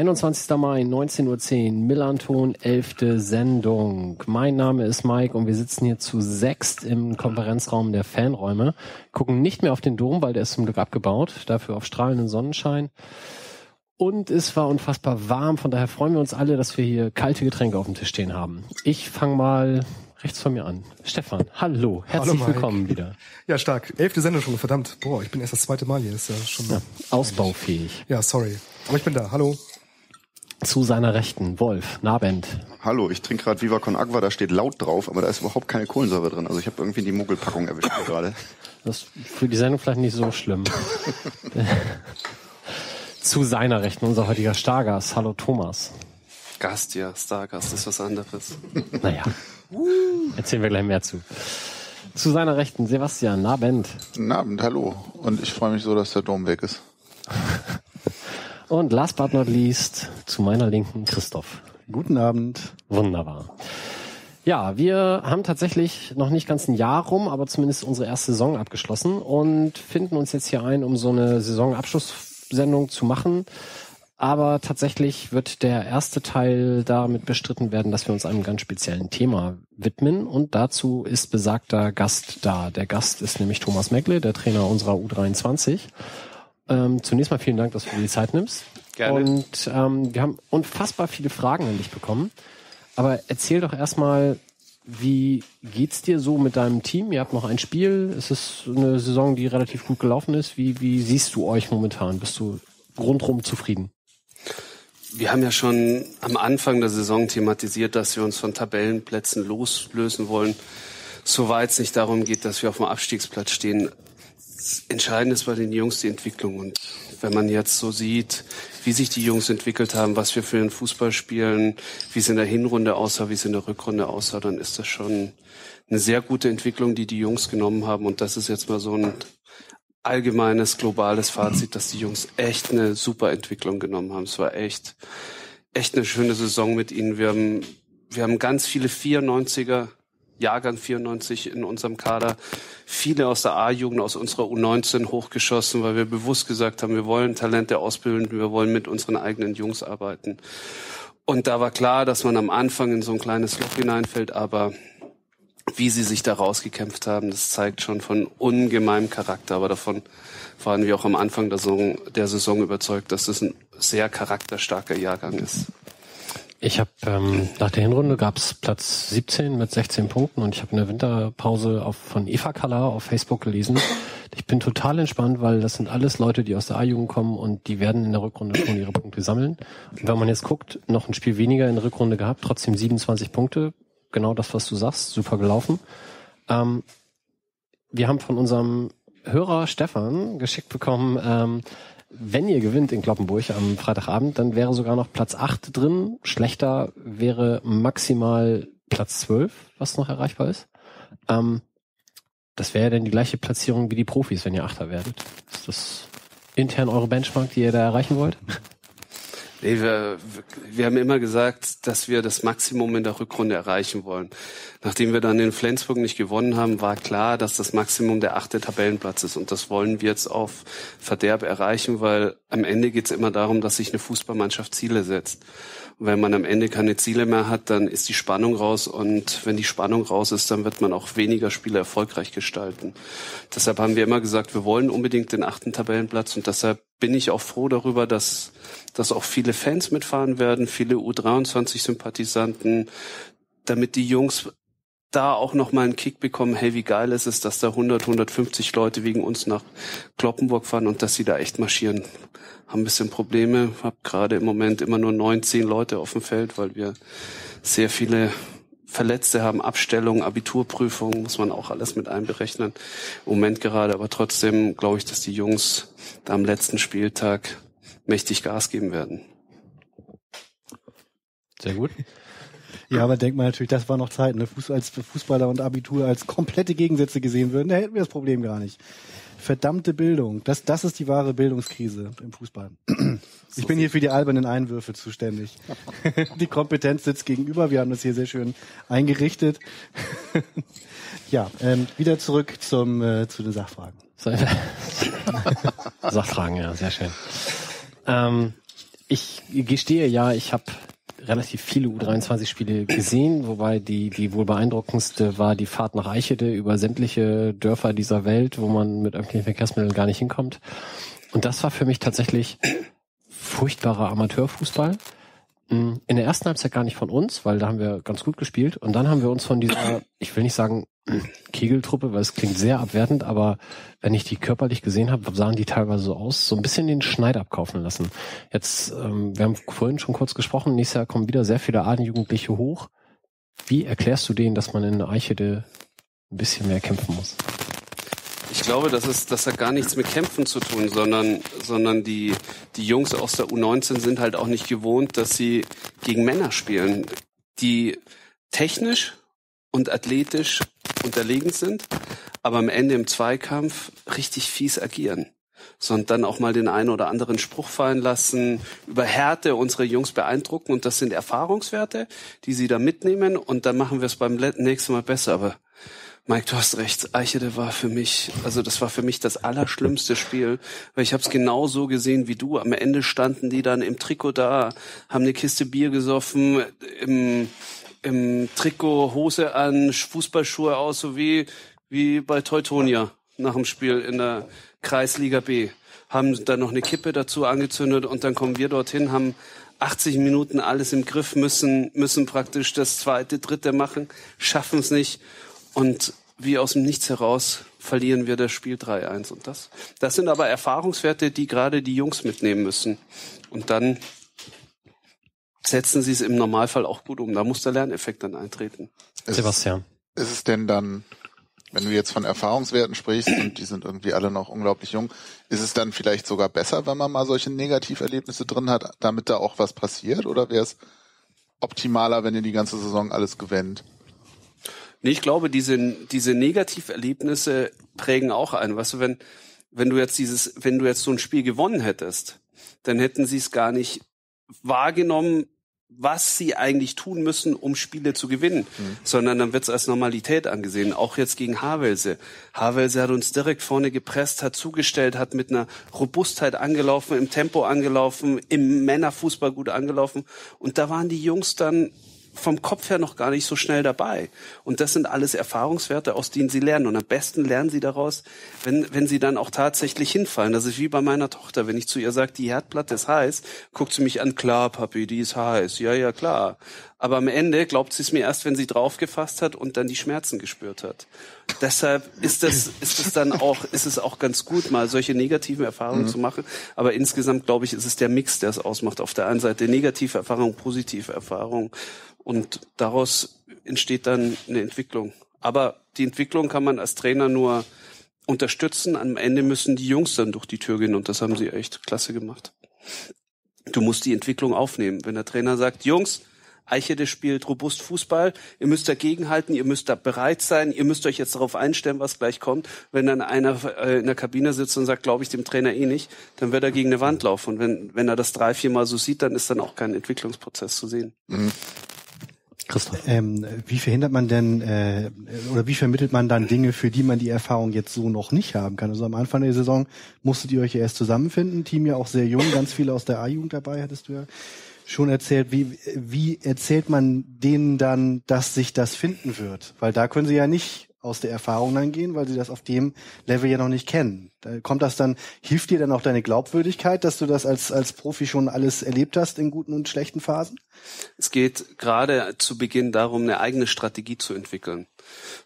21. Mai, 19.10 Uhr, Millanton, 11. Sendung. Mein Name ist Mike und wir sitzen hier zu sechst im Konferenzraum der Fanräume, gucken nicht mehr auf den Dom, weil der ist zum Glück abgebaut, dafür auf strahlenden Sonnenschein. Und es war unfassbar warm, von daher freuen wir uns alle, dass wir hier kalte Getränke auf dem Tisch stehen haben. Ich fange mal rechts von mir an. Stefan, hallo, herzlich Hallo, willkommen wieder. Ja, stark. Elfte Sendung schon, verdammt. Boah, ich bin erst das zweite Mal hier. Ist ja schon. Ja, Ja, ausbaufähig. sorry. Aber ich bin da. Hallo. Zu seiner Rechten, Wolf, Nabend. Hallo, ich trinke gerade Viva Con Agua, da steht laut drauf, aber da ist überhaupt keine Kohlensäure drin. Also ich habe irgendwie die Muggelpackung erwischt gerade. Das ist für die Sendung vielleicht nicht so schlimm. Zu seiner Rechten, unser heutiger Stargast. Hallo Thomas. Gast, ja, Stargast ist was anderes. Naja, erzählen wir gleich mehr zu. Zu seiner Rechten, Sebastian, Nabend. Guten Abend, hallo. Und ich freue mich so, dass der Dom weg ist. Und last but not least, zu meiner Linken, Christoph. Guten Abend. Wunderbar. Ja, wir haben tatsächlich noch nicht ganz ein Jahr rum, aber zumindest unsere erste Saison abgeschlossen und finden uns jetzt hier ein, um so eine Saisonabschlusssendung zu machen. Aber tatsächlich wird der erste Teil damit bestritten werden, dass wir uns einem ganz speziellen Thema widmen. Und dazu ist besagter Gast da. Der Gast ist nämlich Thomas Meckle, der Trainer unserer U23. Ähm, zunächst mal vielen Dank, dass du dir die Zeit nimmst. Gerne. Und ähm, wir haben unfassbar viele Fragen an dich bekommen. Aber erzähl doch erstmal, wie geht's dir so mit deinem Team? Ihr habt noch ein Spiel. Es ist eine Saison, die relativ gut gelaufen ist. Wie, wie siehst du euch momentan? Bist du rundrum zufrieden? Wir haben ja schon am Anfang der Saison thematisiert, dass wir uns von Tabellenplätzen loslösen wollen, soweit es nicht darum geht, dass wir auf dem Abstiegsplatz stehen. Entscheidend ist bei den Jungs die Entwicklung. Und wenn man jetzt so sieht, wie sich die Jungs entwickelt haben, was wir für einen Fußball spielen, wie es in der Hinrunde aussah, wie es in der Rückrunde aussah, dann ist das schon eine sehr gute Entwicklung, die die Jungs genommen haben. Und das ist jetzt mal so ein allgemeines, globales Fazit, dass die Jungs echt eine super Entwicklung genommen haben. Es war echt, echt eine schöne Saison mit ihnen. Wir haben, wir haben ganz viele 94er, Jahrgang 94 in unserem Kader, viele aus der A-Jugend, aus unserer U19 hochgeschossen, weil wir bewusst gesagt haben, wir wollen Talente ausbilden, wir wollen mit unseren eigenen Jungs arbeiten. Und da war klar, dass man am Anfang in so ein kleines Loch hineinfällt, aber wie sie sich da rausgekämpft haben, das zeigt schon von ungemeinem Charakter. Aber davon waren wir auch am Anfang der Saison, der Saison überzeugt, dass das ein sehr charakterstarker Jahrgang ist. Ich habe ähm, nach der Hinrunde gab's Platz 17 mit 16 Punkten und ich habe eine Winterpause auf, von Eva Kala auf Facebook gelesen. Ich bin total entspannt, weil das sind alles Leute, die aus der A-Jugend kommen und die werden in der Rückrunde schon ihre Punkte sammeln. Und wenn man jetzt guckt, noch ein Spiel weniger in der Rückrunde gehabt, trotzdem 27 Punkte, genau das, was du sagst, super gelaufen. Ähm, wir haben von unserem Hörer Stefan geschickt bekommen, ähm, wenn ihr gewinnt in Kloppenburg am Freitagabend, dann wäre sogar noch Platz 8 drin. Schlechter wäre maximal Platz 12, was noch erreichbar ist. Ähm, das wäre dann die gleiche Platzierung wie die Profis, wenn ihr Achter werdet. Ist das intern eure Benchmark, die ihr da erreichen wollt? Nee, wir, wir haben immer gesagt, dass wir das Maximum in der Rückrunde erreichen wollen. Nachdem wir dann in Flensburg nicht gewonnen haben, war klar, dass das Maximum der achte Tabellenplatz ist. Und das wollen wir jetzt auf Verderb erreichen, weil am Ende geht es immer darum, dass sich eine Fußballmannschaft Ziele setzt. Und wenn man am Ende keine Ziele mehr hat, dann ist die Spannung raus. Und wenn die Spannung raus ist, dann wird man auch weniger Spiele erfolgreich gestalten. Deshalb haben wir immer gesagt, wir wollen unbedingt den achten Tabellenplatz. Und deshalb bin ich auch froh darüber, dass, dass auch viele Fans mitfahren werden, viele U23-Sympathisanten, damit die Jungs da auch noch mal einen Kick bekommen, hey, wie geil ist es, dass da 100, 150 Leute wegen uns nach Kloppenburg fahren und dass sie da echt marschieren. Haben ein bisschen Probleme, hab gerade im Moment immer nur 19 Leute auf dem Feld, weil wir sehr viele Verletzte haben, Abstellungen, Abiturprüfungen, muss man auch alles mit einberechnen. Im Moment gerade, aber trotzdem glaube ich, dass die Jungs da am letzten Spieltag mächtig Gas geben werden. Sehr gut. Ja, aber denk mal natürlich, das war noch Zeit, ne? Fuß, als Fußballer und Abitur als komplette Gegensätze gesehen würden, da hätten wir das Problem gar nicht. Verdammte Bildung. Das, das ist die wahre Bildungskrise im Fußball. Ich bin hier für die albernen Einwürfe zuständig. Die Kompetenz sitzt gegenüber. Wir haben das hier sehr schön eingerichtet. Ja, ähm, wieder zurück zum, äh, zu den Sachfragen. Sachfragen, ja, sehr schön. Ähm, ich gestehe ja, ich habe relativ viele U23-Spiele gesehen, wobei die, die wohl beeindruckendste war die Fahrt nach Eichede über sämtliche Dörfer dieser Welt, wo man mit öffentlichen Verkehrsmitteln gar nicht hinkommt. Und das war für mich tatsächlich furchtbarer Amateurfußball. In der ersten Halbzeit gar nicht von uns, weil da haben wir ganz gut gespielt. Und dann haben wir uns von dieser, ich will nicht sagen Kegeltruppe, weil es klingt sehr abwertend, aber wenn ich die körperlich gesehen habe, sahen die teilweise so aus, so ein bisschen den Schneid abkaufen lassen. Jetzt, ähm, wir haben vorhin schon kurz gesprochen, nächstes Jahr kommen wieder sehr viele Adenjugendliche hoch. Wie erklärst du denen, dass man in Eichede ein bisschen mehr kämpfen muss? Ich glaube, das ist, das hat gar nichts mit Kämpfen zu tun, sondern, sondern die, die Jungs aus der U19 sind halt auch nicht gewohnt, dass sie gegen Männer spielen, die technisch und athletisch unterlegen sind, aber am Ende im Zweikampf richtig fies agieren. Sondern dann auch mal den einen oder anderen Spruch fallen lassen, über Härte unsere Jungs beeindrucken und das sind Erfahrungswerte, die sie da mitnehmen und dann machen wir es beim nächsten Mal besser. Aber Mike, du hast recht. Eichede war für mich, also das war für mich das allerschlimmste Spiel, weil ich habe es genau so gesehen wie du. Am Ende standen die dann im Trikot da, haben eine Kiste Bier gesoffen, im, im Trikot, Hose an, Fußballschuhe aus, so wie, wie bei Teutonia nach dem Spiel in der Kreisliga B. Haben dann noch eine Kippe dazu angezündet und dann kommen wir dorthin, haben 80 Minuten alles im Griff, müssen, müssen praktisch das zweite, dritte machen, schaffen es nicht. Und wie aus dem Nichts heraus verlieren wir das Spiel 3-1. Und das, das sind aber Erfahrungswerte, die gerade die Jungs mitnehmen müssen. Und dann setzen sie es im Normalfall auch gut um. Da muss der Lerneffekt dann eintreten. Sebastian. Ist es denn dann, wenn du jetzt von Erfahrungswerten sprichst und die sind irgendwie alle noch unglaublich jung, ist es dann vielleicht sogar besser, wenn man mal solche Negativerlebnisse drin hat, damit da auch was passiert? Oder wäre es optimaler, wenn ihr die ganze Saison alles gewinnt? Nee, ich glaube, diese, diese Negativerlebnisse prägen auch ein. Weißt du, wenn, wenn du jetzt dieses, wenn du jetzt so ein Spiel gewonnen hättest, dann hätten sie es gar nicht wahrgenommen, was sie eigentlich tun müssen, um Spiele zu gewinnen, mhm. sondern dann wird es als Normalität angesehen. Auch jetzt gegen Havelse. Havelse hat uns direkt vorne gepresst, hat zugestellt, hat mit einer Robustheit angelaufen, im Tempo angelaufen, im Männerfußball gut angelaufen. Und da waren die Jungs dann vom Kopf her noch gar nicht so schnell dabei. Und das sind alles Erfahrungswerte, aus denen sie lernen. Und am besten lernen sie daraus, wenn, wenn sie dann auch tatsächlich hinfallen. Das ist wie bei meiner Tochter. Wenn ich zu ihr sage, die Herdplatte ist heiß, guckt sie mich an, klar, Papi, die ist heiß. Ja, ja, klar. Aber am Ende glaubt sie es mir erst, wenn sie draufgefasst hat und dann die Schmerzen gespürt hat. Deshalb ist das, ist es dann auch, ist es auch ganz gut, mal solche negativen Erfahrungen mhm. zu machen. Aber insgesamt, glaube ich, ist es der Mix, der es ausmacht. Auf der einen Seite negative Erfahrung, positive Erfahrung. Und daraus entsteht dann eine Entwicklung. Aber die Entwicklung kann man als Trainer nur unterstützen. Am Ende müssen die Jungs dann durch die Tür gehen und das haben sie echt klasse gemacht. Du musst die Entwicklung aufnehmen. Wenn der Trainer sagt, Jungs, Eichede spielt robust Fußball, ihr müsst dagegenhalten, ihr müsst da bereit sein, ihr müsst euch jetzt darauf einstellen, was gleich kommt. Wenn dann einer äh, in der Kabine sitzt und sagt, glaube ich dem Trainer eh nicht, dann wird er gegen eine Wand laufen. Und wenn, wenn er das drei, vier Mal so sieht, dann ist dann auch kein Entwicklungsprozess zu sehen. Mhm. Christoph. Ähm, wie verhindert man denn äh, oder wie vermittelt man dann Dinge, für die man die Erfahrung jetzt so noch nicht haben kann? Also am Anfang der Saison musstet ihr euch ja erst zusammenfinden, Team ja auch sehr jung, ganz viele aus der A-Jugend dabei, hattest du ja schon erzählt. Wie, wie erzählt man denen dann, dass sich das finden wird? Weil da können sie ja nicht aus der Erfahrung dann gehen, weil sie das auf dem Level ja noch nicht kennen. Da kommt das dann, hilft dir dann auch deine Glaubwürdigkeit, dass du das als, als Profi schon alles erlebt hast in guten und schlechten Phasen? Es geht gerade zu Beginn darum, eine eigene Strategie zu entwickeln.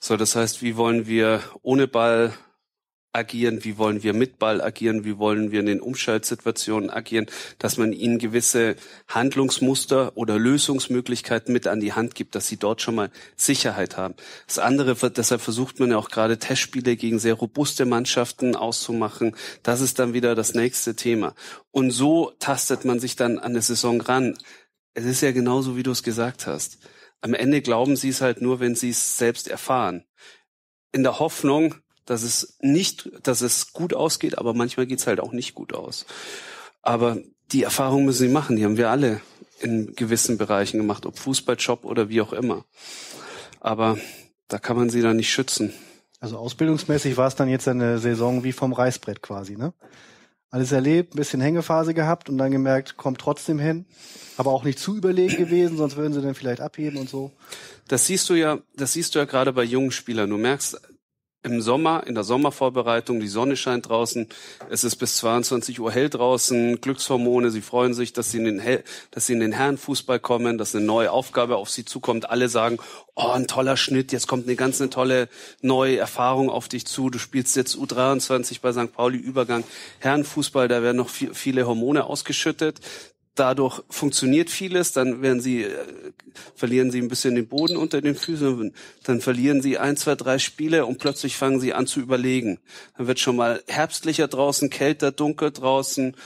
So, das heißt, wie wollen wir ohne Ball agieren, wie wollen wir mit Ball agieren, wie wollen wir in den Umschaltsituationen agieren, dass man ihnen gewisse Handlungsmuster oder Lösungsmöglichkeiten mit an die Hand gibt, dass sie dort schon mal Sicherheit haben. Das andere, deshalb versucht man ja auch gerade Testspiele gegen sehr robuste Mannschaften auszumachen. Das ist dann wieder das nächste Thema. Und so tastet man sich dann an eine Saison ran. Es ist ja genauso, wie du es gesagt hast Am Ende glauben sie es halt nur, wenn sie es selbst erfahren. In der Hoffnung, dass es nicht, dass es gut ausgeht, aber manchmal geht's halt auch nicht gut aus. Aber die Erfahrung müssen sie machen, die haben wir alle in gewissen Bereichen gemacht, ob Fußball, Job oder wie auch immer. Aber da kann man sie dann nicht schützen. Also ausbildungsmäßig war es dann jetzt eine Saison wie vom Reißbrett quasi, ne? Alles erlebt, ein bisschen Hängephase gehabt und dann gemerkt, kommt trotzdem hin. Aber auch nicht zu überlegen gewesen, sonst würden sie dann vielleicht abheben und so. Das siehst du ja, das siehst du ja gerade bei jungen Spielern. Du merkst, im Sommer, in der Sommervorbereitung, die Sonne scheint draußen, es ist bis 22 Uhr hell draußen, Glückshormone, sie freuen sich, dass sie in den, hell, dass sie in den Herrenfußball kommen, dass eine neue Aufgabe auf sie zukommt. Alle sagen, oh, ein toller Schnitt, jetzt kommt eine ganz eine tolle neue Erfahrung auf dich zu. Du spielst jetzt U23 bei St. Pauli Übergang Herrenfußball, da werden noch viel, viele Hormone ausgeschüttet dadurch funktioniert vieles, dann werden sie, äh, verlieren sie ein bisschen den Boden unter den Füßen, dann verlieren sie ein, zwei, drei Spiele und plötzlich fangen sie an zu überlegen. Dann wird schon mal herbstlicher draußen, kälter, dunkel draußen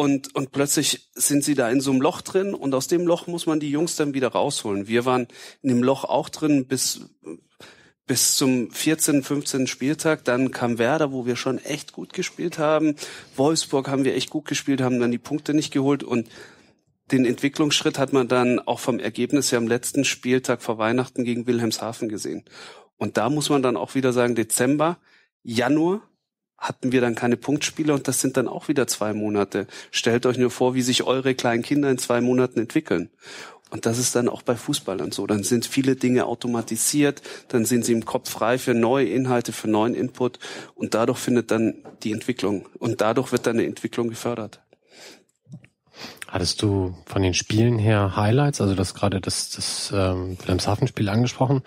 und, und plötzlich sind sie da in so einem Loch drin und aus dem Loch muss man die Jungs dann wieder rausholen. Wir waren in dem Loch auch drin bis, bis zum 14., 15. Spieltag. Dann kam Werder, wo wir schon echt gut gespielt haben. Wolfsburg haben wir echt gut gespielt, haben dann die Punkte nicht geholt und den Entwicklungsschritt hat man dann auch vom Ergebnis her am letzten Spieltag vor Weihnachten gegen Wilhelmshaven gesehen. Und da muss man dann auch wieder sagen, Dezember, Januar hatten wir dann keine Punktspiele und das sind dann auch wieder zwei Monate. Stellt euch nur vor, wie sich eure kleinen Kinder in zwei Monaten entwickeln. Und das ist dann auch bei Fußballern so. Dann sind viele Dinge automatisiert, dann sind sie im Kopf frei für neue Inhalte, für neuen Input und dadurch findet dann die Entwicklung und dadurch wird dann eine Entwicklung gefördert. Hattest du von den Spielen her Highlights, also das gerade das, das ähm, Wilhelmshaven-Spiel angesprochen?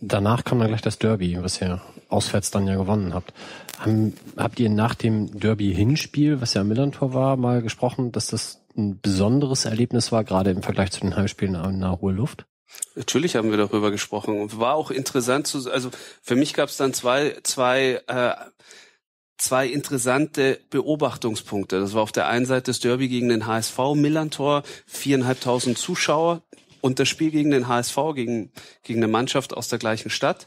Danach kam dann gleich das Derby, was ihr auswärts dann ja gewonnen habt. Haben, habt ihr nach dem Derby-Hinspiel, was ja am Millantor war, mal gesprochen, dass das ein besonderes Erlebnis war, gerade im Vergleich zu den Heimspielen in der hohe Luft? Natürlich haben wir darüber gesprochen und war auch interessant zu, also für mich gab es dann zwei, zwei, äh, zwei interessante Beobachtungspunkte. Das war auf der einen Seite das Derby gegen den HSV, Millantor, viereinhalbtausend Zuschauer und das Spiel gegen den HSV, gegen, gegen eine Mannschaft aus der gleichen Stadt.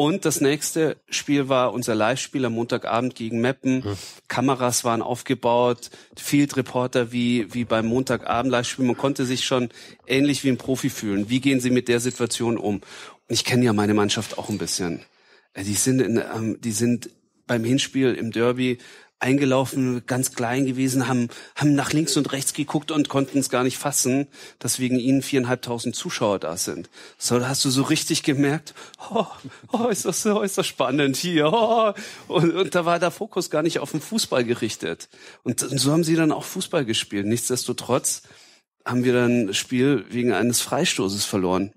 Und das nächste Spiel war unser Live-Spiel am Montagabend gegen Meppen. Hm. Kameras waren aufgebaut, Field Reporter wie, wie beim Montagabend Live-Spiel. Man konnte sich schon ähnlich wie ein Profi fühlen. Wie gehen sie mit der Situation um? Und ich kenne ja meine Mannschaft auch ein bisschen. Äh, die sind, in, ähm, die sind beim Hinspiel im Derby eingelaufen, ganz klein gewesen, haben, haben nach links und rechts geguckt und konnten es gar nicht fassen, dass wegen ihnen viereinhalbtausend Zuschauer da sind. So, da hast du so richtig gemerkt, oh, oh ist das so, ist das spannend hier. Oh. Und, und da war der Fokus gar nicht auf den Fußball gerichtet. Und, und so haben sie dann auch Fußball gespielt. Nichtsdestotrotz haben wir dann das Spiel wegen eines Freistoßes verloren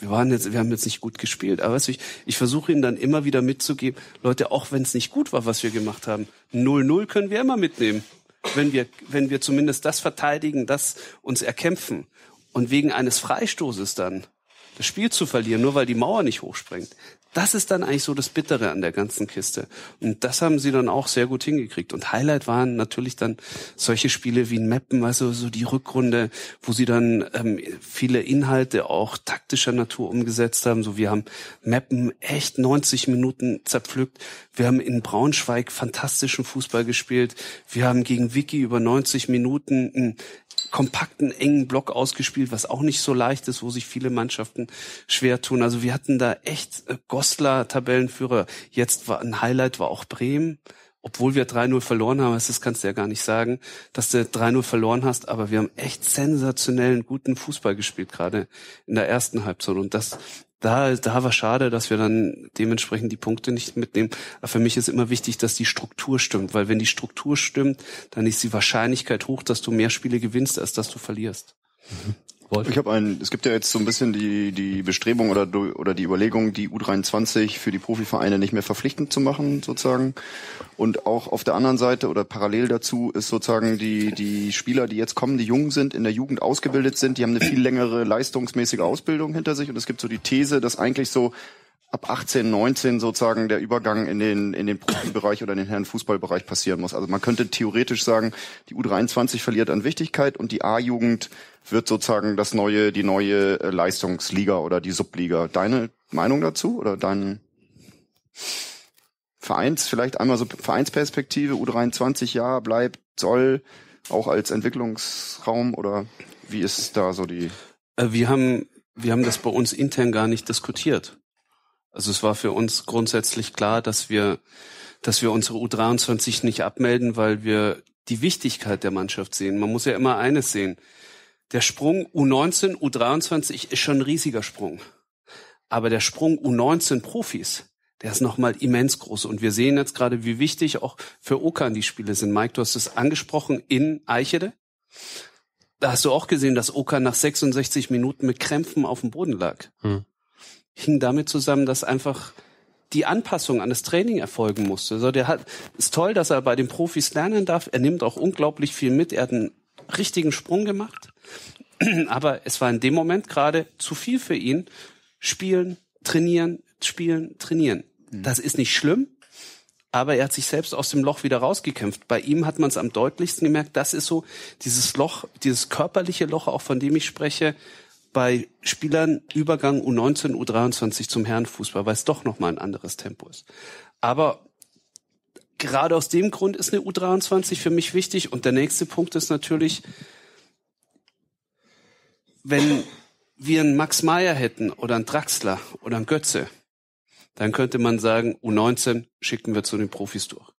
wir waren jetzt, wir haben jetzt nicht gut gespielt, aber weißt du, ich, ich versuche ihnen dann immer wieder mitzugeben, Leute, auch wenn es nicht gut war, was wir gemacht haben, 0-0 können wir immer mitnehmen. Wenn wir, wenn wir zumindest das verteidigen, das uns erkämpfen. Und wegen eines Freistoßes dann das Spiel zu verlieren, nur weil die Mauer nicht hochspringt, das ist dann eigentlich so das Bittere an der ganzen Kiste. Und das haben sie dann auch sehr gut hingekriegt. Und Highlight waren natürlich dann solche Spiele wie ein Mappen, also so die Rückrunde, wo sie dann ähm, viele Inhalte auch taktischer Natur umgesetzt haben. So wir haben Mappen echt 90 Minuten zerpflückt. Wir haben in Braunschweig fantastischen Fußball gespielt. Wir haben gegen Vicky über 90 Minuten ein kompakten, engen Block ausgespielt, was auch nicht so leicht ist, wo sich viele Mannschaften schwer tun. Also wir hatten da echt äh, Goslar Tabellenführer. Jetzt war ein Highlight war auch Bremen. Obwohl wir 3-0 verloren haben, das kannst du ja gar nicht sagen, dass du 3-0 verloren hast, aber wir haben echt sensationellen, guten Fußball gespielt, gerade in der ersten Halbzeit. Und das da, da war schade, dass wir dann dementsprechend die Punkte nicht mitnehmen. Aber für mich ist immer wichtig, dass die Struktur stimmt, weil wenn die Struktur stimmt, dann ist die Wahrscheinlichkeit hoch, dass du mehr Spiele gewinnst, als dass du verlierst. Mhm. Ich habe ein, es gibt ja jetzt so ein bisschen die die Bestrebung oder oder die Überlegung, die U23 für die Profivereine nicht mehr verpflichtend zu machen, sozusagen. Und auch auf der anderen Seite oder parallel dazu ist sozusagen die die Spieler, die jetzt kommen, die jung sind, in der Jugend ausgebildet sind, die haben eine viel längere leistungsmäßige Ausbildung hinter sich. Und es gibt so die These, dass eigentlich so ab 18, 19 sozusagen der Übergang in den, in den Profibereich oder in den Herrenfußballbereich passieren muss. Also man könnte theoretisch sagen, die U23 verliert an Wichtigkeit und die A-Jugend wird sozusagen das neue, die neue äh, Leistungsliga oder die Subliga. Deine Meinung dazu oder dein Vereins, vielleicht einmal so Vereinsperspektive, U23 ja, bleibt, soll, auch als Entwicklungsraum oder wie ist da so die? Äh, wir haben, wir haben das bei uns intern gar nicht diskutiert. Also es war für uns grundsätzlich klar, dass wir, dass wir unsere U23 nicht abmelden, weil wir die Wichtigkeit der Mannschaft sehen. Man muss ja immer eines sehen. Der Sprung U19, U23 ist schon ein riesiger Sprung. Aber der Sprung U19 Profis, der ist nochmal immens groß. Und wir sehen jetzt gerade, wie wichtig auch für Okan die Spiele sind. Mike, du hast es angesprochen in Eichede. Da hast du auch gesehen, dass Okan nach 66 Minuten mit Krämpfen auf dem Boden lag. Hm hing damit zusammen, dass einfach die Anpassung an das Training erfolgen musste. Also der hat, ist toll, dass er bei den Profis lernen darf. Er nimmt auch unglaublich viel mit. Er hat einen richtigen Sprung gemacht. Aber es war in dem Moment gerade zu viel für ihn. Spielen, trainieren, spielen, trainieren. Mhm. Das ist nicht schlimm. Aber er hat sich selbst aus dem Loch wieder rausgekämpft. Bei ihm hat man es am deutlichsten gemerkt. Das ist so dieses Loch, dieses körperliche Loch, auch von dem ich spreche, bei Spielern Übergang U19, U23 zum Herrenfußball, weil es doch nochmal ein anderes Tempo ist. Aber gerade aus dem Grund ist eine U23 für mich wichtig. Und der nächste Punkt ist natürlich, wenn wir einen Max Meyer hätten oder einen Draxler oder einen Götze, dann könnte man sagen, U19 schicken wir zu den Profis durch.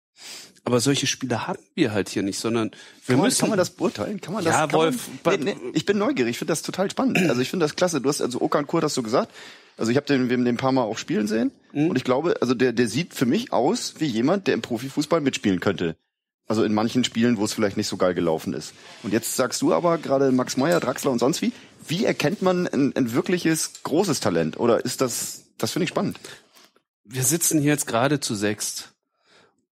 Aber solche Spiele haben wir halt hier nicht, sondern wir kann müssen. kann man das beurteilen? Kann man das? Ja, kann Wolf. Man, nee, nee, ich bin neugierig. Ich finde das total spannend. Also ich finde das klasse. Du hast also Okan Kurt hast du gesagt. Also ich habe den, den ein paar Mal auch spielen sehen mhm. und ich glaube, also der, der sieht für mich aus wie jemand, der im Profifußball mitspielen könnte. Also in manchen Spielen, wo es vielleicht nicht so geil gelaufen ist. Und jetzt sagst du aber gerade Max Meyer, Draxler und sonst wie. Wie erkennt man ein, ein wirkliches großes Talent? Oder ist das? Das finde ich spannend. Wir sitzen hier jetzt gerade zu sechst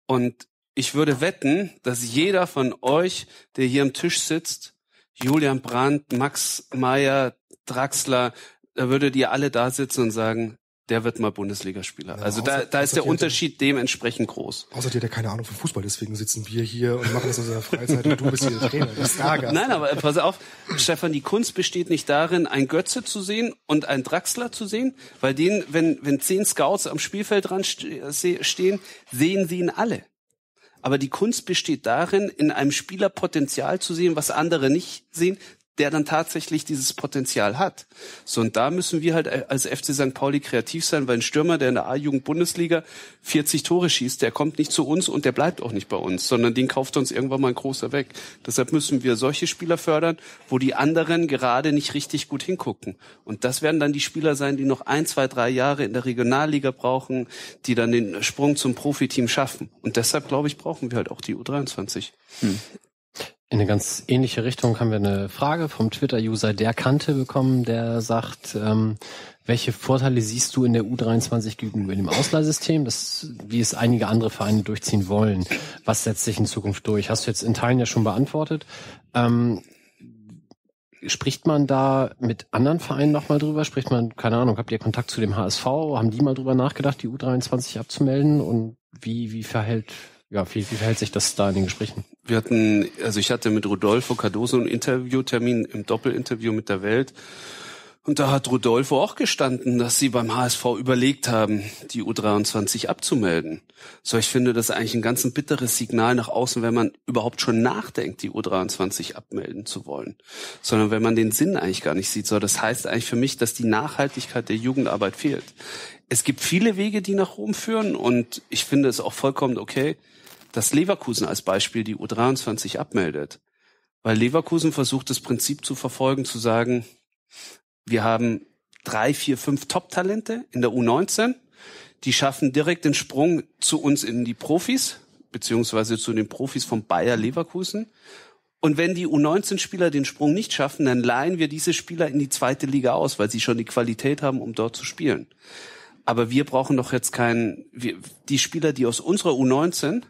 und ich würde wetten, dass jeder von euch, der hier am Tisch sitzt, Julian Brandt, Max Meyer, Draxler, da würdet ihr alle da sitzen und sagen, der wird mal Bundesligaspieler. Ja, also außer, da, da ist der Unterschied dementsprechend groß. Außer dir, der keine Ahnung von Fußball, deswegen sitzen wir hier und machen das in unserer Freizeit und du bist hier der Trainer, der Stargast. Nein, aber pass auf, Stefan, die Kunst besteht nicht darin, ein Götze zu sehen und ein Draxler zu sehen, weil den, wenn, wenn zehn Scouts am Spielfeld dran stehen, sehen sie ihn alle. Aber die Kunst besteht darin, in einem Spieler Potenzial zu sehen, was andere nicht sehen, der dann tatsächlich dieses Potenzial hat. So, und da müssen wir halt als FC St. Pauli kreativ sein, weil ein Stürmer, der in der A-Jugend-Bundesliga 40 Tore schießt, der kommt nicht zu uns und der bleibt auch nicht bei uns, sondern den kauft uns irgendwann mal ein großer weg. Deshalb müssen wir solche Spieler fördern, wo die anderen gerade nicht richtig gut hingucken. Und das werden dann die Spieler sein, die noch ein, zwei, drei Jahre in der Regionalliga brauchen, die dann den Sprung zum Profiteam schaffen. Und deshalb, glaube ich, brauchen wir halt auch die U23. Hm. In eine ganz ähnliche Richtung haben wir eine Frage vom Twitter-User der Kante bekommen, der sagt, ähm, welche Vorteile siehst du in der U23 gegenüber dem Ausleihsystem, das, wie es einige andere Vereine durchziehen wollen? Was setzt sich in Zukunft durch? Hast du jetzt in Teilen ja schon beantwortet. Ähm, spricht man da mit anderen Vereinen nochmal drüber? Spricht man, keine Ahnung, habt ihr Kontakt zu dem HSV? Haben die mal drüber nachgedacht, die U23 abzumelden? Und wie, wie verhält ja, wie, wie verhält sich das da in den Gesprächen? Wir hatten, also ich hatte mit Rodolfo Cardoso einen Interviewtermin im Doppelinterview mit der Welt. Und da hat Rodolfo auch gestanden, dass sie beim HSV überlegt haben, die U23 abzumelden. So, ich finde das eigentlich ein ganz ein bitteres Signal nach außen, wenn man überhaupt schon nachdenkt, die U23 abmelden zu wollen. Sondern wenn man den Sinn eigentlich gar nicht sieht. So, das heißt eigentlich für mich, dass die Nachhaltigkeit der Jugendarbeit fehlt. Es gibt viele Wege, die nach Rom führen und ich finde es auch vollkommen okay, dass Leverkusen als Beispiel die U23 abmeldet. Weil Leverkusen versucht das Prinzip zu verfolgen, zu sagen, wir haben drei, vier, fünf Top-Talente in der U19, die schaffen direkt den Sprung zu uns in die Profis, beziehungsweise zu den Profis von Bayer Leverkusen. Und wenn die U19-Spieler den Sprung nicht schaffen, dann leihen wir diese Spieler in die zweite Liga aus, weil sie schon die Qualität haben, um dort zu spielen. Aber wir brauchen doch jetzt keinen, wir, die Spieler, die aus unserer U19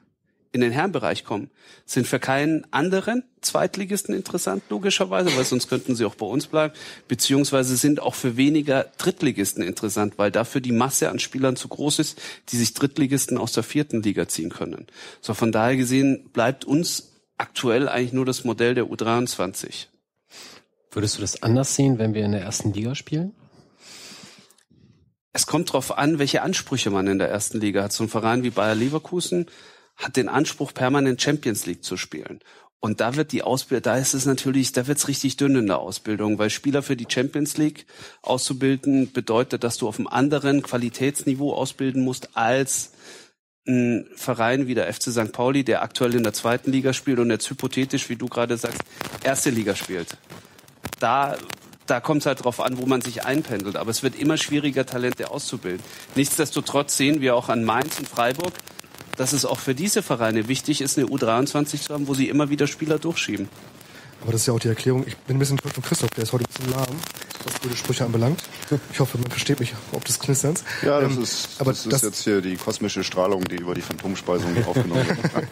in den Herrenbereich kommen, sind für keinen anderen Zweitligisten interessant, logischerweise, weil sonst könnten sie auch bei uns bleiben, beziehungsweise sind auch für weniger Drittligisten interessant, weil dafür die Masse an Spielern zu groß ist, die sich Drittligisten aus der vierten Liga ziehen können. So von daher gesehen bleibt uns aktuell eigentlich nur das Modell der U23. Würdest du das anders sehen, wenn wir in der ersten Liga spielen? Es kommt darauf an, welche Ansprüche man in der ersten Liga hat. So ein Verein wie Bayer Leverkusen hat den Anspruch, permanent Champions League zu spielen. Und da wird die Ausbildung, da ist es natürlich, da wird's richtig dünn in der Ausbildung, weil Spieler für die Champions League auszubilden bedeutet, dass du auf einem anderen Qualitätsniveau ausbilden musst als ein Verein wie der FC St. Pauli, der aktuell in der zweiten Liga spielt und jetzt hypothetisch, wie du gerade sagst, erste Liga spielt. Da da kommt es halt drauf an, wo man sich einpendelt. Aber es wird immer schwieriger, Talente auszubilden. Nichtsdestotrotz sehen wir auch an Mainz und Freiburg, dass es auch für diese Vereine wichtig ist, eine U23 zu haben, wo sie immer wieder Spieler durchschieben. Aber das ist ja auch die Erklärung. Ich bin ein bisschen enttäuscht von Christoph, der ist heute ein bisschen lahm, was gute Sprüche anbelangt. Ich hoffe, man versteht mich ob des Knisterns. Ja, das, ähm, ist, aber das, das ist jetzt hier die kosmische Strahlung, die über die Phantomspeisung aufgenommen wird.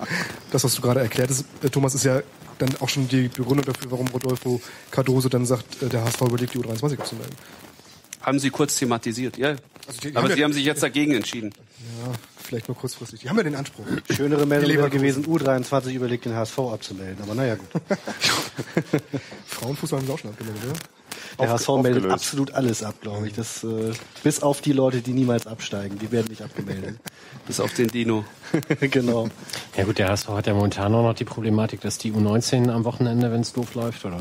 das, was du gerade erklärt hast, äh, Thomas, ist ja dann auch schon die Begründung dafür, warum Rodolfo Cardoso dann sagt, äh, der HSV überlegt, die U23 abzumelden. Haben Sie kurz thematisiert, ja. Also aber haben Sie haben sich jetzt dagegen entschieden. Ja, vielleicht nur kurzfristig. Die haben ja den Anspruch. Schönere Meldung wäre gewesen, U23 überlegt, den HSV abzumelden. Aber naja, gut. Frauenfußball haben sie auch schon abgemeldet, oder? Der HSV meldet absolut alles ab, glaube ich. Das, äh, bis auf die Leute, die niemals absteigen. Die werden nicht abgemeldet. bis auf den Dino. genau. Ja gut, der HSV hat ja momentan auch noch die Problematik, dass die U19 am Wochenende, wenn es doof läuft, oder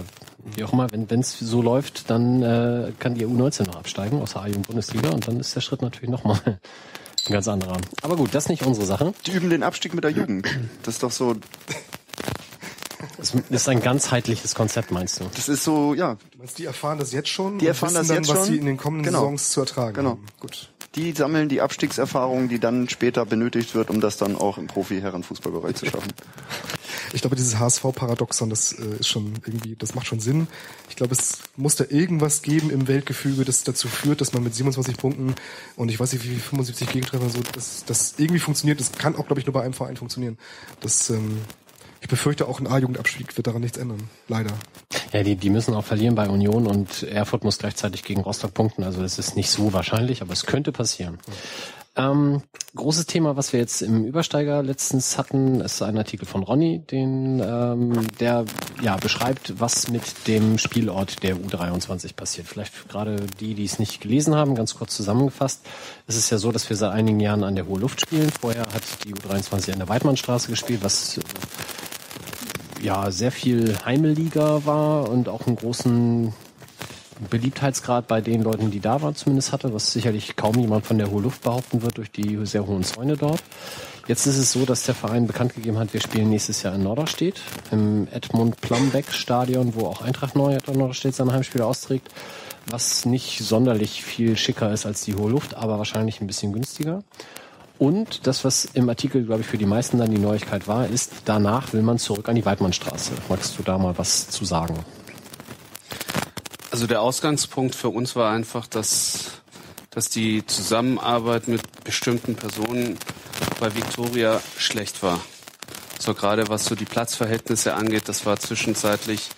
wie auch immer, wenn es so läuft, dann äh, kann die U19 noch absteigen aus der A-Jugend-Bundesliga und dann ist der Schritt natürlich nochmal ein ganz anderer. Aber gut, das ist nicht unsere Sache. Die üben den Abstieg mit der Jugend. Das ist doch so das ist ein ganzheitliches Konzept, meinst du? Das ist so, ja. Du meinst, die erfahren das jetzt schon? Die erfahren das dann, jetzt was schon. sie in den kommenden genau. Saisons zu ertragen genau. haben. Gut. Die sammeln die Abstiegserfahrung, die dann später benötigt wird, um das dann auch im Profi-Herren-Fußballbereich zu schaffen. Ich glaube, dieses HSV-Paradoxon, das äh, ist schon irgendwie, das macht schon Sinn. Ich glaube, es muss da irgendwas geben im Weltgefüge, das dazu führt, dass man mit 27 Punkten und ich weiß nicht, wie viel 75 Gegentreffer so, dass das irgendwie funktioniert. Das kann auch, glaube ich, nur bei einem Verein funktionieren. Das ähm, ich befürchte, auch ein A-Jugendabstieg wird daran nichts ändern. Leider. Ja, die, die müssen auch verlieren bei Union und Erfurt muss gleichzeitig gegen Rostock punkten. Also es ist nicht so wahrscheinlich, aber es könnte passieren. Ähm, großes Thema, was wir jetzt im Übersteiger letztens hatten, ist ein Artikel von Ronny, den, ähm, der ja beschreibt, was mit dem Spielort der U23 passiert. Vielleicht gerade die, die es nicht gelesen haben, ganz kurz zusammengefasst. Es ist ja so, dass wir seit einigen Jahren an der Hohe Luft spielen. Vorher hat die U23 an der Weidmannstraße gespielt, was ja sehr viel Heimelliga war und auch einen großen Beliebtheitsgrad bei den Leuten, die da waren, zumindest hatte, was sicherlich kaum jemand von der Hohe Luft behaupten wird durch die sehr hohen Zäune dort. Jetzt ist es so, dass der Verein bekannt gegeben hat, wir spielen nächstes Jahr in Norderstedt, im Edmund Plumbeck Stadion, wo auch Eintracht Norderstedt seine Heimspiele austrägt, was nicht sonderlich viel schicker ist als die Hohe Luft, aber wahrscheinlich ein bisschen günstiger. Und das, was im Artikel, glaube ich, für die meisten dann die Neuigkeit war, ist, danach will man zurück an die Weidmannstraße. Magst du da mal was zu sagen? Also der Ausgangspunkt für uns war einfach, dass, dass die Zusammenarbeit mit bestimmten Personen bei Victoria schlecht war. So gerade was so die Platzverhältnisse angeht, das war zwischenzeitlich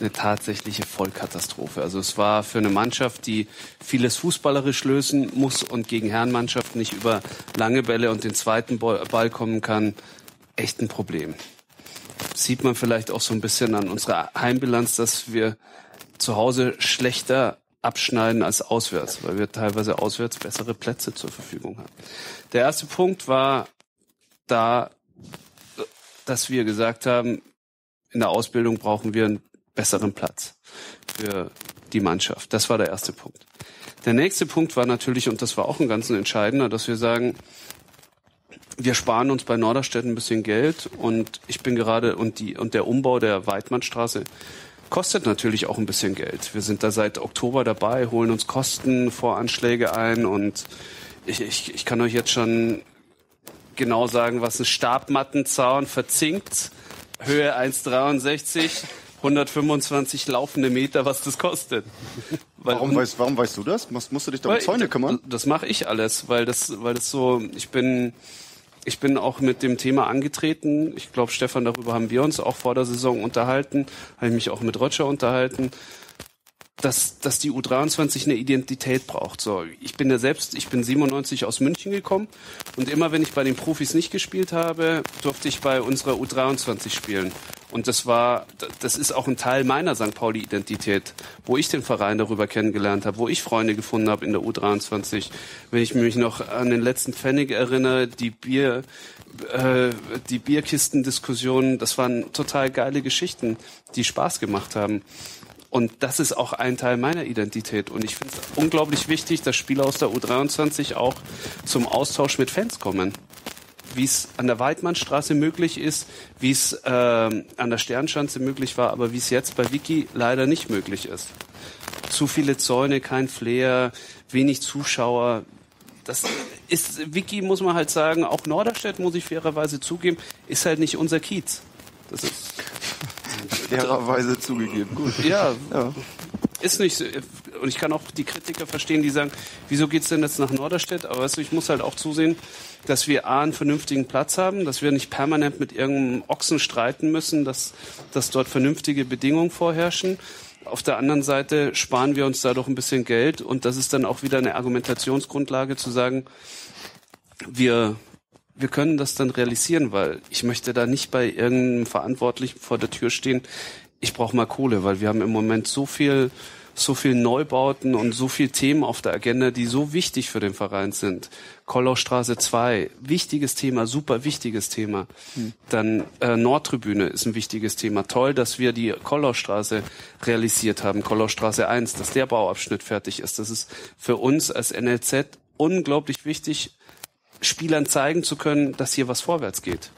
eine tatsächliche Vollkatastrophe. Also es war für eine Mannschaft, die vieles fußballerisch lösen muss und gegen Herrenmannschaften nicht über lange Bälle und den zweiten Ball kommen kann, echt ein Problem. Sieht man vielleicht auch so ein bisschen an unserer Heimbilanz, dass wir zu Hause schlechter abschneiden als auswärts, weil wir teilweise auswärts bessere Plätze zur Verfügung haben. Der erste Punkt war da, dass wir gesagt haben, in der Ausbildung brauchen wir einen besseren Platz für die Mannschaft. Das war der erste Punkt. Der nächste Punkt war natürlich, und das war auch ein ganz entscheidender, dass wir sagen, wir sparen uns bei Norderstedt ein bisschen Geld und ich bin gerade und die und der Umbau der Weidmannstraße kostet natürlich auch ein bisschen Geld. Wir sind da seit Oktober dabei, holen uns Kostenvoranschläge ein und ich, ich, ich kann euch jetzt schon genau sagen, was ein Stabmattenzaun verzinkt, Höhe 1,63 125 laufende Meter, was das kostet. Weil, warum, weißt, warum weißt du das? Musst, musst du dich da um Zäune kümmern? Das mache ich alles, weil das, weil das so, ich bin Ich bin auch mit dem Thema angetreten. Ich glaube, Stefan, darüber haben wir uns auch vor der Saison unterhalten. Habe ich mich auch mit Roger unterhalten dass, dass die U23 eine Identität braucht. So, ich bin ja selbst, ich bin 97 aus München gekommen und immer wenn ich bei den Profis nicht gespielt habe, durfte ich bei unserer U23 spielen. Und das war, das ist auch ein Teil meiner St. Pauli-Identität, wo ich den Verein darüber kennengelernt habe, wo ich Freunde gefunden habe in der U23. Wenn ich mich noch an den letzten Pfennig erinnere, die Bier, äh, die Bierkistendiskussionen, das waren total geile Geschichten, die Spaß gemacht haben. Und das ist auch ein Teil meiner Identität. Und ich finde es unglaublich wichtig, dass Spieler aus der U23 auch zum Austausch mit Fans kommen. Wie es an der Weidmannstraße möglich ist, wie es äh, an der Sternschanze möglich war, aber wie es jetzt bei Wiki leider nicht möglich ist. Zu viele Zäune, kein Flair, wenig Zuschauer. Das ist, Wiki muss man halt sagen, auch Norderstedt, muss ich fairerweise zugeben, ist halt nicht unser Kiez. Das ist fairerweise zugegeben. Gut. Ja, ja. Ist nicht so. Und ich kann auch die Kritiker verstehen, die sagen, wieso geht's denn jetzt nach Norderstedt? Aber weißt du, ich muss halt auch zusehen, dass wir A, einen vernünftigen Platz haben, dass wir nicht permanent mit irgendeinem Ochsen streiten müssen, dass, dass dort vernünftige Bedingungen vorherrschen. Auf der anderen Seite sparen wir uns dadurch ein bisschen Geld und das ist dann auch wieder eine Argumentationsgrundlage zu sagen, wir wir können das dann realisieren, weil ich möchte da nicht bei irgendeinem Verantwortlichen vor der Tür stehen. Ich brauche mal Kohle, weil wir haben im Moment so viel, so viel Neubauten und so viel Themen auf der Agenda, die so wichtig für den Verein sind. Kollaustraße 2, wichtiges Thema, super wichtiges Thema. Hm. Dann äh, Nordtribüne ist ein wichtiges Thema. Toll, dass wir die Kollaustraße realisiert haben, Kollaustraße 1, dass der Bauabschnitt fertig ist. Das ist für uns als NLZ unglaublich wichtig, Spielern zeigen zu können, dass hier was vorwärts geht.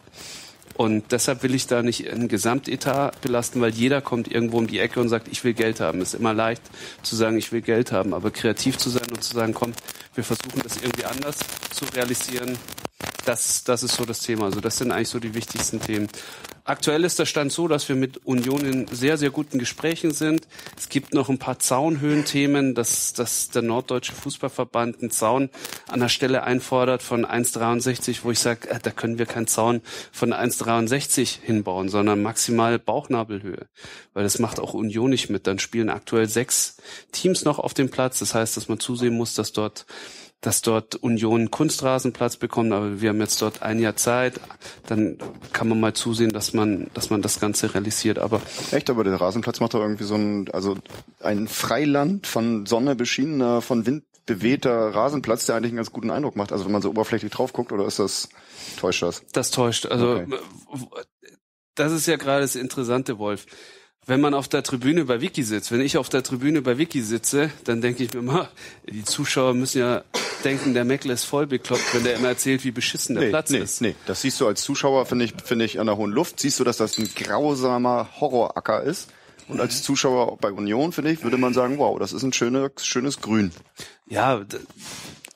Und deshalb will ich da nicht ein Gesamtetat belasten, weil jeder kommt irgendwo um die Ecke und sagt, ich will Geld haben. Es ist immer leicht zu sagen, ich will Geld haben, aber kreativ zu sein und zu sagen, komm, wir versuchen das irgendwie anders zu realisieren, das, das ist so das Thema. Also das sind eigentlich so die wichtigsten Themen. Aktuell ist der Stand so, dass wir mit Union in sehr, sehr guten Gesprächen sind. Es gibt noch ein paar Zaunhöhenthemen, dass, dass der Norddeutsche Fußballverband einen Zaun an der Stelle einfordert von 1,63, wo ich sage, äh, da können wir keinen Zaun von 1,63 hinbauen, sondern maximal Bauchnabelhöhe. Weil das macht auch Union nicht mit. Dann spielen aktuell sechs Teams noch auf dem Platz. Das heißt, dass man zusehen muss, dass dort dass dort Union Kunstrasenplatz bekommt, aber wir haben jetzt dort ein Jahr Zeit, dann kann man mal zusehen, dass man, dass man das Ganze realisiert. Aber echt, aber der Rasenplatz macht doch irgendwie so ein, also ein Freiland von Sonne beschienener, von Wind bewehter Rasenplatz, der eigentlich einen ganz guten Eindruck macht. Also wenn man so oberflächlich drauf guckt, oder ist das täuscht das? Das täuscht. Also okay. das ist ja gerade das Interessante, Wolf wenn man auf der Tribüne bei Wiki sitzt, wenn ich auf der Tribüne bei Wiki sitze, dann denke ich mir mal, die Zuschauer müssen ja denken, der Meckle ist voll bekloppt, wenn der immer erzählt, wie beschissen der nee, Platz nee, ist. Nee, das siehst du als Zuschauer, finde ich, finde ich, an der hohen Luft, siehst du, dass das ein grausamer Horroracker ist. Und als Zuschauer bei Union, finde ich, würde man sagen, wow, das ist ein schönes, schönes Grün. Ja,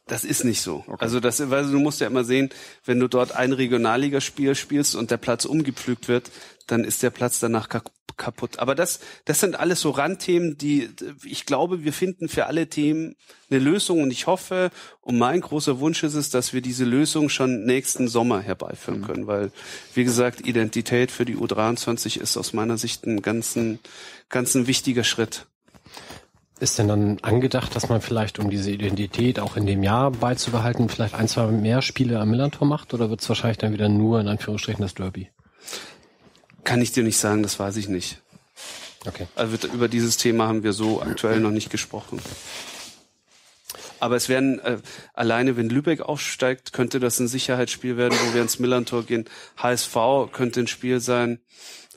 das ist nicht so. Okay. Also das, weil du musst ja immer sehen, wenn du dort ein Regionalligaspiel spielst und der Platz umgepflügt wird, dann ist der Platz danach kaputt. Aber das, das sind alles so Randthemen, die ich glaube, wir finden für alle Themen eine Lösung und ich hoffe und mein großer Wunsch ist es, dass wir diese Lösung schon nächsten Sommer herbeiführen mhm. können, weil wie gesagt, Identität für die U23 ist aus meiner Sicht ein ganz, ein, ganz ein wichtiger Schritt. Ist denn dann angedacht, dass man vielleicht, um diese Identität auch in dem Jahr beizubehalten, vielleicht ein, zwei mehr Spiele am Millantor macht oder wird es wahrscheinlich dann wieder nur in Anführungsstrichen das Derby? Kann ich dir nicht sagen, das weiß ich nicht. Okay. Also über dieses Thema haben wir so aktuell noch nicht gesprochen. Aber es werden äh, alleine, wenn Lübeck aufsteigt, könnte das ein Sicherheitsspiel werden, wo wir ins Millantor gehen. HSV könnte ein Spiel sein,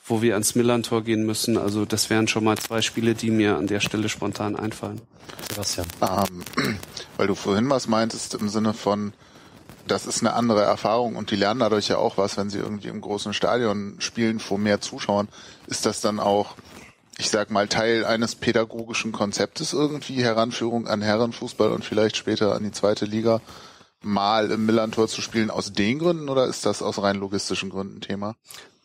wo wir ans Millantor gehen müssen. Also das wären schon mal zwei Spiele, die mir an der Stelle spontan einfallen. Sebastian. Ähm, weil du vorhin was meintest im Sinne von, das ist eine andere Erfahrung und die lernen dadurch ja auch was, wenn sie irgendwie im großen Stadion spielen vor mehr Zuschauern. Ist das dann auch, ich sag mal, Teil eines pädagogischen Konzeptes irgendwie, Heranführung an Herrenfußball und vielleicht später an die zweite Liga, mal im Millantor zu spielen aus den Gründen oder ist das aus rein logistischen Gründen Thema?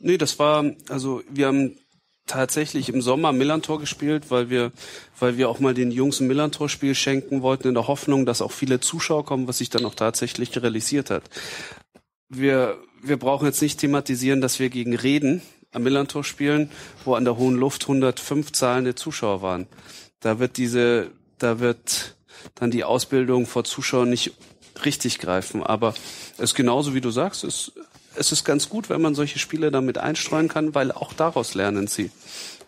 Nee, das war, also wir haben tatsächlich im Sommer Millantor gespielt, weil wir, weil wir auch mal den Jungs ein Millantor-Spiel schenken wollten, in der Hoffnung, dass auch viele Zuschauer kommen, was sich dann auch tatsächlich realisiert hat. wir, wir brauchen jetzt nicht thematisieren, dass wir gegen Reden am Millantor spielen, wo an der hohen Luft 105 zahlende Zuschauer waren. Da wird diese, da wird dann die Ausbildung vor Zuschauern nicht richtig greifen. Aber es genauso wie du sagst, es, es ist ganz gut, wenn man solche Spiele damit einstreuen kann, weil auch daraus lernen sie.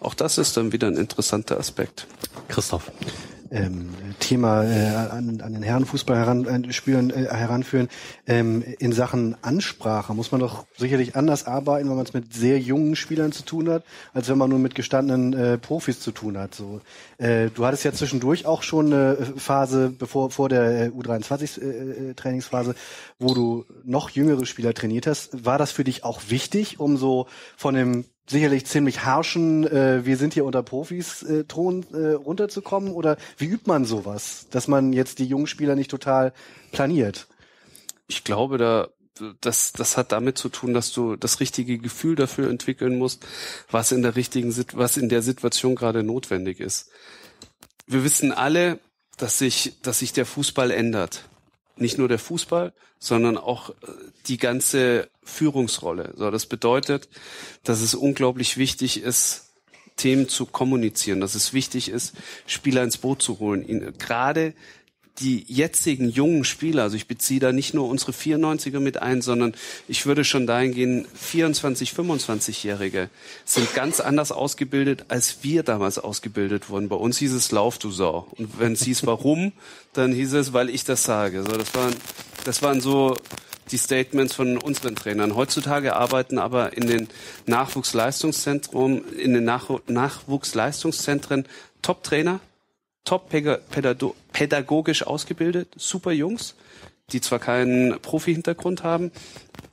Auch das ist dann wieder ein interessanter Aspekt. Christoph ähm, Thema äh, an, an den Herrenfußball heran, äh, spüren, äh, heranführen. Ähm, in Sachen Ansprache muss man doch sicherlich anders arbeiten, wenn man es mit sehr jungen Spielern zu tun hat, als wenn man nur mit gestandenen äh, Profis zu tun hat. So, äh, du hattest ja zwischendurch auch schon eine Phase, bevor vor der äh, U23 äh, äh, Trainingsphase, wo du noch jüngere Spieler trainiert hast. War das für dich auch wichtig, um so von dem sicherlich ziemlich harschen, äh, wir sind hier unter Profis äh, Ton äh, runterzukommen? Oder wie übt man sowas, dass man jetzt die jungen Spieler nicht total planiert? Ich glaube, da das, das hat damit zu tun, dass du das richtige Gefühl dafür entwickeln musst, was in der richtigen, was in der Situation gerade notwendig ist. Wir wissen alle, dass sich, dass sich der Fußball ändert nicht nur der Fußball, sondern auch äh, die ganze Führungsrolle. So, das bedeutet, dass es unglaublich wichtig ist, Themen zu kommunizieren, dass es wichtig ist, Spieler ins Boot zu holen. Gerade die jetzigen jungen Spieler, also ich beziehe da nicht nur unsere 94er mit ein, sondern ich würde schon dahin gehen, 24, 25-Jährige sind ganz anders ausgebildet, als wir damals ausgebildet wurden. Bei uns hieß es Lauf, du Sau. Und wenn es hieß, warum, dann hieß es, weil ich das sage. So, das waren, das waren so die Statements von unseren Trainern. Heutzutage arbeiten aber in den Nachwuchsleistungszentren, in den Nach Nachwuchsleistungszentren Top-Trainer, top pädagogisch ausgebildet, super Jungs, die zwar keinen Profi-Hintergrund haben,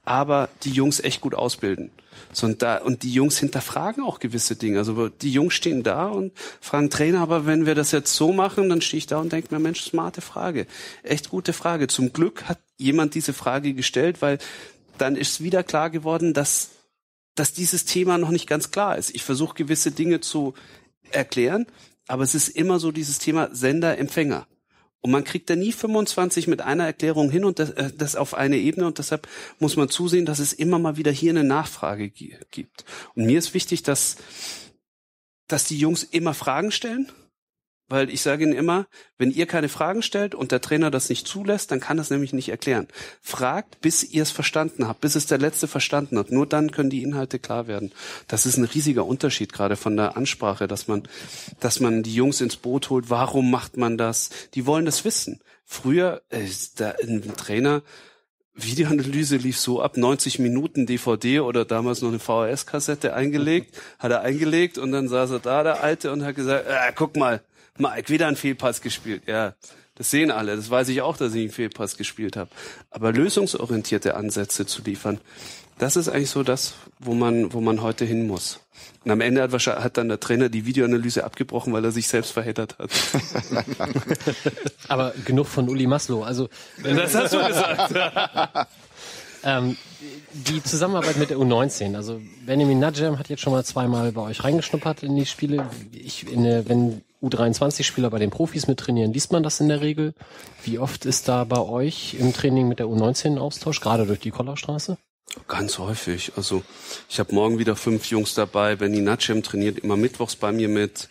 aber die Jungs echt gut ausbilden. So, und, da, und die Jungs hinterfragen auch gewisse Dinge. Also die Jungs stehen da und fragen Trainer, aber wenn wir das jetzt so machen, dann stehe ich da und denke mir, Mensch, smarte Frage. Echt gute Frage. Zum Glück hat jemand diese Frage gestellt, weil dann ist wieder klar geworden, dass, dass dieses Thema noch nicht ganz klar ist. Ich versuche gewisse Dinge zu erklären, aber es ist immer so dieses Thema Sender-Empfänger. Und man kriegt da nie 25 mit einer Erklärung hin und das, äh, das auf eine Ebene und deshalb muss man zusehen, dass es immer mal wieder hier eine Nachfrage gibt. Und mir ist wichtig, dass, dass die Jungs immer Fragen stellen weil ich sage Ihnen immer, wenn ihr keine Fragen stellt und der Trainer das nicht zulässt, dann kann das nämlich nicht erklären. Fragt, bis ihr es verstanden habt, bis es der Letzte verstanden hat. Nur dann können die Inhalte klar werden. Das ist ein riesiger Unterschied gerade von der Ansprache, dass man, dass man die Jungs ins Boot holt. Warum macht man das? Die wollen das wissen. Früher, äh, da, ein Trainer, Videoanalyse lief so ab, 90 Minuten DVD oder damals noch eine VHS-Kassette eingelegt, hat er eingelegt und dann saß er da, der Alte, und hat gesagt, äh, guck mal, Mike, wieder ein Fehlpass gespielt. Ja, das sehen alle. Das weiß ich auch, dass ich einen Fehlpass gespielt habe. Aber lösungsorientierte Ansätze zu liefern, das ist eigentlich so das, wo man, wo man heute hin muss. Und am Ende hat, wahrscheinlich, hat dann der Trainer die Videoanalyse abgebrochen, weil er sich selbst verheddert hat. Aber genug von Uli Maslow. Also das hast du gesagt. ähm, die Zusammenarbeit mit der U19. Also Benjamin Najem hat jetzt schon mal zweimal bei euch reingeschnuppert in die Spiele. Ich, in, wenn U23-Spieler bei den Profis mit trainieren, liest man das in der Regel? Wie oft ist da bei euch im Training mit der U19 Austausch, gerade durch die Kollerstraße? Ganz häufig. Also ich habe morgen wieder fünf Jungs dabei. Benny Natschem trainiert immer mittwochs bei mir mit.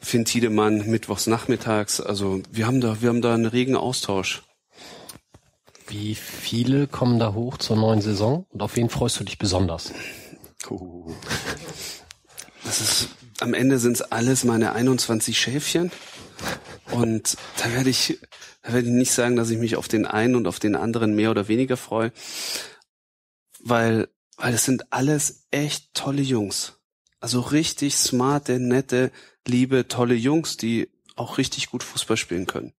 Finn Tiedemann mittwochs nachmittags. Also wir haben da, wir haben da einen regen Austausch. Wie viele kommen da hoch zur neuen Saison? Und auf wen freust du dich besonders? Oh. Das ist am Ende sind es alles meine 21 Schäfchen. Und da werde ich, da werde ich nicht sagen, dass ich mich auf den einen und auf den anderen mehr oder weniger freue, weil, weil es sind alles echt tolle Jungs. Also richtig smarte, nette, liebe, tolle Jungs, die auch richtig gut Fußball spielen können.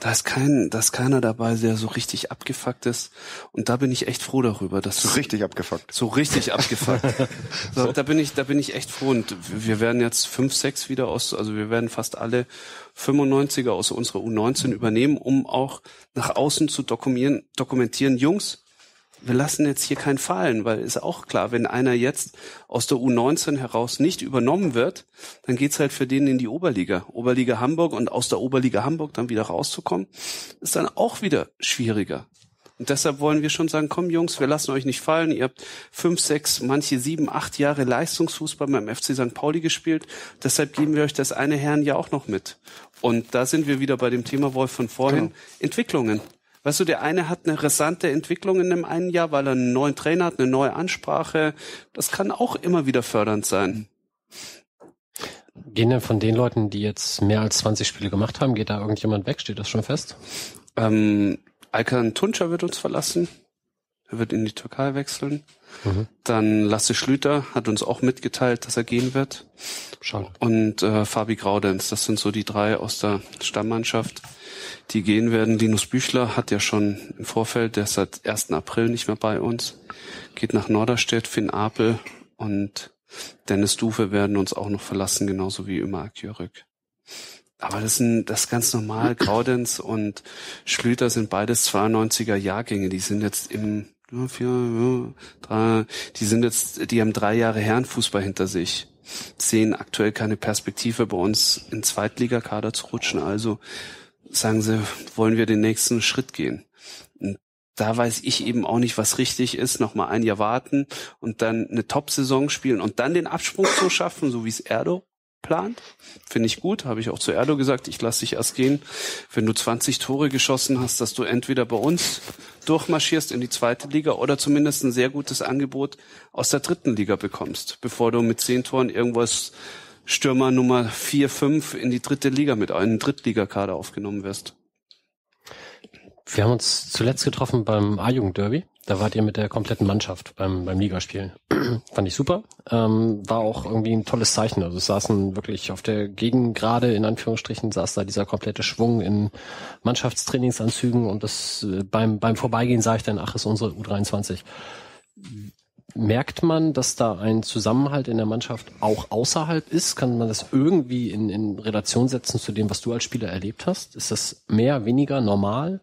Da ist kein, da ist keiner dabei, der so richtig abgefuckt ist. Und da bin ich echt froh darüber, dass so richtig abgefuckt. So richtig abgefuckt. so, da bin ich, da bin ich echt froh. Und wir werden jetzt fünf, sechs wieder aus, also wir werden fast alle 95er aus unserer U19 übernehmen, um auch nach außen zu dokumentieren, dokumentieren, Jungs, wir lassen jetzt hier keinen fallen, weil ist auch klar, wenn einer jetzt aus der U19 heraus nicht übernommen wird, dann geht's halt für den in die Oberliga. Oberliga Hamburg und aus der Oberliga Hamburg dann wieder rauszukommen, ist dann auch wieder schwieriger. Und deshalb wollen wir schon sagen, komm Jungs, wir lassen euch nicht fallen. Ihr habt fünf, sechs, manche sieben, acht Jahre Leistungsfußball beim FC St. Pauli gespielt. Deshalb geben wir euch das eine Herren ja auch noch mit. Und da sind wir wieder bei dem Thema Wolf von vorhin. Genau. Entwicklungen. Weißt du, der eine hat eine rasante Entwicklung in dem einen Jahr, weil er einen neuen Trainer hat, eine neue Ansprache. Das kann auch immer wieder fördernd sein. Gehen denn von den Leuten, die jetzt mehr als 20 Spiele gemacht haben, geht da irgendjemand weg? Steht das schon fest? Ähm, Alkan Tunca wird uns verlassen. Er wird in die Türkei wechseln. Mhm. Dann Lasse Schlüter hat uns auch mitgeteilt, dass er gehen wird. Schade. Und äh, Fabi Graudenz, das sind so die drei aus der Stammmannschaft, die gehen werden. Linus Büchler hat ja schon im Vorfeld, der ist seit 1. April nicht mehr bei uns, geht nach Norderstedt, Finn Apel und Dennis Dufe werden uns auch noch verlassen, genauso wie immer Akjörük. Aber das sind das ist ganz normal. Graudenz und Schlüter sind beides 92er Jahrgänge. Die sind jetzt im vier, drei, die sind jetzt, die haben drei Jahre Herrenfußball hinter sich, sehen aktuell keine Perspektive bei uns in Zweitligakader zu rutschen. Also sagen sie, wollen wir den nächsten Schritt gehen. Und da weiß ich eben auch nicht, was richtig ist. Nochmal ein Jahr warten und dann eine Top-Saison spielen und dann den Absprung zu schaffen, so wie es Erdo plant. Finde ich gut, habe ich auch zu Erdo gesagt, ich lasse dich erst gehen, wenn du 20 Tore geschossen hast, dass du entweder bei uns durchmarschierst in die zweite Liga oder zumindest ein sehr gutes Angebot aus der dritten Liga bekommst, bevor du mit zehn Toren irgendwas Stürmer Nummer vier, fünf in die dritte Liga mit einem Drittligakader aufgenommen wirst. Wir haben uns zuletzt getroffen beim A-Jugend-Derby. Da wart ihr mit der kompletten Mannschaft beim, beim Ligaspiel. Fand ich super. Ähm, war auch irgendwie ein tolles Zeichen. Also es saßen wirklich auf der Gegengrade, in Anführungsstrichen, saß da dieser komplette Schwung in Mannschaftstrainingsanzügen und das äh, beim, beim Vorbeigehen sah ich dann, ach, ist unsere U23. Merkt man, dass da ein Zusammenhalt in der Mannschaft auch außerhalb ist? Kann man das irgendwie in, in Relation setzen zu dem, was du als Spieler erlebt hast? Ist das mehr, weniger normal?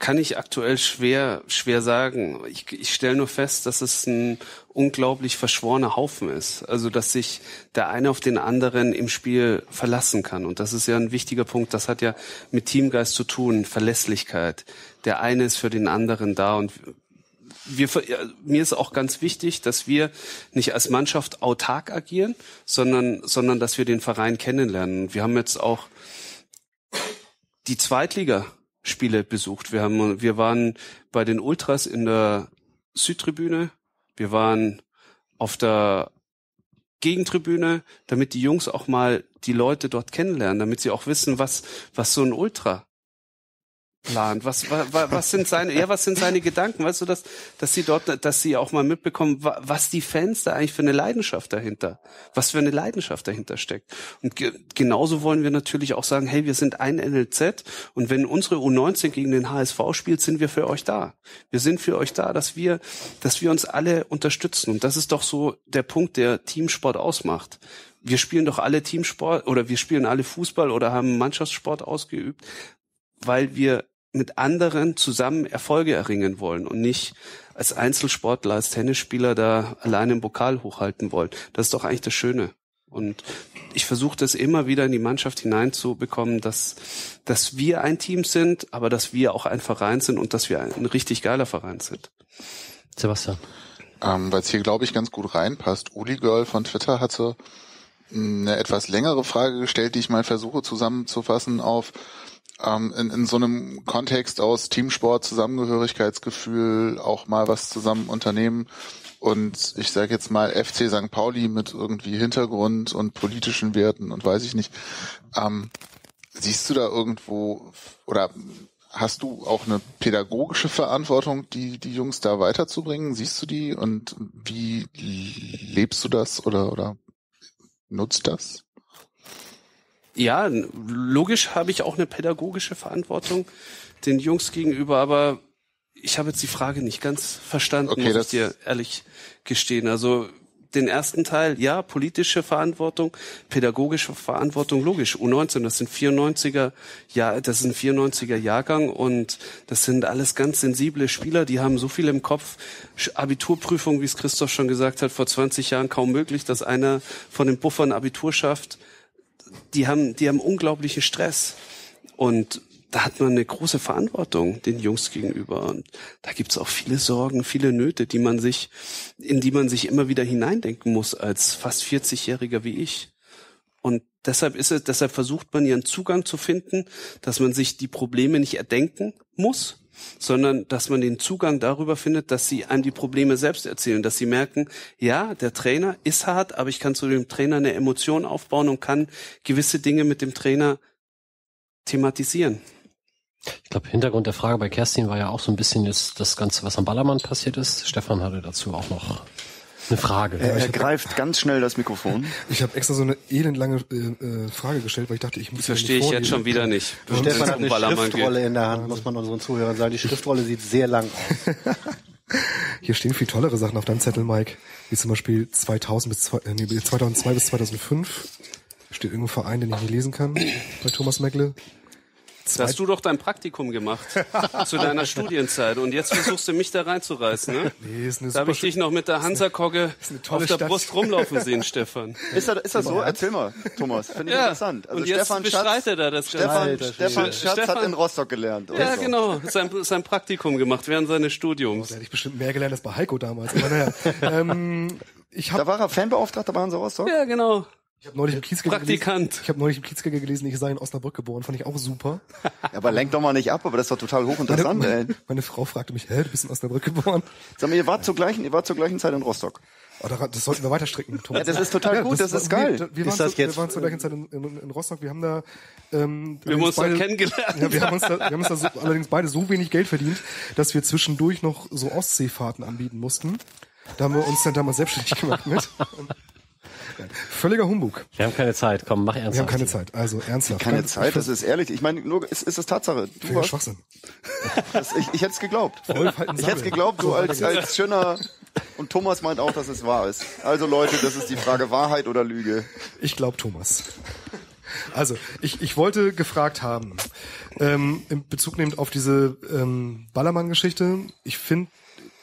kann ich aktuell schwer schwer sagen. Ich, ich stelle nur fest, dass es ein unglaublich verschworener Haufen ist. Also dass sich der eine auf den anderen im Spiel verlassen kann. Und das ist ja ein wichtiger Punkt. Das hat ja mit Teamgeist zu tun, Verlässlichkeit. Der eine ist für den anderen da und wir, mir ist auch ganz wichtig, dass wir nicht als Mannschaft autark agieren, sondern, sondern dass wir den Verein kennenlernen. Wir haben jetzt auch die Zweitliga Spiele besucht. Wir haben, wir waren bei den Ultras in der Südtribüne. Wir waren auf der Gegentribüne, damit die Jungs auch mal die Leute dort kennenlernen, damit sie auch wissen, was, was so ein Ultra plant? Was, was, was sind seine, ja, was sind seine Gedanken? Weißt du, dass, dass sie dort, dass sie auch mal mitbekommen, was die Fans da eigentlich für eine Leidenschaft dahinter, was für eine Leidenschaft dahinter steckt. Und ge genauso wollen wir natürlich auch sagen, hey, wir sind ein NLZ und wenn unsere U19 gegen den HSV spielt, sind wir für euch da. Wir sind für euch da, dass wir, dass wir uns alle unterstützen. Und das ist doch so der Punkt, der Teamsport ausmacht wir spielen doch alle Teamsport oder wir spielen alle Fußball oder haben Mannschaftssport ausgeübt, weil wir mit anderen zusammen Erfolge erringen wollen und nicht als Einzelsportler, als Tennisspieler da alleine im Pokal hochhalten wollen. Das ist doch eigentlich das Schöne. Und ich versuche das immer wieder in die Mannschaft hineinzubekommen, dass, dass wir ein Team sind, aber dass wir auch ein Verein sind und dass wir ein richtig geiler Verein sind. Sebastian. Ähm, Weil es hier, glaube ich, ganz gut reinpasst. Uli Girl von Twitter hatte eine etwas längere Frage gestellt, die ich mal versuche zusammenzufassen auf ähm, in, in so einem Kontext aus Teamsport, Zusammengehörigkeitsgefühl, auch mal was zusammen unternehmen. Und ich sage jetzt mal FC St. Pauli mit irgendwie Hintergrund und politischen Werten und weiß ich nicht. Ähm, siehst du da irgendwo oder hast du auch eine pädagogische Verantwortung, die die Jungs da weiterzubringen? Siehst du die und wie lebst du das oder oder nutzt das? Ja, logisch habe ich auch eine pädagogische Verantwortung den Jungs gegenüber, aber ich habe jetzt die Frage nicht ganz verstanden, okay, muss ich dir ehrlich gestehen. Also den ersten Teil, ja, politische Verantwortung, pädagogische Verantwortung, logisch. U19, das sind 94er, ja, das ist ein 94er Jahrgang und das sind alles ganz sensible Spieler, die haben so viel im Kopf. Abiturprüfung, wie es Christoph schon gesagt hat, vor 20 Jahren kaum möglich, dass einer von den Buffern Abitur schafft die haben, die haben unglaublichen Stress. Und da hat man eine große Verantwortung den Jungs gegenüber. Und da gibt's auch viele Sorgen, viele Nöte, die man sich, in die man sich immer wieder hineindenken muss als fast 40-Jähriger wie ich. Und deshalb ist es, deshalb versucht man ihren Zugang zu finden, dass man sich die Probleme nicht erdenken muss, sondern dass man den Zugang darüber findet, dass sie einem die Probleme selbst erzählen, dass sie merken, ja, der Trainer ist hart, aber ich kann zu dem Trainer eine Emotion aufbauen und kann gewisse Dinge mit dem Trainer thematisieren. Ich glaube, Hintergrund der Frage bei Kerstin war ja auch so ein bisschen jetzt das Ganze, was am Ballermann passiert ist. Stefan hatte dazu auch noch eine Frage. Er, er greift ganz schnell das Mikrofon. Ich habe extra so eine elendlange äh, Frage gestellt, weil ich dachte, ich muss Das verstehe ich jetzt schon wieder nicht. Und Stefan hat eine Schriftrolle in der Hand, muss man unseren Zuhörern sagen. Die Schriftrolle sieht sehr lang aus. Hier stehen viel tollere Sachen auf deinem Zettel, Mike. Wie zum Beispiel 2000 bis, äh, nee, 2002 bis 2005. Steht irgendein Verein, den ich nicht lesen kann, bei Thomas Meckle. Da hast du doch dein Praktikum gemacht zu deiner Studienzeit und jetzt versuchst du mich da reinzureißen, ne? Nee, ist eine Da habe ich dich noch mit der Hansa-Kogge auf der Stadt. Brust rumlaufen sehen, Stefan. Ist das, ist das so? Erzähl mal, Thomas. Finde ich Ja, interessant. Also und jetzt Stefan beschreitet Schatz, er das Stefan. Stefan. Schatz hat Stefan- in Rostock gelernt. oder Ja, so. genau. Sein, sein Praktikum gemacht während seines Da Studiums. hätte ich bestimmt mehr gelernt als bei Heiko damals. Aber naja, ähm, ich Da habe war er Fanbeauftragter bei Hansa Rostock? Ja, genau. Ich hab neulich im gelesen. Praktikant. Ich habe neulich im Kiezgänger gelesen, ich sei in Osnabrück geboren. Fand ich auch super. Ja, aber lenk doch mal nicht ab, aber das ist doch total hochinteressant, Meine, ey. meine, meine Frau fragte mich, hä, du bist in Osnabrück geboren? Sag mal, ihr wart zur gleichen, ihr wart zur gleichen Zeit in Rostock. Oh, das sollten wir weiter stricken, Thomas. Ja, das ist total gut, das ist war- geil. Wir, wir, Ist waren das zu, jetzt- wir waren zur gleichen Zeit in, in, in Rostock. Wir haben da, ähm, Wir haben uns da beide- kennengelernt. Ja, wir haben uns da, wir haben uns da so, allerdings beide so wenig Geld verdient, dass wir zwischendurch noch so Ostseefahrten anbieten mussten. Da haben wir uns dann damals selbstständig gemacht mit. Und, ja, völliger Humbug. Wir haben keine Zeit. Komm, mach ernsthaft. Wir haben keine Zeit. Also ernsthaft. Keine Zeit, das ist ehrlich. Ich meine, nur, es ist das Tatsache. Du völliger warst, Schwachsinn. das, ich, ich hätte es geglaubt. Wolf halt Ich hätte es geglaubt, du als, als schöner, und Thomas meint auch, dass es wahr ist. Also Leute, das ist die Frage Wahrheit oder Lüge. Ich glaube Thomas. Also, ich, ich wollte gefragt haben, ähm, in Bezug nehmend auf diese ähm, Ballermann-Geschichte, ich finde,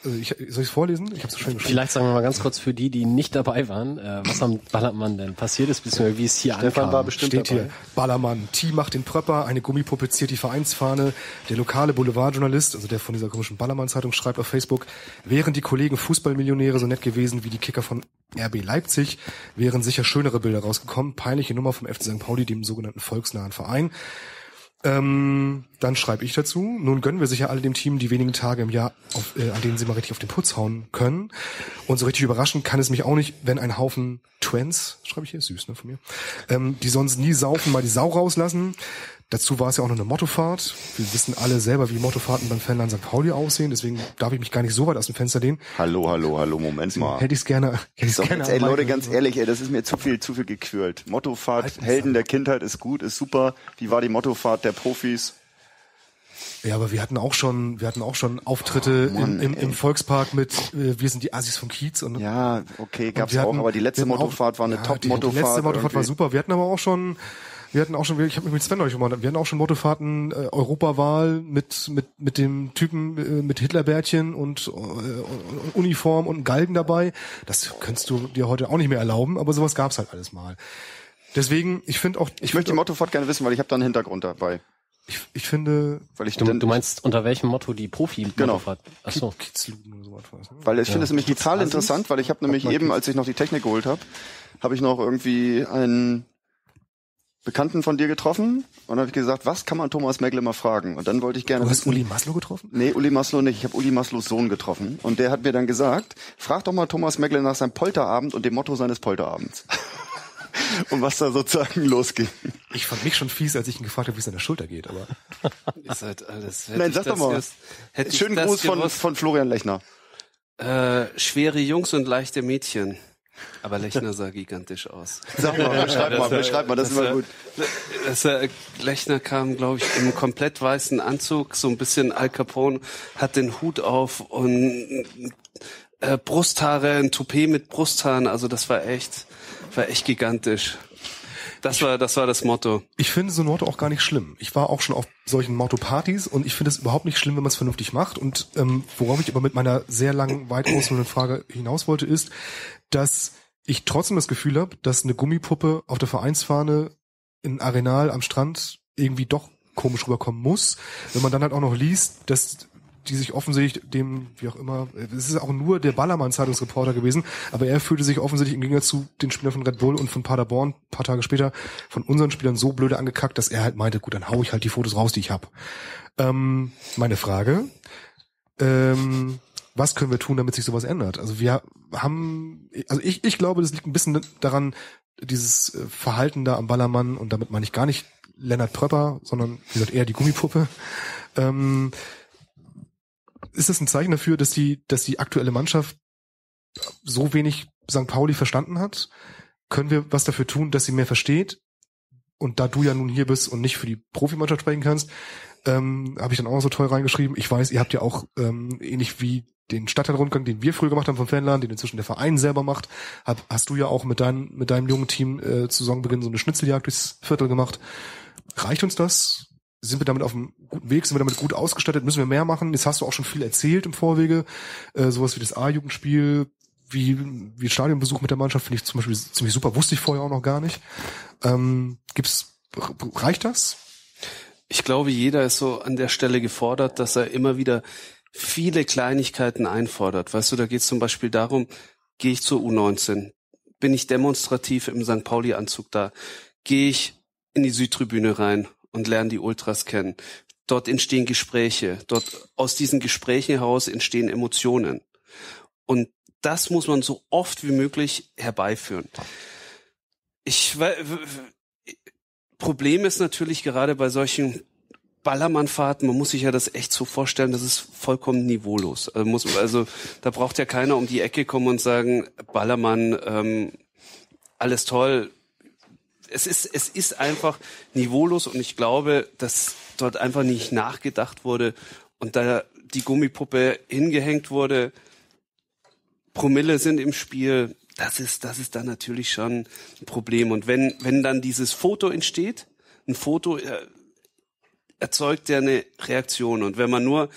ich, soll ich es vorlesen? Ich habe es schön geschrieben. Vielleicht sagen wir mal ganz kurz für die, die nicht dabei waren, äh, was am Ballermann denn passiert ist, beziehungsweise wie es hier Stefan ankam. war bestimmt Steht dabei. hier, Ballermann, T macht den Pröpper, eine Gummipuppe ziert die Vereinsfahne. Der lokale Boulevardjournalist, also der von dieser komischen Ballermann-Zeitung, schreibt auf Facebook, wären die Kollegen Fußballmillionäre so nett gewesen wie die Kicker von RB Leipzig, wären sicher schönere Bilder rausgekommen. Peinliche Nummer vom FC St. Pauli, dem sogenannten volksnahen Verein. Ähm, dann schreibe ich dazu. Nun gönnen wir sicher alle dem Team die wenigen Tage im Jahr, auf, äh, an denen sie mal richtig auf den Putz hauen können. Und so richtig überraschend kann es mich auch nicht, wenn ein Haufen Twents, schreibe ich hier, süß, ne, von mir, ähm, die sonst nie saufen, mal die Sau rauslassen. Dazu war es ja auch noch eine Mottofahrt. Wir wissen alle selber, wie Mottofahrten beim Fanland St. Pauli aussehen. Deswegen darf ich mich gar nicht so weit aus dem Fenster lehnen. Hallo, hallo, hallo, Moment mal. Hätte ich es gerne, hätte ich's Doch, gerne jetzt, ey, Leute, ganz ehrlich, ey, das ist mir zu viel, zu viel gequirlt. Mottofahrt, uns Helden der Kindheit ist gut, ist super. Wie war die Mottofahrt der Profis? Ja, aber wir hatten auch schon, wir hatten auch schon Auftritte Oh, Mann, im, im, im Volkspark mit äh, Wir sind die Assis vom Kiez und Ja, okay, gab's wir auch, hatten- aber die letzte hatten Mottofahrt war eine ja, die- Top-Mottofahrt. Die letzte Mottofahrt war super. Wir hatten aber auch schon, wir hatten auch schon, ich habe mich mit Sven neulich gemacht, wir hatten auch schon Mottofahrten, äh, Europawahl mit mit mit dem Typen äh, mit Hitlerbärtchen und äh, Uniform und Galgen dabei. Das könntest du dir heute auch nicht mehr erlauben, aber sowas gab's halt alles mal. Deswegen, ich finde auch, Ich möchte die Mottofahrt gerne wissen, weil ich habe da einen Hintergrund dabei. ich, ich finde, Weil ich Du, dann, du meinst, unter welchem Motto die profi Genau. Ach so. Kiezluden oder sowas. was, ne? Weil ich finde es nämlich total interessant, weil ich habe nämlich eben, als ich noch die Technik geholt habe, habe ich noch irgendwie einen Bekannten von dir getroffen und dann habe ich gesagt, was kann man Thomas Megle mal fragen? Und dann wollte ich gerne Du hast wissen, Uli Maslow getroffen? Nee, Uli Maslow nicht. Ich habe Uli Maslows Sohn getroffen. Und der hat mir dann gesagt, frag doch mal Thomas Megle nach seinem Polterabend und dem Motto seines Polterabends. und was da sozusagen losging. Ich fand mich schon fies, als ich ihn gefragt habe, wie es an der Schulter geht, aber Ihr seid alles. hätte Nein, ich sag doch mal. ich Schönen Gruß von, von Florian Lechner. äh, schwere Jungs und leichte Mädchen. Aber Lechner sah gigantisch aus. Sag mal, beschreib mal, beschreib mal, das ist immer gut. Das, äh, Lechner kam, glaube ich, im komplett weißen Anzug, so ein bisschen Al Capone, hat den Hut auf und äh, Brusthaare, ein Toupet mit Brusthaaren. Also das war echt, war echt gigantisch. Das war, das war das Motto. Ich finde so ein Motto auch gar nicht schlimm. Ich war auch schon auf solchen Motto-Partys und ich finde es überhaupt nicht schlimm, wenn man es vernünftig macht. Und ähm, worauf ich aber mit meiner sehr langen, weit ausholenden Frage hinaus wollte, ist, dass ich trotzdem das Gefühl habe, dass eine Gummipuppe auf der Vereinsfahne in Arenal am Strand irgendwie doch komisch rüberkommen muss. Wenn man dann halt auch noch liest, dass die sich offensichtlich dem, wie auch immer, es ist auch nur der Ballermann-Zeitungsreporter gewesen, aber er fühlte sich offensichtlich im Gegensatz zu den Spielern von Red Bull und von Paderborn, paar Tage später, von unseren Spielern so blöde angekackt, dass er halt meinte, gut, dann hau ich halt die Fotos raus, die ich hab. Ähm, meine Frage, ähm, was können wir tun, damit sich sowas ändert? Also wir haben, also ich, ich glaube, das liegt ein bisschen daran, dieses äh, Verhalten da am Ballermann, und damit meine ich gar nicht Lennart Pröpper, sondern wie gesagt eher die Gummipuppe, ähm, ist das ein Zeichen dafür, dass die, dass die aktuelle Mannschaft so wenig St. Pauli verstanden hat? Können wir was dafür tun, dass sie mehr versteht? Und da du ja nun hier bist und nicht für die Profimannschaft sprechen kannst, ähm, habe ich dann auch so toll reingeschrieben. Ich weiß, ihr habt ja auch ähm, ähnlich wie den Stadtteilrundgang, den wir früher gemacht haben vom Fanladen, den inzwischen der Verein selber macht, hab, hast du ja auch mit, dein, mit deinem jungen Team äh, zu Saisonbeginn so eine Schnitzeljagd durchs Viertel gemacht. Reicht uns das? sind wir damit auf einem guten Weg, sind wir damit gut ausgestattet, müssen wir mehr machen. Jetzt hast du auch schon viel erzählt im Vorwege, äh, sowas wie das A-Jugendspiel, wie, wie Stadionbesuch mit der Mannschaft finde ich zum Beispiel ziemlich super, wusste ich vorher auch noch gar nicht. Ähm, gibt's, reicht das? Ich glaube, jeder ist so an der Stelle gefordert, dass er immer wieder viele Kleinigkeiten einfordert. Weißt du, da geht es zum Beispiel darum, gehe ich zur U19, bin ich demonstrativ im St. Pauli-Anzug da, gehe ich in die Südtribüne rein und lernen die Ultras kennen. Dort entstehen Gespräche. Dort aus diesen Gesprächen heraus entstehen Emotionen. Und das muss man so oft wie möglich herbeiführen. Ich Problem ist natürlich gerade bei solchen Ballermannfahrten, man muss sich ja das echt so vorstellen, das ist vollkommen niveaulos. Also, muss, also da braucht ja keiner um die Ecke kommen und sagen, Ballermann, ähm, alles toll, es ist, es ist einfach niveaulos und ich glaube, dass dort einfach nicht nachgedacht wurde und da die Gummipuppe hingehängt wurde, Promille sind im Spiel, das ist, das ist dann natürlich schon ein Problem. Und wenn, wenn dann dieses Foto entsteht, ein Foto äh, erzeugt ja eine Reaktion. Und wenn man nur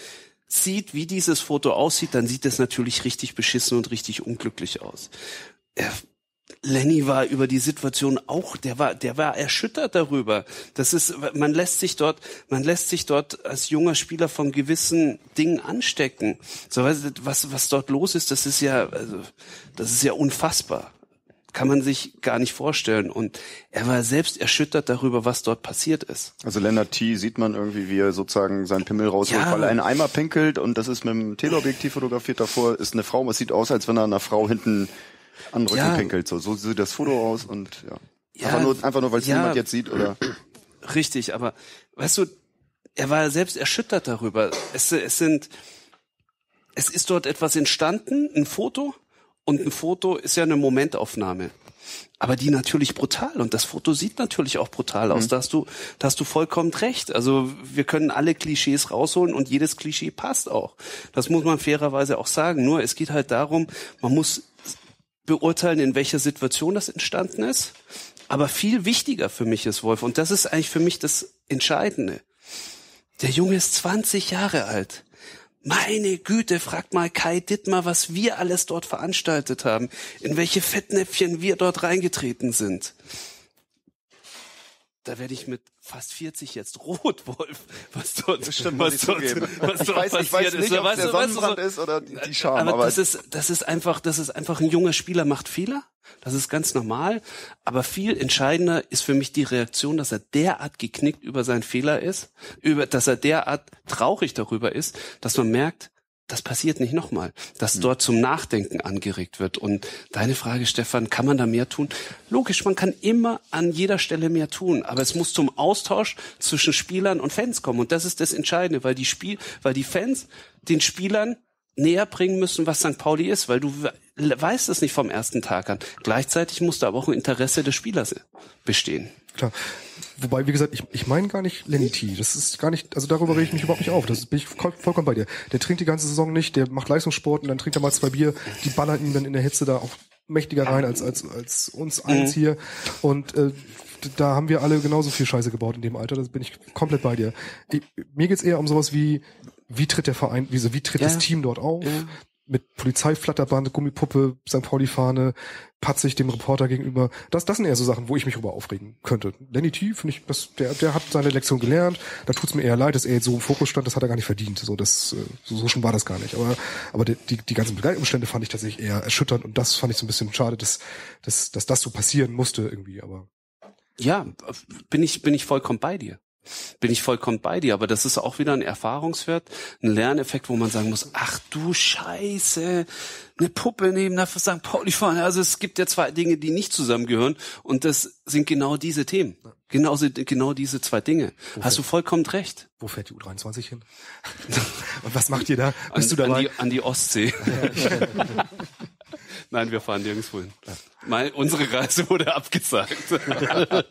sieht, wie dieses Foto aussieht, dann sieht es natürlich richtig beschissen und richtig unglücklich aus. Lenny war über die Situation auch, der war, der war erschüttert darüber. Das ist, man lässt sich dort, man lässt sich dort als junger Spieler von gewissen Dingen anstecken. So, was, was dort los ist, das ist ja, also, das ist ja unfassbar. Kann man sich gar nicht vorstellen. Und er war selbst erschüttert darüber, was dort passiert ist. Also Lennart T. sieht man irgendwie, wie er sozusagen seinen Pimmel rausholt, ja. weil er einen Eimer pinkelt und das ist mit dem Teleobjektiv fotografiert davor, ist eine Frau, es sieht aus, als wenn er einer Frau hinten an Rücken ja. pinkelt. So, so sieht das Foto aus und ja. ja einfach nur, einfach nur weil es ja, niemand jetzt sieht, oder? Richtig, aber weißt du, er war selbst erschüttert darüber. Es, es sind, es ist dort etwas entstanden, ein Foto, und ein Foto ist ja eine Momentaufnahme. Aber die natürlich brutal und das Foto sieht natürlich auch brutal aus. Mhm. Da hast du, da hast du vollkommen recht. Also wir können alle Klischees rausholen und jedes Klischee passt auch. Das muss man fairerweise auch sagen. Nur es geht halt darum, man muss beurteilen, in welcher Situation das entstanden ist. Aber viel wichtiger für mich ist Wolf, und das ist eigentlich für mich das Entscheidende. Der Junge ist 20 Jahre alt. Meine Güte, fragt mal Kai Dittmar, was wir alles dort veranstaltet haben, in welche Fettnäpfchen wir dort reingetreten sind. Da werde ich mit fast 40 jetzt rot, Wolf. Was dort, das stimmt, was dort, was dort ich weiß, passiert ich weiß nicht, ist. Ob weißt der Sonnenbrand weißt du, ist oder die, die Scham. Aber, aber das ist, das ist einfach, das ist einfach ein junger Spieler macht Fehler. Das ist ganz normal. Aber viel entscheidender ist für mich die Reaktion, dass er derart geknickt über seinen Fehler ist, über, dass er derart traurig darüber ist, dass man merkt, das passiert nicht nochmal, dass hm. dort zum Nachdenken angeregt wird. Und deine Frage, Stefan, kann man da mehr tun? Logisch, man kann immer an jeder Stelle mehr tun, aber es muss zum Austausch zwischen Spielern und Fans kommen. Und das ist das Entscheidende, weil die Spiel, weil die Fans den Spielern näher bringen müssen, was St. Pauli ist, weil du weißt es nicht vom ersten Tag an. Gleichzeitig muss da aber auch ein Interesse des Spielers bestehen. Klar. Wobei, wie gesagt, ich, ich meine gar nicht Lenny T. Das ist gar nicht, also darüber rede ich mich überhaupt nicht auf. Das bin ich voll, vollkommen bei dir. Der trinkt die ganze Saison nicht, der macht Leistungssport und dann trinkt er mal zwei Bier, die ballern ihn dann in der Hitze da auch mächtiger rein als, als, als uns eins mhm. hier. Und äh, da haben wir alle genauso viel Scheiße gebaut in dem Alter. Das bin ich komplett bei dir. Ich, mir geht's eher um sowas wie, wie tritt der Verein, wie, wie tritt ja. das Team dort auf? Ja mit Polizeiflatterband, Gummipuppe, St. Pauli-Fahne, patzig dem Reporter gegenüber. Das, das sind eher so Sachen, wo ich mich drüber aufregen könnte. Lenny T, finde ich, das, der, der hat seine Lektion gelernt. Da tut's mir eher leid, dass er jetzt so im Fokus stand. Das hat er gar nicht verdient. So, das, äh, so, so schon war das gar nicht. Aber, aber die, die, die ganzen Begleitumstände fand ich tatsächlich eher erschütternd und das fand ich so ein bisschen schade, dass, dass, dass das so passieren musste irgendwie. Aber ja, bin ich bin ich vollkommen bei dir bin ich vollkommen bei dir. Aber das ist auch wieder ein Erfahrungswert, ein Lerneffekt, wo man sagen muss, ach du Scheiße, eine Puppe neben der St. Pauli fahren. Also es gibt ja zwei Dinge, die nicht zusammengehören. Und das sind genau diese Themen. Genau, genau diese zwei Dinge. Wo Hast fährt, du vollkommen recht. Wo fährt die U23 hin? Und was macht ihr da? Bist an, du dabei? An die, an die Ostsee. Nein, wir fahren nirgendwo hin. Mal, unsere Reise wurde abgesagt.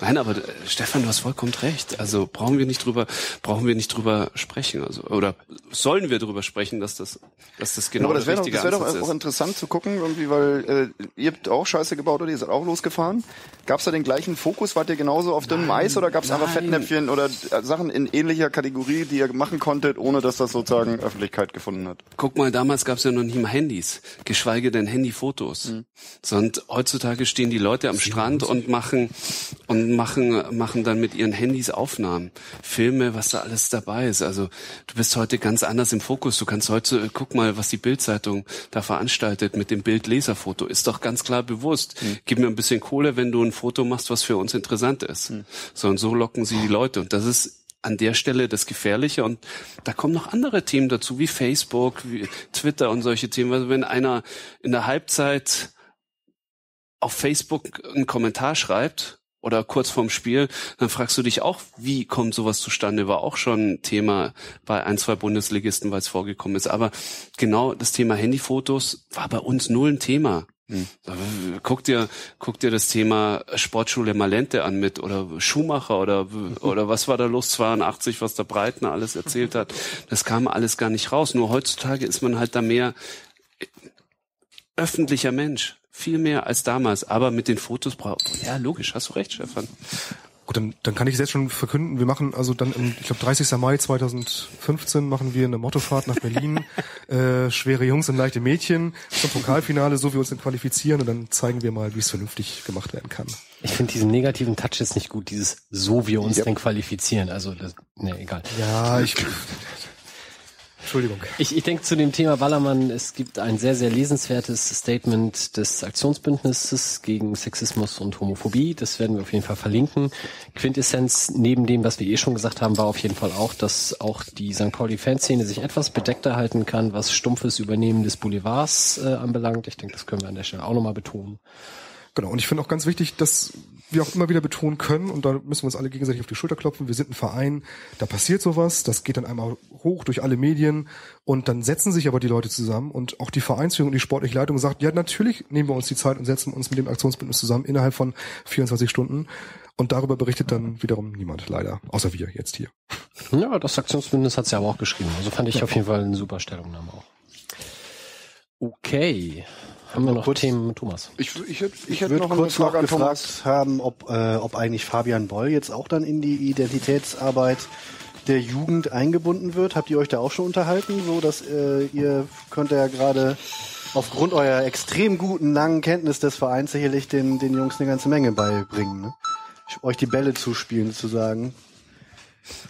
Nein, aber äh, Stefan, du hast vollkommen recht. Also brauchen wir nicht drüber, brauchen wir nicht drüber sprechen. Also oder sollen wir drüber sprechen, dass das, dass das genau ja, aber das, wäre doch, das wäre doch auch interessant zu gucken, irgendwie, weil äh, ihr habt auch Scheiße gebaut oder ihr seid auch losgefahren. Gab es da den gleichen Fokus? Wart ihr genauso auf dünnem Eis oder gab es einfach Fettnäpfchen oder äh, Sachen in ähnlicher Kategorie, die ihr machen konntet, ohne dass das sozusagen Öffentlichkeit gefunden hat? Guck mal, damals gab es ja noch nicht mal Handys, geschweige denn Handyfotos. Mhm. Sondern heutzutage stehen die Leute am Strand und machen und machen, machen dann mit ihren Handys Aufnahmen, Filme, was da alles dabei ist. Also du bist heute ganz anders im Fokus. Du kannst heute, guck mal, was die Bildzeitung da veranstaltet mit dem Bildleserfoto. Ist doch ganz klar bewusst. Mhm. Gib mir ein bisschen Kohle, wenn du ein Foto machst, was für uns interessant ist. Mhm. So und so locken sie die Leute. Und das ist an der Stelle das Gefährliche. Und da kommen noch andere Themen dazu, wie Facebook, wie Twitter und solche Themen. Also wenn einer in der Halbzeit auf Facebook einen Kommentar schreibt oder kurz vorm Spiel, dann fragst du dich auch, wie kommt sowas zustande? War auch schon Thema bei ein, zwei Bundesligisten, weil es vorgekommen ist. Aber genau das Thema Handyfotos war bei uns null ein Thema. Hm. Guck dir, guck dir das Thema Sportschule Malente an mit oder Schumacher oder oder was war da los 82, was der Breitner alles erzählt hat. Das kam alles gar nicht raus. Nur heutzutage ist man halt da mehr öffentlicher Mensch viel mehr als damals. Aber mit den Fotos braucht, ja, logisch, hast du recht, Stefan. Gut, dann, dann kann ich jetzt schon verkünden, wir machen also dann, im, ich glaube 30. Mai 2015 machen wir eine Mottofahrt nach Berlin, äh, schwere Jungs und leichte Mädchen zum Pokalfinale, so wie wir uns dann qualifizieren und dann zeigen wir mal, wie es vernünftig gemacht werden kann. Ich finde diesen negativen Touch jetzt nicht gut, dieses so wir uns ja. dann qualifizieren, also das, ne, egal. Ja, ich Entschuldigung. Ich, ich denke zu dem Thema Ballermann, es gibt ein sehr, sehr lesenswertes Statement des Aktionsbündnisses gegen Sexismus und Homophobie. Das werden wir auf jeden Fall verlinken. Quintessenz neben dem, was wir eh schon gesagt haben, war auf jeden Fall auch, dass auch die St. Pauli-Fanszene sich etwas bedeckter halten kann, was stumpfes Übernehmen des Boulevards äh, anbelangt. Ich denke, das können wir an der Stelle auch nochmal betonen. Genau, und ich finde auch ganz wichtig, dass wir auch immer wieder betonen können, und da müssen wir uns alle gegenseitig auf die Schulter klopfen, wir sind ein Verein, da passiert sowas, das geht dann einmal hoch durch alle Medien und dann setzen sich aber die Leute zusammen und auch die Vereinsführung und die sportliche Leitung sagt, ja natürlich nehmen wir uns die Zeit und setzen uns mit dem Aktionsbündnis zusammen innerhalb von 24 Stunden und darüber berichtet dann wiederum niemand, leider, außer wir jetzt hier. Ja, das Aktionsbündnis hat es ja aber auch geschrieben, also fand ich ja. auf jeden Fall eine super Stellungnahme auch. Okay, haben wir noch kurz, Themen, Thomas? Ich, ich, ich, ich hätte noch kurz noch gefragt Thomas. haben, ob, äh, ob eigentlich Fabian Boll jetzt auch dann in die Identitätsarbeit der Jugend eingebunden wird. Habt ihr euch da auch schon unterhalten, so dass äh, ihr könnt ja gerade aufgrund eurer extrem guten langen Kenntnis des Vereins sicherlich den, den Jungs eine ganze Menge beibringen, ne? euch die Bälle zuspielen sozusagen.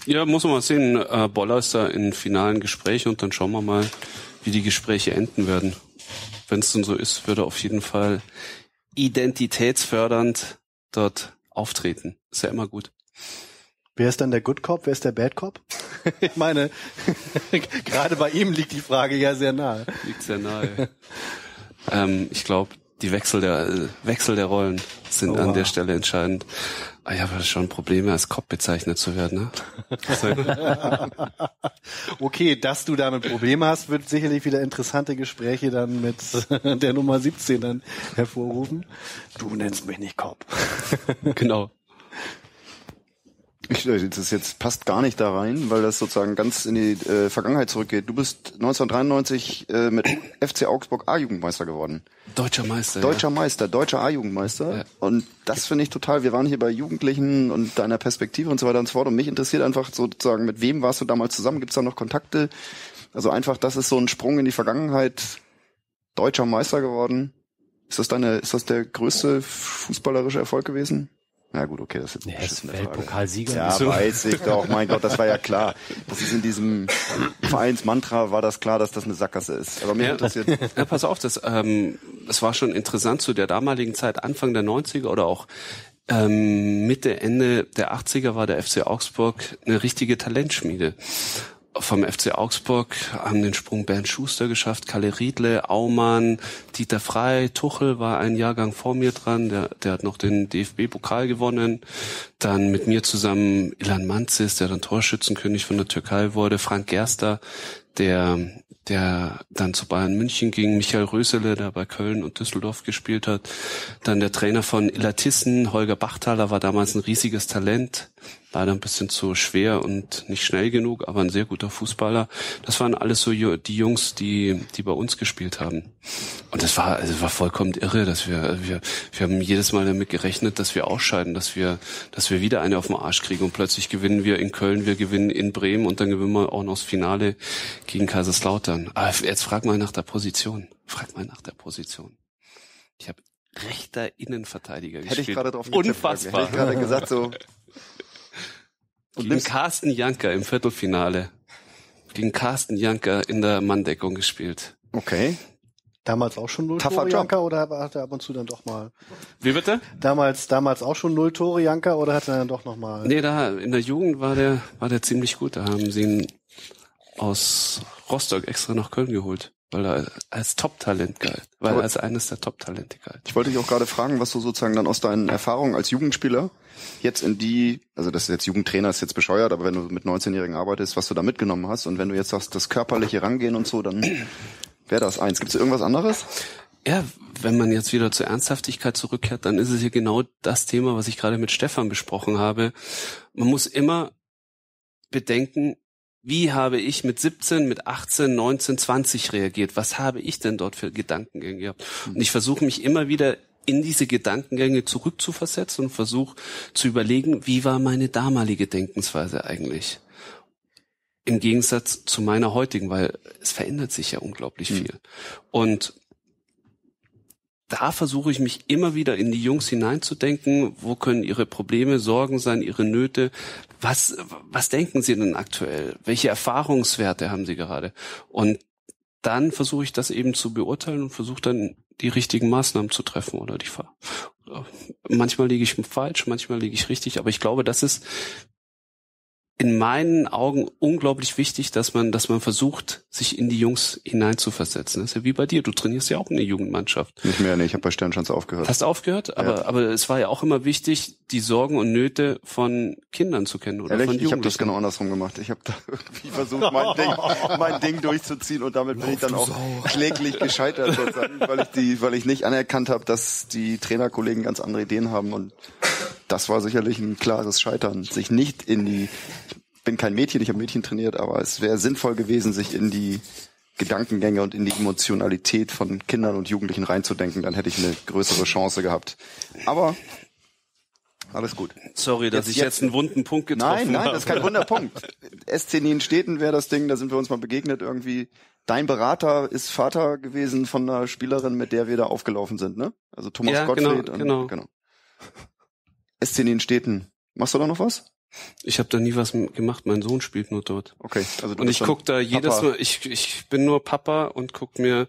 Ja, muss man mal sehen. Äh, Boller ist da in finalen Gesprächen und dann schauen wir mal, wie die Gespräche enden werden wenn es denn so ist, würde auf jeden Fall identitätsfördernd dort auftreten. Ist ja immer gut. Wer ist dann der Good Cop, wer ist der Bad Cop? ich meine, gerade bei ihm liegt die Frage ja sehr nahe. Liegt sehr nahe. ähm, ich glaube, die Wechsel der äh, Wechsel der Rollen sind oh, an der Stelle entscheidend. Ah ja, aber schon Probleme als Cop bezeichnet zu werden. Ne? okay, dass du damit Probleme hast, wird sicherlich wieder interessante Gespräche dann mit der Nummer 17 dann hervorrufen. Du nennst mich nicht Cop. genau. Ich, äh, das jetzt passt gar nicht da rein, weil das sozusagen ganz in die äh, Vergangenheit zurückgeht. Du bist 1993 äh, mit FC Augsburg A-Jugendmeister geworden. Deutscher Meister. Deutscher ja. Meister, deutscher A-Jugendmeister. Ja. Und das finde ich total. Wir waren hier bei Jugendlichen und deiner Perspektive und so weiter und so fort. Und mich interessiert einfach sozusagen, mit wem warst du damals zusammen? Gibt es da noch Kontakte? Also einfach, das ist so ein Sprung in die Vergangenheit. Deutscher Meister geworden. Ist das deine, ist das der größte fußballerische Erfolg gewesen? Ja gut, okay, das ist jetzt eine beschissene Weltpokalsieger. Ja, so. weiß ich doch. Mein Gott, das war ja klar. Das ist in diesem Vereinsmantra war das klar, dass das eine Sackgasse ist. Aber mir ja, interessiert. Ja, pass auf, das, ähm, das war schon interessant zu der damaligen Zeit, Anfang der 90er oder auch ähm, Mitte, Ende der 80er war der FC Augsburg eine richtige Talentschmiede vom FC Augsburg haben den Sprung Bernd Schuster geschafft, Kalle Riedle, Aumann, Dieter Frey, Tuchel war ein Jahrgang vor mir dran, der, der hat noch den DFB-Pokal gewonnen. Dann mit mir zusammen Ilan Manzis, der dann Torschützenkönig von der Türkei wurde, Frank Gerster, der der dann zu Bayern München ging, Michael Rösele, der bei Köln und Düsseldorf gespielt hat. Dann der Trainer von Illertissen, Holger Bachtaler, war damals ein riesiges Talent leider ein bisschen zu schwer und nicht schnell genug, aber ein sehr guter Fußballer. Das waren alles so die Jungs, die, die bei uns gespielt haben. Und das war, also war vollkommen irre, dass wir, wir, wir haben jedes Mal damit gerechnet, dass wir ausscheiden, dass wir, dass wir wieder eine auf den Arsch kriegen und plötzlich gewinnen wir in Köln, wir gewinnen in Bremen und dann gewinnen wir auch noch das Finale gegen Kaiserslautern. Aber jetzt frag mal nach der Position. Frag mal nach der Position. Ich habe rechter Innenverteidiger Hätte gespielt. ich gerade drauf Unfassbar. Hätte ich gerade gesagt so und gegen Carsten Janker im Viertelfinale. Gegen Carsten Janker in der Manndeckung gespielt. Okay. Damals auch schon null Tore Janker oder hat er ab und zu dann doch mal? Wie bitte? Damals, damals auch schon null Tore Janker oder hat er dann doch noch mal? Nee, da in der Jugend war der war der ziemlich gut. Da haben sie ihn aus Rostock extra nach Köln geholt weil er als Top-Talent galt, weil er als eines der Top-Talente galt. Ich wollte dich auch gerade fragen, was du sozusagen dann aus deinen Erfahrungen als Jugendspieler jetzt in die, also das ist jetzt Jugendtrainer ist jetzt bescheuert, aber wenn du mit 19-Jährigen arbeitest, was du da mitgenommen hast und wenn du jetzt sagst, das körperliche Rangehen und so, dann wäre das eins. Gibt es irgendwas anderes? Ja, wenn man jetzt wieder zur Ernsthaftigkeit zurückkehrt, dann ist es hier genau das Thema, was ich gerade mit Stefan besprochen habe. Man muss immer bedenken, wie habe ich mit 17, mit 18, 19, 20 reagiert? Was habe ich denn dort für Gedankengänge gehabt? Und ich versuche mich immer wieder in diese Gedankengänge zurückzuversetzen und versuche zu überlegen, wie war meine damalige Denkensweise eigentlich? Im Gegensatz zu meiner heutigen, weil es verändert sich ja unglaublich hm. viel. Mhm. Und da versuche ich mich immer wieder in die Jungs hineinzudenken. Wo können ihre Probleme, Sorgen sein, ihre Nöte? Was, was denken sie denn aktuell? Welche Erfahrungswerte haben sie gerade? Und dann versuche ich das eben zu beurteilen und versuche dann die richtigen Maßnahmen zu treffen oder die manchmal liege ich falsch, manchmal liege ich richtig, aber ich glaube, das ist in meinen Augen unglaublich wichtig, dass man, dass man versucht, sich in die Jungs hineinzuversetzen. Das ist ja wie bei dir. Du trainierst ja auch in der Jugendmannschaft. Nicht mehr, nee, ich habe bei Sternschanze aufgehört. Hast aufgehört? Aber, ja. aber es war ja auch immer wichtig, die Sorgen und Nöte von Kindern zu kennen oder Ehrlich? von Jugendlichen. Ich habe das genau andersrum gemacht. Ich habe da irgendwie versucht, mein Ding, mein Ding durchzuziehen und damit bin ich dann auch kläglich gescheitert, weil ich die, weil ich nicht anerkannt habe, dass die Trainerkollegen ganz andere Ideen haben und das war sicherlich ein klares Scheitern, sich nicht in die, ich bin kein Mädchen, ich habe Mädchen trainiert, aber es wäre sinnvoll gewesen, sich in die Gedankengänge und in die Emotionalität von Kindern und Jugendlichen reinzudenken, dann hätte ich eine größere Chance gehabt. Aber alles gut. Sorry, dass jetzt, ich jetzt, einen wunden Punkt getroffen habe. Nein, nein, habe. das ist kein wunder Punkt. SC Nienstädten wäre das Ding, da sind wir uns mal begegnet irgendwie. Dein Berater ist Vater gewesen von einer Spielerin, mit der wir da aufgelaufen sind, ne? Also Thomas ja, Gottfried. Genau, und, genau. genau. SC in den Städten. Machst du da noch was? Ich habe da nie was gemacht. Mein Sohn spielt nur dort. Okay. Also du und ich guck da jedes Papa. Mal. Ich, ich bin nur Papa und guck mir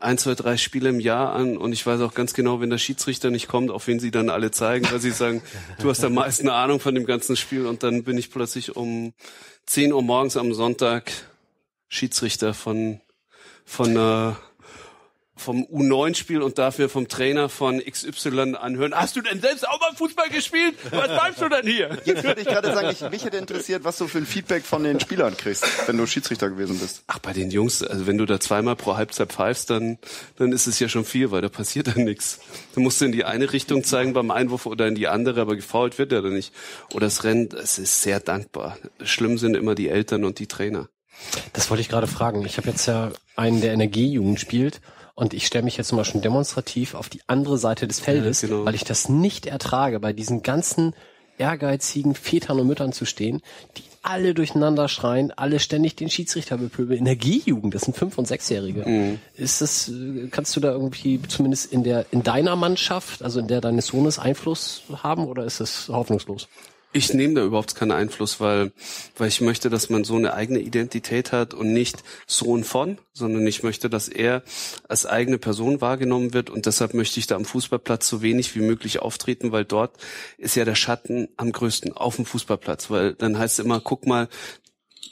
ein, zwei, drei Spiele im Jahr an und ich weiß auch ganz genau, wenn der Schiedsrichter nicht kommt, auf wen sie dann alle zeigen, weil sie sagen, du hast am meisten Ahnung von dem ganzen Spiel und dann bin ich plötzlich um 10 Uhr morgens am Sonntag Schiedsrichter von von einer vom U9-Spiel und dafür vom Trainer von XY anhören. Hast du denn selbst auch mal Fußball gespielt? Was bleibst du denn hier? Jetzt würde ich gerade sagen, ich, mich hätte interessiert, was du für ein Feedback von den Spielern kriegst, wenn du Schiedsrichter gewesen bist. Ach, bei den Jungs, also wenn du da zweimal pro Halbzeit pfeifst, dann, dann ist es ja schon viel, weil da passiert dann nichts. Du musst in die eine Richtung zeigen beim Einwurf oder in die andere, aber gefault wird er dann nicht. Oder das Rennen, es ist sehr dankbar. Schlimm sind immer die Eltern und die Trainer. Das wollte ich gerade fragen. Ich habe jetzt ja einen, der Energiejugend spielt und ich stelle mich jetzt mal schon demonstrativ auf die andere Seite des Feldes, ja, genau. weil ich das nicht ertrage bei diesen ganzen ehrgeizigen Vätern und Müttern zu stehen, die alle durcheinander schreien, alle ständig den Schiedsrichter bepöbeln. G-Jugend, das sind Fünf- und Sechsjährige. Mhm. Ist das, äh, kannst du da irgendwie zumindest in der, in deiner Mannschaft, also in der deines Sohnes Einfluss haben oder ist das hoffnungslos? Ich nehme da überhaupt keinen Einfluss, weil, weil ich möchte, dass man so eine eigene Identität hat und nicht Sohn von, sondern ich möchte, dass er als eigene Person wahrgenommen wird. Und deshalb möchte ich da am Fußballplatz so wenig wie möglich auftreten, weil dort ist ja der Schatten am größten auf dem Fußballplatz, weil dann heißt es immer, guck mal,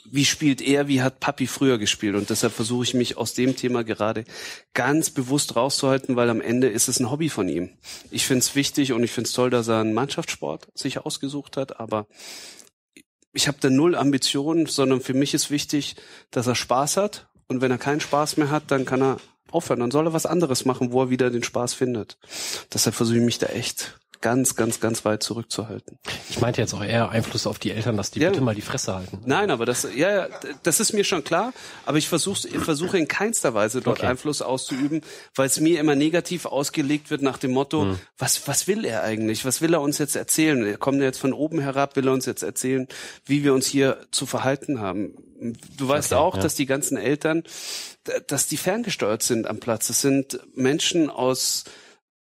wie spielt er, wie hat Papi früher gespielt. Und deshalb versuche ich mich aus dem Thema gerade ganz bewusst rauszuhalten, weil am Ende ist es ein Hobby von ihm. Ich finde es wichtig und ich finde es toll, dass er einen Mannschaftssport sich ausgesucht hat, aber ich habe da null Ambitionen, sondern für mich ist wichtig, dass er Spaß hat. Und wenn er keinen Spaß mehr hat, dann kann er aufhören. Dann soll er was anderes machen, wo er wieder den Spaß findet. Deshalb versuche ich mich da echt ganz, ganz, ganz weit zurückzuhalten. Ich meinte jetzt auch eher Einfluss auf die Eltern, dass die ja. bitte mal die Fresse halten. Nein, aber das, ja, ja, das ist mir schon klar. Aber ich versuche, versuche in keinster Weise dort okay. Einfluss auszuüben, weil es mir immer negativ ausgelegt wird nach dem Motto, hm. was, was will er eigentlich? Was will er uns jetzt erzählen? Er kommt jetzt von oben herab, will er uns jetzt erzählen, wie wir uns hier zu verhalten haben. Du weißt okay, auch, ja. dass die ganzen Eltern, dass die ferngesteuert sind am Platz. Es sind Menschen aus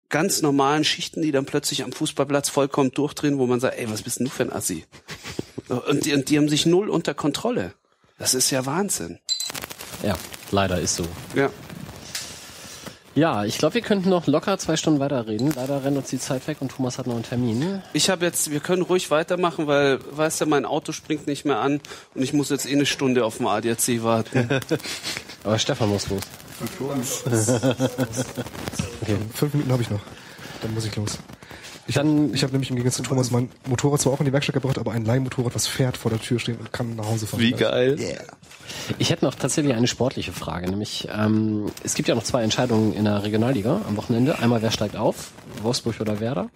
ganz normalen Schichten, die dann plötzlich am Fußballplatz vollkommen durchdrehen, wo man sagt, ey, was bist denn du für ein Assi? Und die, und die haben sich null unter Kontrolle. Das ist ja Wahnsinn. Ja, leider ist so. Ja. Ja, ich glaube, wir könnten noch locker zwei Stunden weiterreden. Leider rennt uns die Zeit weg und Thomas hat noch einen Termin. Ich habe jetzt, wir können ruhig weitermachen, weil, weißt du, mein Auto springt nicht mehr an und ich muss jetzt eh eine Stunde auf dem ADAC warten. Aber Stefan muss los. Okay. Fünf Minuten habe ich noch. Dann muss ich los. Ich habe hab nämlich im Gegensatz zu Thomas mein Motorrad zwar auch in die Werkstatt gebracht, aber ein Leihmotorrad, was fährt vor der Tür stehen und kann nach Hause fahren. Wie geil. Yeah. Ich hätte noch tatsächlich eine sportliche Frage, nämlich ähm, es gibt ja noch zwei Entscheidungen in der Regionalliga am Wochenende. Einmal wer steigt auf, Wolfsburg oder Werder?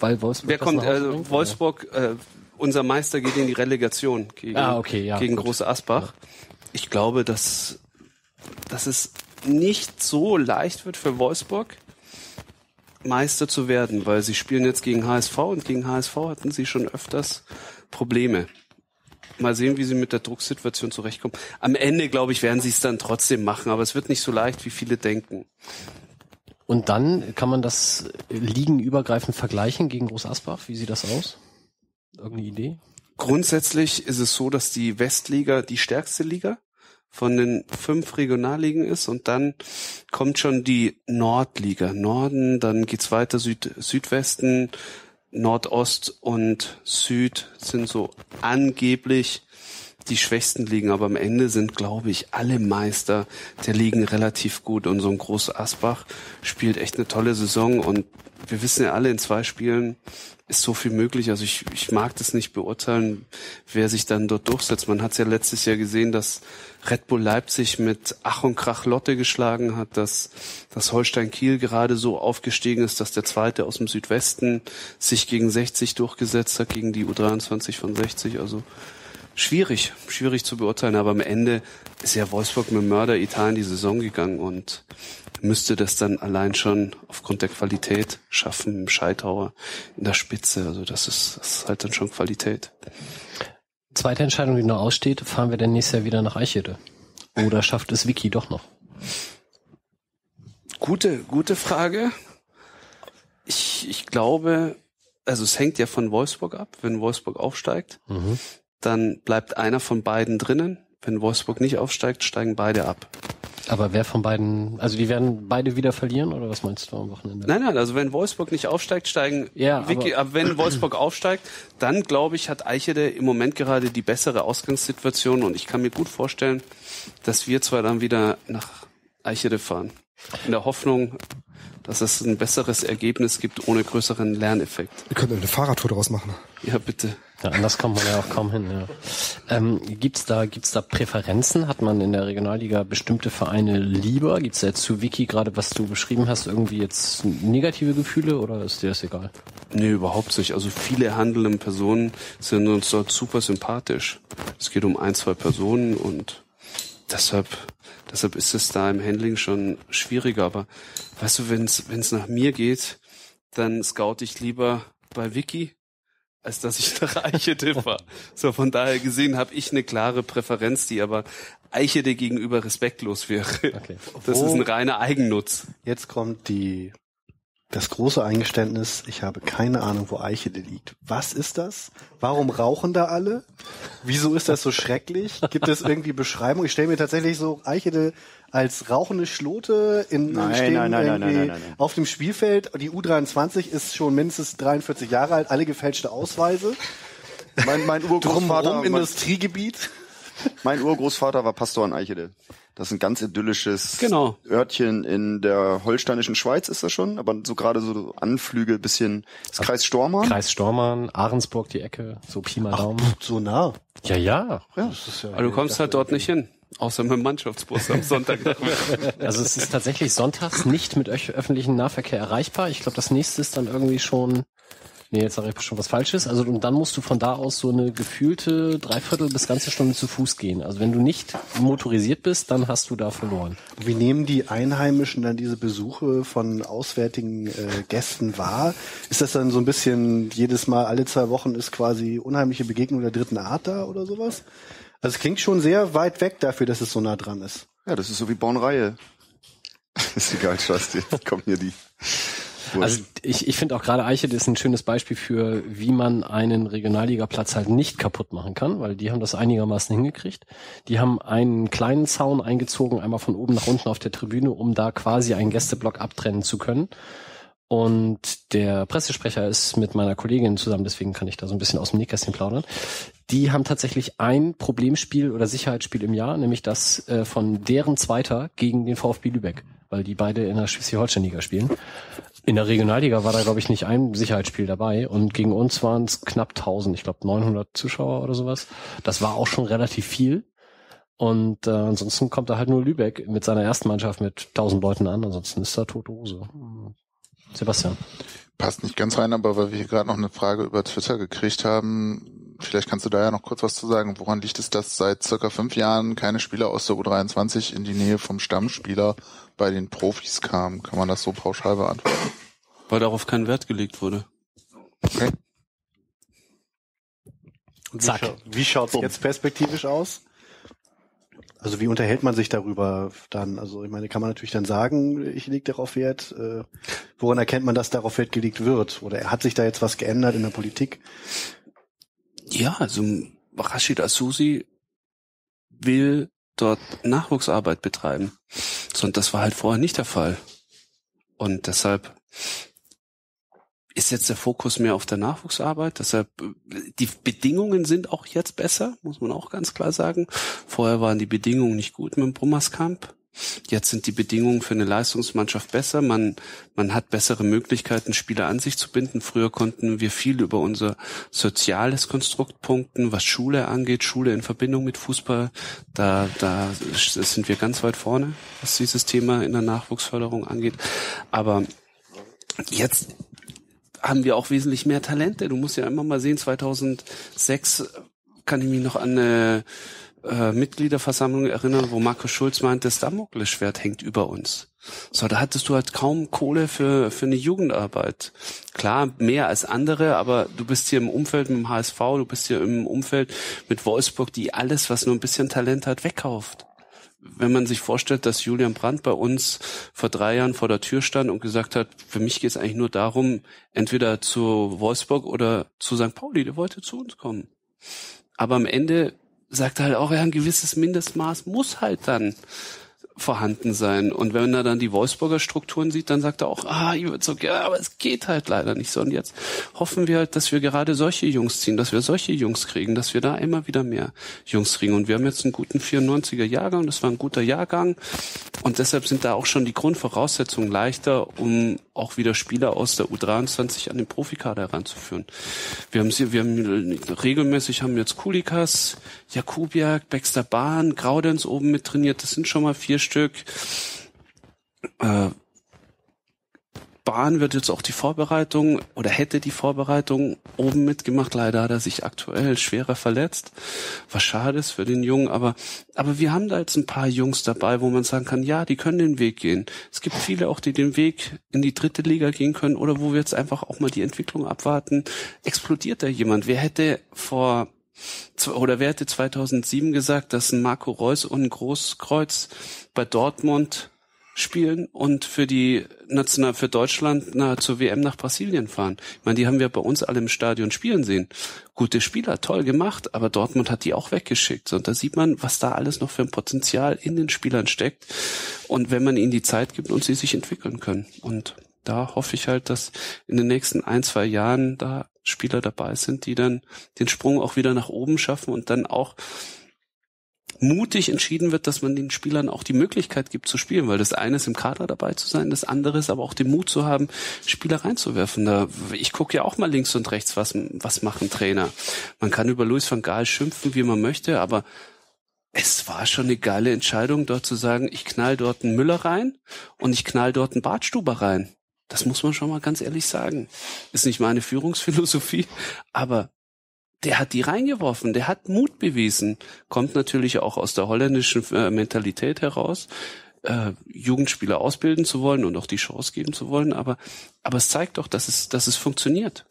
Weil Wolfsburg. Wer kommt? Also Wolfsburg, äh, unser Meister geht in die Relegation gegen, ah, okay, ja, gegen Große Asbach. Ich glaube, dass dass es nicht so leicht wird für Wolfsburg, Meister zu werden, weil sie spielen jetzt gegen HSV und gegen HSV hatten sie schon öfters Probleme. Mal sehen, wie sie mit der Drucksituation zurechtkommen. Am Ende, glaube ich, werden sie es dann trotzdem machen, aber es wird nicht so leicht, wie viele denken. Und dann kann man das liegenübergreifend vergleichen gegen Groß Asbach. Wie sieht das aus? Irgendeine Idee? Grundsätzlich ist es so, dass die Westliga die stärkste Liga von den fünf Regionalligen ist und dann kommt schon die Nordliga. Norden, dann geht's weiter Süd, Südwesten, Nordost und Süd sind so angeblich die schwächsten Ligen, aber am Ende sind, glaube ich, alle Meister der Ligen relativ gut und so ein großer Asbach spielt echt eine tolle Saison und wir wissen ja alle in zwei Spielen ist so viel möglich. Also ich, ich mag das nicht beurteilen, wer sich dann dort durchsetzt. Man hat es ja letztes Jahr gesehen, dass Red Bull Leipzig mit Ach und Krach Lotte geschlagen hat, dass, dass Holstein Kiel gerade so aufgestiegen ist, dass der zweite aus dem Südwesten sich gegen 60 durchgesetzt hat, gegen die U23 von 60. Also schwierig, schwierig zu beurteilen. Aber am Ende ist ja Wolfsburg mit Mörder Italien die Saison gegangen und müsste das dann allein schon aufgrund der Qualität schaffen, im Scheithauer in der Spitze. Also das ist, das ist halt dann schon Qualität. Zweite Entscheidung, die noch aussteht, fahren wir denn nächstes Jahr wieder nach Eichede? Oder schafft es Vicky doch noch? Gute, gute Frage. Ich, ich glaube, also es hängt ja von Wolfsburg ab. Wenn Wolfsburg aufsteigt, mhm. dann bleibt einer von beiden drinnen. Wenn Wolfsburg nicht aufsteigt, steigen beide ab. Aber wer von beiden, also die werden beide wieder verlieren oder was meinst du am Wochenende? Nein, nein, also wenn Wolfsburg nicht aufsteigt, steigen, ja, Vicky, aber, wenn Wolfsburg aufsteigt, dann glaube ich, hat Eichede im Moment gerade die bessere Ausgangssituation und ich kann mir gut vorstellen, dass wir zwar dann wieder nach Eichede fahren. In der Hoffnung, dass es ein besseres Ergebnis gibt ohne größeren Lerneffekt. Wir könnten eine Fahrradtour daraus machen. Ja, bitte. Ja, anders kommt man ja auch kaum hin. Ja. Ähm, gibt's da gibt's da Präferenzen? Hat man in der Regionalliga bestimmte Vereine lieber? Gibt's da jetzt zu Wiki gerade, was du beschrieben hast, irgendwie jetzt negative Gefühle oder ist dir das egal? Nee, überhaupt nicht. Also viele handelnde Personen sind uns dort super sympathisch. Es geht um ein, zwei Personen und deshalb deshalb ist es da im Handling schon schwieriger. Aber weißt du, wenn es nach mir geht, dann scout ich lieber bei Wiki als dass ich nach Eichede war. So, von daher gesehen habe ich eine klare Präferenz, die aber Eichede gegenüber respektlos wäre. Okay. Das Wo ist ein reiner Eigennutz. Jetzt kommt die das große Eingeständnis, ich habe keine Ahnung, wo Eichede liegt. Was ist das? Warum rauchen da alle? Wieso ist das so schrecklich? Gibt es irgendwie Beschreibung? Ich stelle mir tatsächlich so Eichede als rauchende Schlote in nein, stehen nein, nein, nein, nein, nein, nein, auf dem Spielfeld. Die U23 ist schon mindestens 43 Jahre alt, alle gefälschte Ausweise. Mein, mein Urgroßvater, Industriegebiet. Mein Urgroßvater war Pastor in Eichede. Das ist ein ganz idyllisches genau. Örtchen in der holsteinischen Schweiz ist das schon, aber so gerade so Anflüge bisschen das Kreis Stormann. Kreis Stormann, Ahrensburg die Ecke, so Pi mal Daumen. Ach, so nah. Ja, ja. ja. Das ist ja aber du kommst halt dort nicht hin. Außer mit dem Mannschaftsbus am Sonntag. also es ist tatsächlich sonntags nicht mit öffentlichen Nahverkehr erreichbar. Ich glaube, das nächste ist dann irgendwie schon Nee, jetzt sage ich schon was Falsches. Also und dann musst du von da aus so eine gefühlte Dreiviertel bis ganze Stunde zu Fuß gehen. Also wenn du nicht motorisiert bist, dann hast du da verloren. Wie nehmen die Einheimischen dann diese Besuche von auswärtigen äh, Gästen wahr? Ist das dann so ein bisschen jedes Mal alle zwei Wochen ist quasi unheimliche Begegnung der dritten Art da oder sowas? Also es klingt schon sehr weit weg dafür, dass es so nah dran ist. Ja, das ist so wie Bornreihe. ist egal, Scheiße, jetzt kommen hier die. Also ich, ich finde auch gerade Eichel ist ein schönes Beispiel für, wie man einen Regionalligaplatz halt nicht kaputt machen kann, weil die haben das einigermaßen hingekriegt. Die haben einen kleinen Zaun eingezogen, einmal von oben nach unten auf der Tribüne, um da quasi einen Gästeblock abtrennen zu können. Und der Pressesprecher ist mit meiner Kollegin zusammen, deswegen kann ich da so ein bisschen aus dem Nähkästchen plaudern. Die haben tatsächlich ein Problemspiel oder Sicherheitsspiel im Jahr, nämlich das äh, von deren Zweiter gegen den VfB Lübeck, weil die beide in der Schleswig-Holstein-Liga spielen. In der Regionalliga war da, glaube ich, nicht ein Sicherheitsspiel dabei und gegen uns waren es knapp 1000, ich glaube 900 Zuschauer oder sowas. Das war auch schon relativ viel. Und äh, ansonsten kommt da halt nur Lübeck mit seiner ersten Mannschaft mit 1000 Leuten an, ansonsten ist da tote Hose. Sebastian. Passt nicht ganz rein, aber weil wir hier gerade noch eine Frage über Twitter gekriegt haben, vielleicht kannst du da ja noch kurz was zu sagen. Woran liegt es, dass seit circa fünf Jahren keine Spieler aus der U23 in die Nähe vom Stammspieler bei den Profis kam. Kann man das so pauschal beantworten? Weil darauf kein Wert gelegt wurde. Okay. Zack. Wie, scha wie schaut's jetzt perspektivisch aus? Also wie unterhält man sich darüber dann? Also ich meine, kann man natürlich dann sagen, ich lege darauf Wert. Äh, woran erkennt man, dass darauf Wert gelegt wird? Oder hat sich da jetzt was geändert in der Politik? Ja, also Rashid Asusi will dort Nachwuchsarbeit betreiben. So, und das war halt vorher nicht der Fall. Und deshalb ist jetzt der Fokus mehr auf der Nachwuchsarbeit. Deshalb, die Bedingungen sind auch jetzt besser, muss man auch ganz klar sagen. Vorher waren die Bedingungen nicht gut mit dem Brummerskamp. Jetzt sind die Bedingungen für eine Leistungsmannschaft besser. Man, man hat bessere Möglichkeiten, Spieler an sich zu binden. Früher konnten wir viel über unser soziales Konstrukt punkten, was Schule angeht, Schule in Verbindung mit Fußball. Da, da sind wir ganz weit vorne, was dieses Thema in der Nachwuchsförderung angeht. Aber jetzt haben wir auch wesentlich mehr Talente. Du musst ja immer mal sehen, 2006 kann ich mich noch an eine äh, Mitgliederversammlung erinnern, wo Markus Schulz meint, das Damoklesschwert hängt über uns. So, da hattest du halt kaum Kohle für, für eine Jugendarbeit. Klar, mehr als andere, aber du bist hier im Umfeld mit dem HSV, du bist hier im Umfeld mit Wolfsburg, die alles, was nur ein bisschen Talent hat, wegkauft. Wenn man sich vorstellt, dass Julian Brandt bei uns vor drei Jahren vor der Tür stand und gesagt hat, für mich geht es eigentlich nur darum, entweder zu Wolfsburg oder zu St. Pauli, der wollte zu uns kommen. Aber am Ende sagt halt auch, ja, ein gewisses Mindestmaß muss halt dann vorhanden sein. Und wenn er dann die Wolfsburger Strukturen sieht, dann sagt er auch, ah, ich würde so gerne, aber es geht halt leider nicht so. Und jetzt hoffen wir halt, dass wir gerade solche Jungs ziehen, dass wir solche Jungs kriegen, dass wir da immer wieder mehr Jungs kriegen. Und wir haben jetzt einen guten 94er Jahrgang, das war ein guter Jahrgang. Und deshalb sind da auch schon die Grundvoraussetzungen leichter, um auch wieder Spieler aus der U23 an den Profikader heranzuführen. Wir haben sie, wir haben regelmäßig haben jetzt Kulikas, Jakubiak, Baxter Bahn, Graudenz oben mit trainiert. Das sind schon mal vier Stück. Äh, Bahn wird jetzt auch die Vorbereitung oder hätte die Vorbereitung oben mitgemacht. Leider hat er sich aktuell schwerer verletzt. Was schade ist für den Jungen, aber, aber wir haben da jetzt ein paar Jungs dabei, wo man sagen kann, ja, die können den Weg gehen. Es gibt viele auch, die den Weg in die dritte Liga gehen können oder wo wir jetzt einfach auch mal die Entwicklung abwarten. Explodiert da jemand? Wer hätte vor oder wer hätte 2007 gesagt, dass ein Marco Reus und ein Großkreuz bei Dortmund spielen und für die national für Deutschland na, zur WM nach Brasilien fahren. Ich meine, die haben wir bei uns alle im Stadion spielen sehen. Gute Spieler, toll gemacht, aber Dortmund hat die auch weggeschickt. Und da sieht man, was da alles noch für ein Potenzial in den Spielern steckt. Und wenn man ihnen die Zeit gibt und sie sich entwickeln können. Und da hoffe ich halt, dass in den nächsten ein, zwei Jahren da Spieler dabei sind, die dann den Sprung auch wieder nach oben schaffen und dann auch mutig entschieden wird, dass man den Spielern auch die Möglichkeit gibt zu spielen, weil das eine ist im Kader dabei zu sein, das andere ist aber auch den Mut zu haben, Spieler reinzuwerfen. Da, ich gucke ja auch mal links und rechts, was, was machen Trainer. Man kann über Luis van Gaal schimpfen, wie man möchte, aber es war schon eine geile Entscheidung, dort zu sagen, ich knall dort einen Müller rein und ich knall dort einen Bartstuber rein. Das muss man schon mal ganz ehrlich sagen. Ist nicht meine Führungsphilosophie, aber der hat die reingeworfen, der hat Mut bewiesen. Kommt natürlich auch aus der holländischen äh, Mentalität heraus, äh, Jugendspieler ausbilden zu wollen und auch die Chance geben zu wollen, aber, aber es zeigt doch, dass es, dass es funktioniert.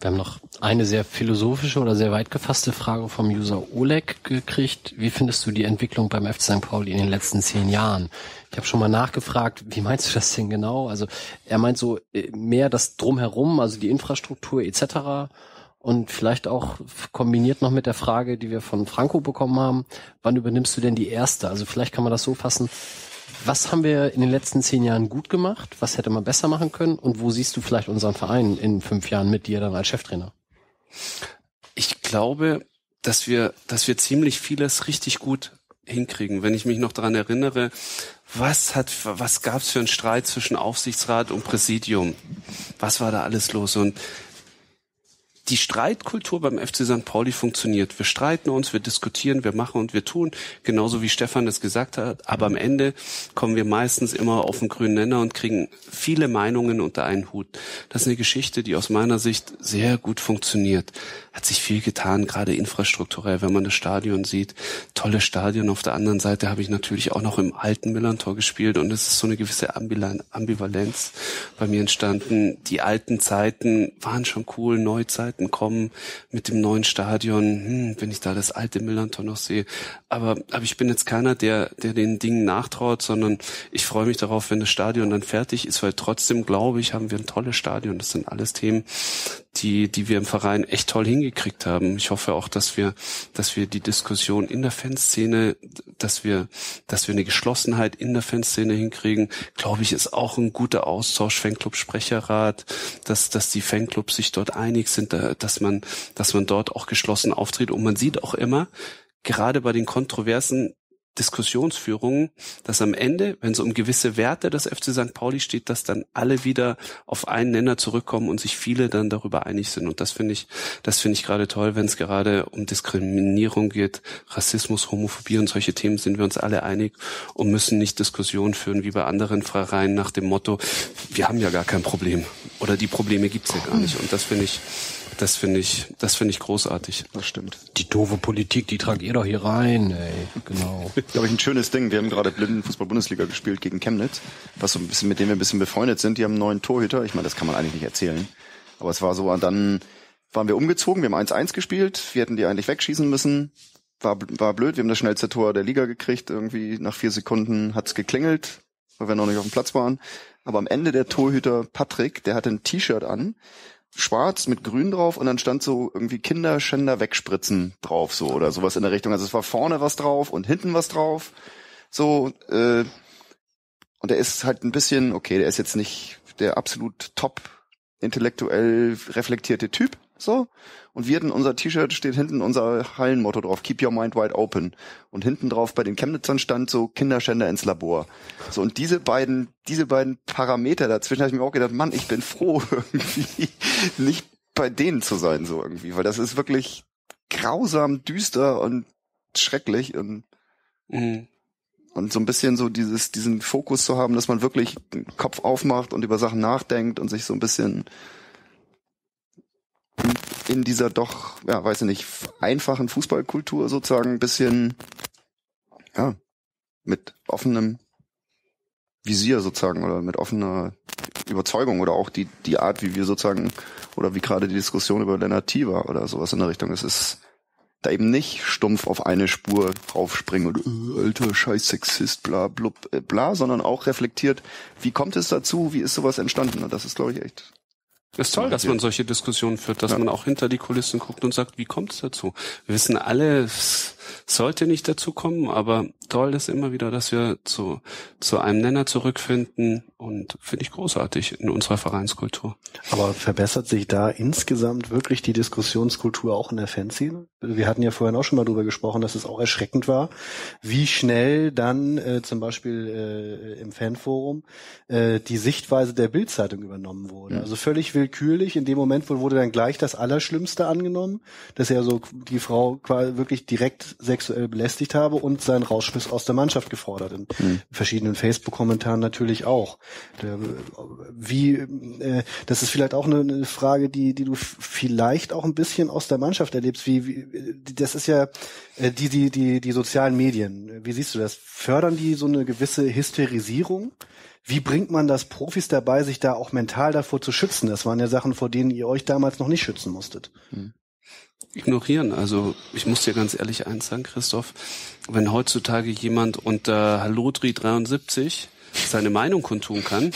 Wir haben noch eine sehr philosophische oder sehr weit gefasste Frage vom User Oleg gekriegt. Wie findest du die Entwicklung beim FC St. Pauli in den letzten zehn Jahren? Ich habe schon mal nachgefragt, wie meinst du das denn genau? Also er meint so äh, mehr das drumherum, also die Infrastruktur etc. Und vielleicht auch kombiniert noch mit der Frage, die wir von Franco bekommen haben, wann übernimmst du denn die erste? Also vielleicht kann man das so fassen, was haben wir in den letzten zehn Jahren gut gemacht? Was hätte man besser machen können? Und wo siehst du vielleicht unseren Verein in fünf Jahren mit dir dann als Cheftrainer? Ich glaube, dass wir, dass wir ziemlich vieles richtig gut hinkriegen. Wenn ich mich noch daran erinnere, was hat, was gab's für einen Streit zwischen Aufsichtsrat und Präsidium? Was war da alles los? Und die Streitkultur beim FC St. Pauli funktioniert. Wir streiten uns, wir diskutieren, wir machen und wir tun, genauso wie Stefan es gesagt hat. Aber am Ende kommen wir meistens immer auf den grünen Nenner und kriegen viele Meinungen unter einen Hut. Das ist eine Geschichte, die aus meiner Sicht sehr gut funktioniert. Hat sich viel getan, gerade infrastrukturell, wenn man das Stadion sieht. Tolle Stadion. Auf der anderen Seite habe ich natürlich auch noch im alten Millantor gespielt und es ist so eine gewisse Ambivalenz bei mir entstanden. Die alten Zeiten waren schon cool, Neuzeiten Möglichkeiten kommen mit dem neuen Stadion, hm, wenn ich da das alte Millantor noch sehe. Aber, aber ich bin jetzt keiner, der, der den Dingen nachtraut, sondern ich freue mich darauf, wenn das Stadion dann fertig ist, weil trotzdem glaube ich, haben wir ein tolles Stadion. Das sind alles Themen, die, die wir im Verein echt toll hingekriegt haben. Ich hoffe auch, dass wir, dass wir die Diskussion in der Fanszene, dass wir, dass wir eine Geschlossenheit in der Fanszene hinkriegen, glaube ich, ist auch ein guter Austausch, Fanclub Sprecherrat, dass, dass die Fanclubs sich dort einig sind, dass man, dass man dort auch geschlossen auftritt. Und man sieht auch immer, gerade bei den kontroversen Diskussionsführungen, dass am Ende, wenn es um gewisse Werte des FC St. Pauli steht, dass dann alle wieder auf einen Nenner zurückkommen und sich viele dann darüber einig sind. Und das finde ich, das finde ich gerade toll, wenn es gerade um Diskriminierung geht, Rassismus, Homophobie und solche Themen sind wir uns alle einig und müssen nicht Diskussionen führen wie bei anderen Vereinen nach dem Motto, wir haben ja gar kein Problem oder die Probleme gibt's ja gar nicht. Und das finde ich, das finde ich, das finde ich großartig. Das stimmt. Die doofe Politik, die tragt ihr doch hier rein, ey. Genau. Glaube ich ein schönes Ding. Wir haben gerade Blindenfußball-Bundesliga gespielt gegen Chemnitz, was so ein bisschen, mit dem wir ein bisschen befreundet sind. Die haben einen neuen Torhüter. Ich meine, das kann man eigentlich nicht erzählen. Aber es war so, dann waren wir umgezogen, wir haben 1-1 gespielt, wir hätten die eigentlich wegschießen müssen. War, war blöd, wir haben das schnellste Tor der Liga gekriegt. Irgendwie nach vier Sekunden hat's geklingelt, weil wir noch nicht auf dem Platz waren. Aber am Ende der Torhüter Patrick, der hatte ein T-Shirt an schwarz mit grün drauf und dann stand so irgendwie Kinderschänder wegspritzen drauf so oder sowas in der Richtung. Also es war vorne was drauf und hinten was drauf. So äh, und er ist halt ein bisschen, okay, der ist jetzt nicht der absolut top intellektuell reflektierte Typ, so. Und wir hatten unser T-Shirt steht hinten unser Hallenmotto drauf, Keep Your Mind Wide Open. Und hinten drauf bei den Chemnitzern stand so Kinderschänder ins Labor. So, und diese beiden, diese beiden Parameter dazwischen habe ich mir auch gedacht, Mann, ich bin froh, irgendwie nicht bei denen zu sein, so irgendwie, weil das ist wirklich grausam, düster und schrecklich und mhm. und so ein bisschen so dieses, diesen Fokus zu haben, dass man wirklich den Kopf aufmacht und über Sachen nachdenkt und sich so ein bisschen in dieser doch, ja, weiß ich nicht, einfachen Fußballkultur sozusagen ein bisschen, ja, mit offenem Visier sozusagen oder mit offener Überzeugung oder auch die, die Art, wie wir sozusagen, oder wie gerade die Diskussion über Lennart war oder sowas in der Richtung. Es ist da eben nicht stumpf auf eine Spur draufspringen und äh, alter Scheiß Sexist, bla blub, äh, bla, sondern auch reflektiert, wie kommt es dazu, wie ist sowas entstanden? Und das ist, glaube ich, echt ist toll, dass man solche Diskussionen führt, dass ja. man auch hinter die Kulissen guckt und sagt, wie kommt es dazu? Wir wissen alle, es sollte nicht dazu kommen, aber toll ist immer wieder, dass wir zu, zu einem Nenner zurückfinden und finde ich großartig in unserer Vereinskultur. Aber verbessert sich da insgesamt wirklich die Diskussionskultur auch in der Fanszene? Wir hatten ja vorhin auch schon mal drüber gesprochen, dass es auch erschreckend war, wie schnell dann äh, zum Beispiel äh, im Fanforum äh, die Sichtweise der Bildzeitung übernommen wurde. Mhm. Also völlig willkürlich. In dem Moment wurde dann gleich das Allerschlimmste angenommen, dass er so die Frau quasi wirklich direkt sexuell belästigt habe und seinen Rausschmiss aus der Mannschaft gefordert. In mhm. verschiedenen Facebook-Kommentaren natürlich auch. Wie, äh, das ist vielleicht auch eine, eine, Frage, die, die du vielleicht auch ein bisschen aus der Mannschaft erlebst. Wie, wie das ist ja äh, die, die, die, die sozialen Medien. Wie siehst du das? Fördern die so eine gewisse Hysterisierung? Wie bringt man das Profis dabei, sich da auch mental davor zu schützen? Das waren ja Sachen, vor denen ihr euch damals noch nicht schützen musstet. Mhm ignorieren. Also ich muss dir ganz ehrlich eins sagen, Christoph, wenn heutzutage jemand unter Hallodri 73 seine Meinung kundtun kann,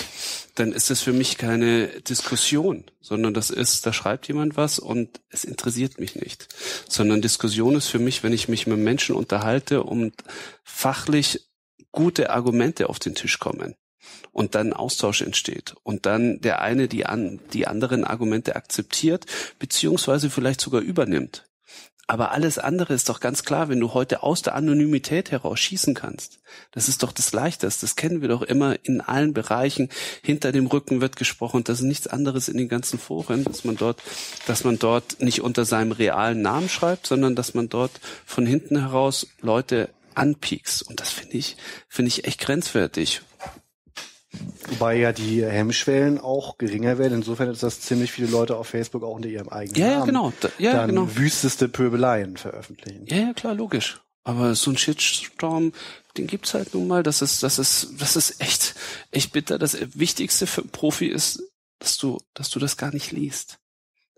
dann ist das für mich keine Diskussion, sondern das ist, da schreibt jemand was und es interessiert mich nicht. Sondern Diskussion ist für mich, wenn ich mich mit Menschen unterhalte und fachlich gute Argumente auf den Tisch kommen und dann Austausch entsteht und dann der eine die, an, die anderen Argumente akzeptiert, beziehungsweise vielleicht sogar übernimmt. Aber alles andere ist doch ganz klar, wenn du heute aus der Anonymität heraus schießen kannst. Das ist doch das Leichteste. Das kennen wir doch immer in allen Bereichen. Hinter dem Rücken wird gesprochen. Das ist nichts anderes in den ganzen Foren, dass man dort, dass man dort nicht unter seinem realen Namen schreibt, sondern dass man dort von hinten heraus Leute anpiekst. Und das finde ich, finde ich echt grenzwertig. Wobei ja die Hemmschwellen auch geringer werden. Insofern ist das ziemlich viele Leute auf Facebook auch unter ihrem eigenen ja, Namen ja, genau. Da, ja, dann genau. wüsteste Pöbeleien veröffentlichen. Ja, ja, klar, logisch. Aber so ein Shitstorm, den gibt's halt nun mal. Das ist, das ist, das ist echt, echt bitter. Das Wichtigste für einen Profi ist, dass du, dass du das gar nicht liest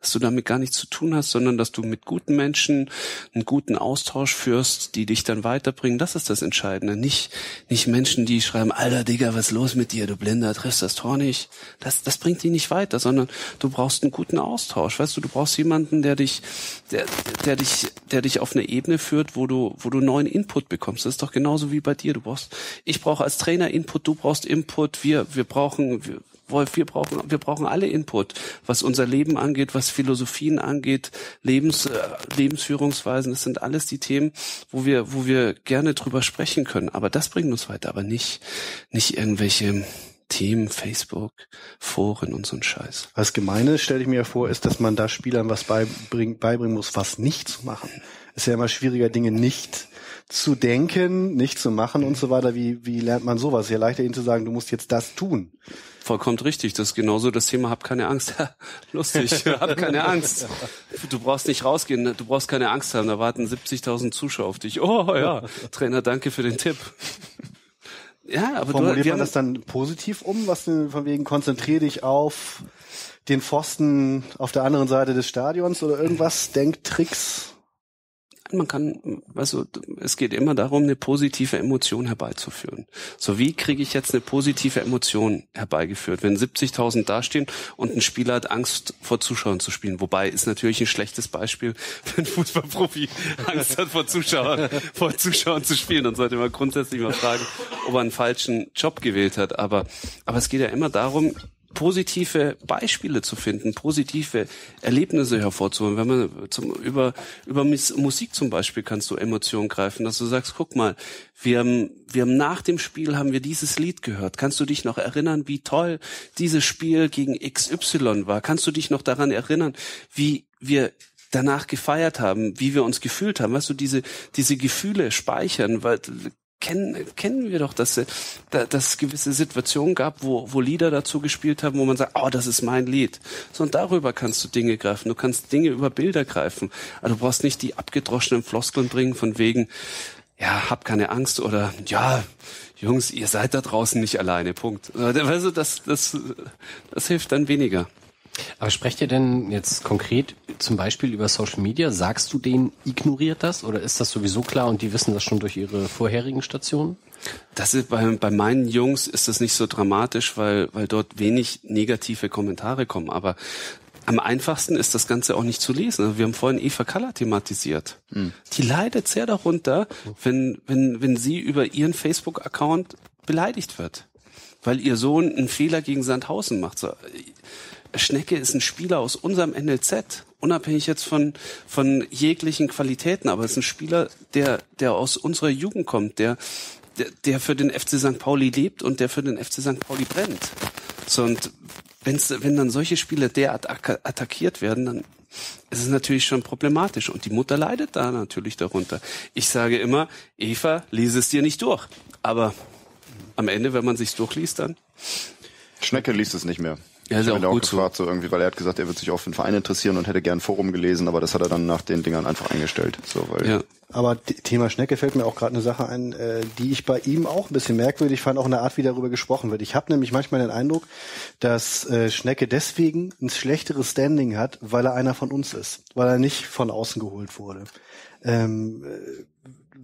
dass du damit gar nichts zu tun hast, sondern dass du mit guten Menschen einen guten Austausch führst, die dich dann weiterbringen. Das ist das Entscheidende. Nicht, nicht Menschen, die schreiben, Alter Digga, was ist los mit dir, du Blinder, triffst das Tor nicht. Das, das bringt dich nicht weiter, sondern du brauchst einen guten Austausch. Weißt du, du brauchst jemanden, der dich, der, der dich, der dich auf eine Ebene führt, wo du, wo du neuen Input bekommst. Das ist doch genauso wie bei dir. Du brauchst, ich brauche als Trainer Input, du brauchst Input, wir, wir brauchen, wir, Wolf, wir brauchen, wir brauchen alle Input, was unser Leben angeht, was Philosophien angeht, Lebens, äh, Lebensführungsweisen. Das sind alles die Themen, wo wir, wo wir gerne drüber sprechen können. Aber das bringt uns weiter, aber nicht, nicht irgendwelche Themen, Facebook, Foren und so ein Scheiß. Das Gemeine, stelle ich mir vor, ist, dass man da Spielern was beibringen, beibringen muss, was nicht zu machen. Es ist ja immer schwieriger, Dinge nicht zu denken, nicht zu machen und so weiter. Wie, wie lernt man sowas? Ja, leichter ihnen zu sagen, du musst jetzt das tun. Vollkommen richtig. Das ist genauso das Thema, hab keine Angst. Lustig, hab keine Angst. Du brauchst nicht rausgehen, ne? du brauchst keine Angst haben. Da warten 70.000 Zuschauer auf dich. Oh ja, Trainer, danke für den Tipp. Ja, aber Formuliert du, man das dann positiv um, was von wegen konzentrier dich auf den Pfosten auf der anderen Seite des Stadions oder irgendwas, Denktricks? Man kann, also es geht immer darum, eine positive Emotion herbeizuführen. So wie kriege ich jetzt eine positive Emotion herbeigeführt, wenn 70.000 dastehen und ein Spieler hat Angst vor Zuschauern zu spielen. Wobei ist natürlich ein schlechtes Beispiel, wenn ein Fußballprofi Angst hat vor Zuschauern, vor Zuschauern zu spielen. Dann sollte man grundsätzlich mal fragen, ob er einen falschen Job gewählt hat. Aber, aber es geht ja immer darum, positive Beispiele zu finden, positive Erlebnisse hervorzuholen. Wenn man zum, über, über Musik zum Beispiel kannst du Emotionen greifen, dass du sagst, guck mal, wir haben, wir haben nach dem Spiel haben wir dieses Lied gehört. Kannst du dich noch erinnern, wie toll dieses Spiel gegen XY war? Kannst du dich noch daran erinnern, wie wir danach gefeiert haben, wie wir uns gefühlt haben? Weißt du, diese, diese Gefühle speichern, weil kennen, kennen wir doch, dass, dass es gewisse Situationen gab, wo, wo Lieder dazu gespielt haben, wo man sagt, oh, das ist mein Lied. So, und darüber kannst du Dinge greifen. Du kannst Dinge über Bilder greifen. Aber du brauchst nicht die abgedroschenen Floskeln bringen von wegen, ja, hab keine Angst oder ja, Jungs, ihr seid da draußen nicht alleine. Punkt. Also das, das, das hilft dann weniger. Aber sprecht ihr denn jetzt konkret zum Beispiel über Social Media? Sagst du denen, ignoriert das oder ist das sowieso klar und die wissen das schon durch ihre vorherigen Stationen? Das ist bei, bei meinen Jungs ist das nicht so dramatisch, weil, weil dort wenig negative Kommentare kommen. Aber am einfachsten ist das Ganze auch nicht zu lesen. Wir haben vorhin Eva Kaller thematisiert. Mhm. Die leidet sehr darunter, wenn, wenn, wenn sie über ihren Facebook-Account beleidigt wird. Weil ihr Sohn einen Fehler gegen Sandhausen macht. So, Schnecke ist ein Spieler aus unserem NLZ, unabhängig jetzt von, von jeglichen Qualitäten, aber es ist ein Spieler, der, der aus unserer Jugend kommt, der, der, der für den FC St. Pauli lebt und der für den FC St. Pauli brennt. So, und wenn's, wenn dann solche Spieler derart attackiert werden, dann ist es natürlich schon problematisch. Und die Mutter leidet da natürlich darunter. Ich sage immer, Eva, lese es dir nicht durch. Aber am Ende, wenn man sich's durchliest, dann. Schnecke liest es nicht mehr. Ja, ist ich auch auch gut gefragt, so. irgendwie, weil er hat gesagt, er wird sich auch für den Verein interessieren und hätte gern Forum gelesen, aber das hat er dann nach den Dingern einfach eingestellt. So, weil ja. Aber Thema Schnecke fällt mir auch gerade eine Sache ein, äh, die ich bei ihm auch ein bisschen merkwürdig fand, auch in der Art, wie darüber gesprochen wird. Ich habe nämlich manchmal den Eindruck, dass äh, Schnecke deswegen ein schlechteres Standing hat, weil er einer von uns ist, weil er nicht von außen geholt wurde. Ähm, äh,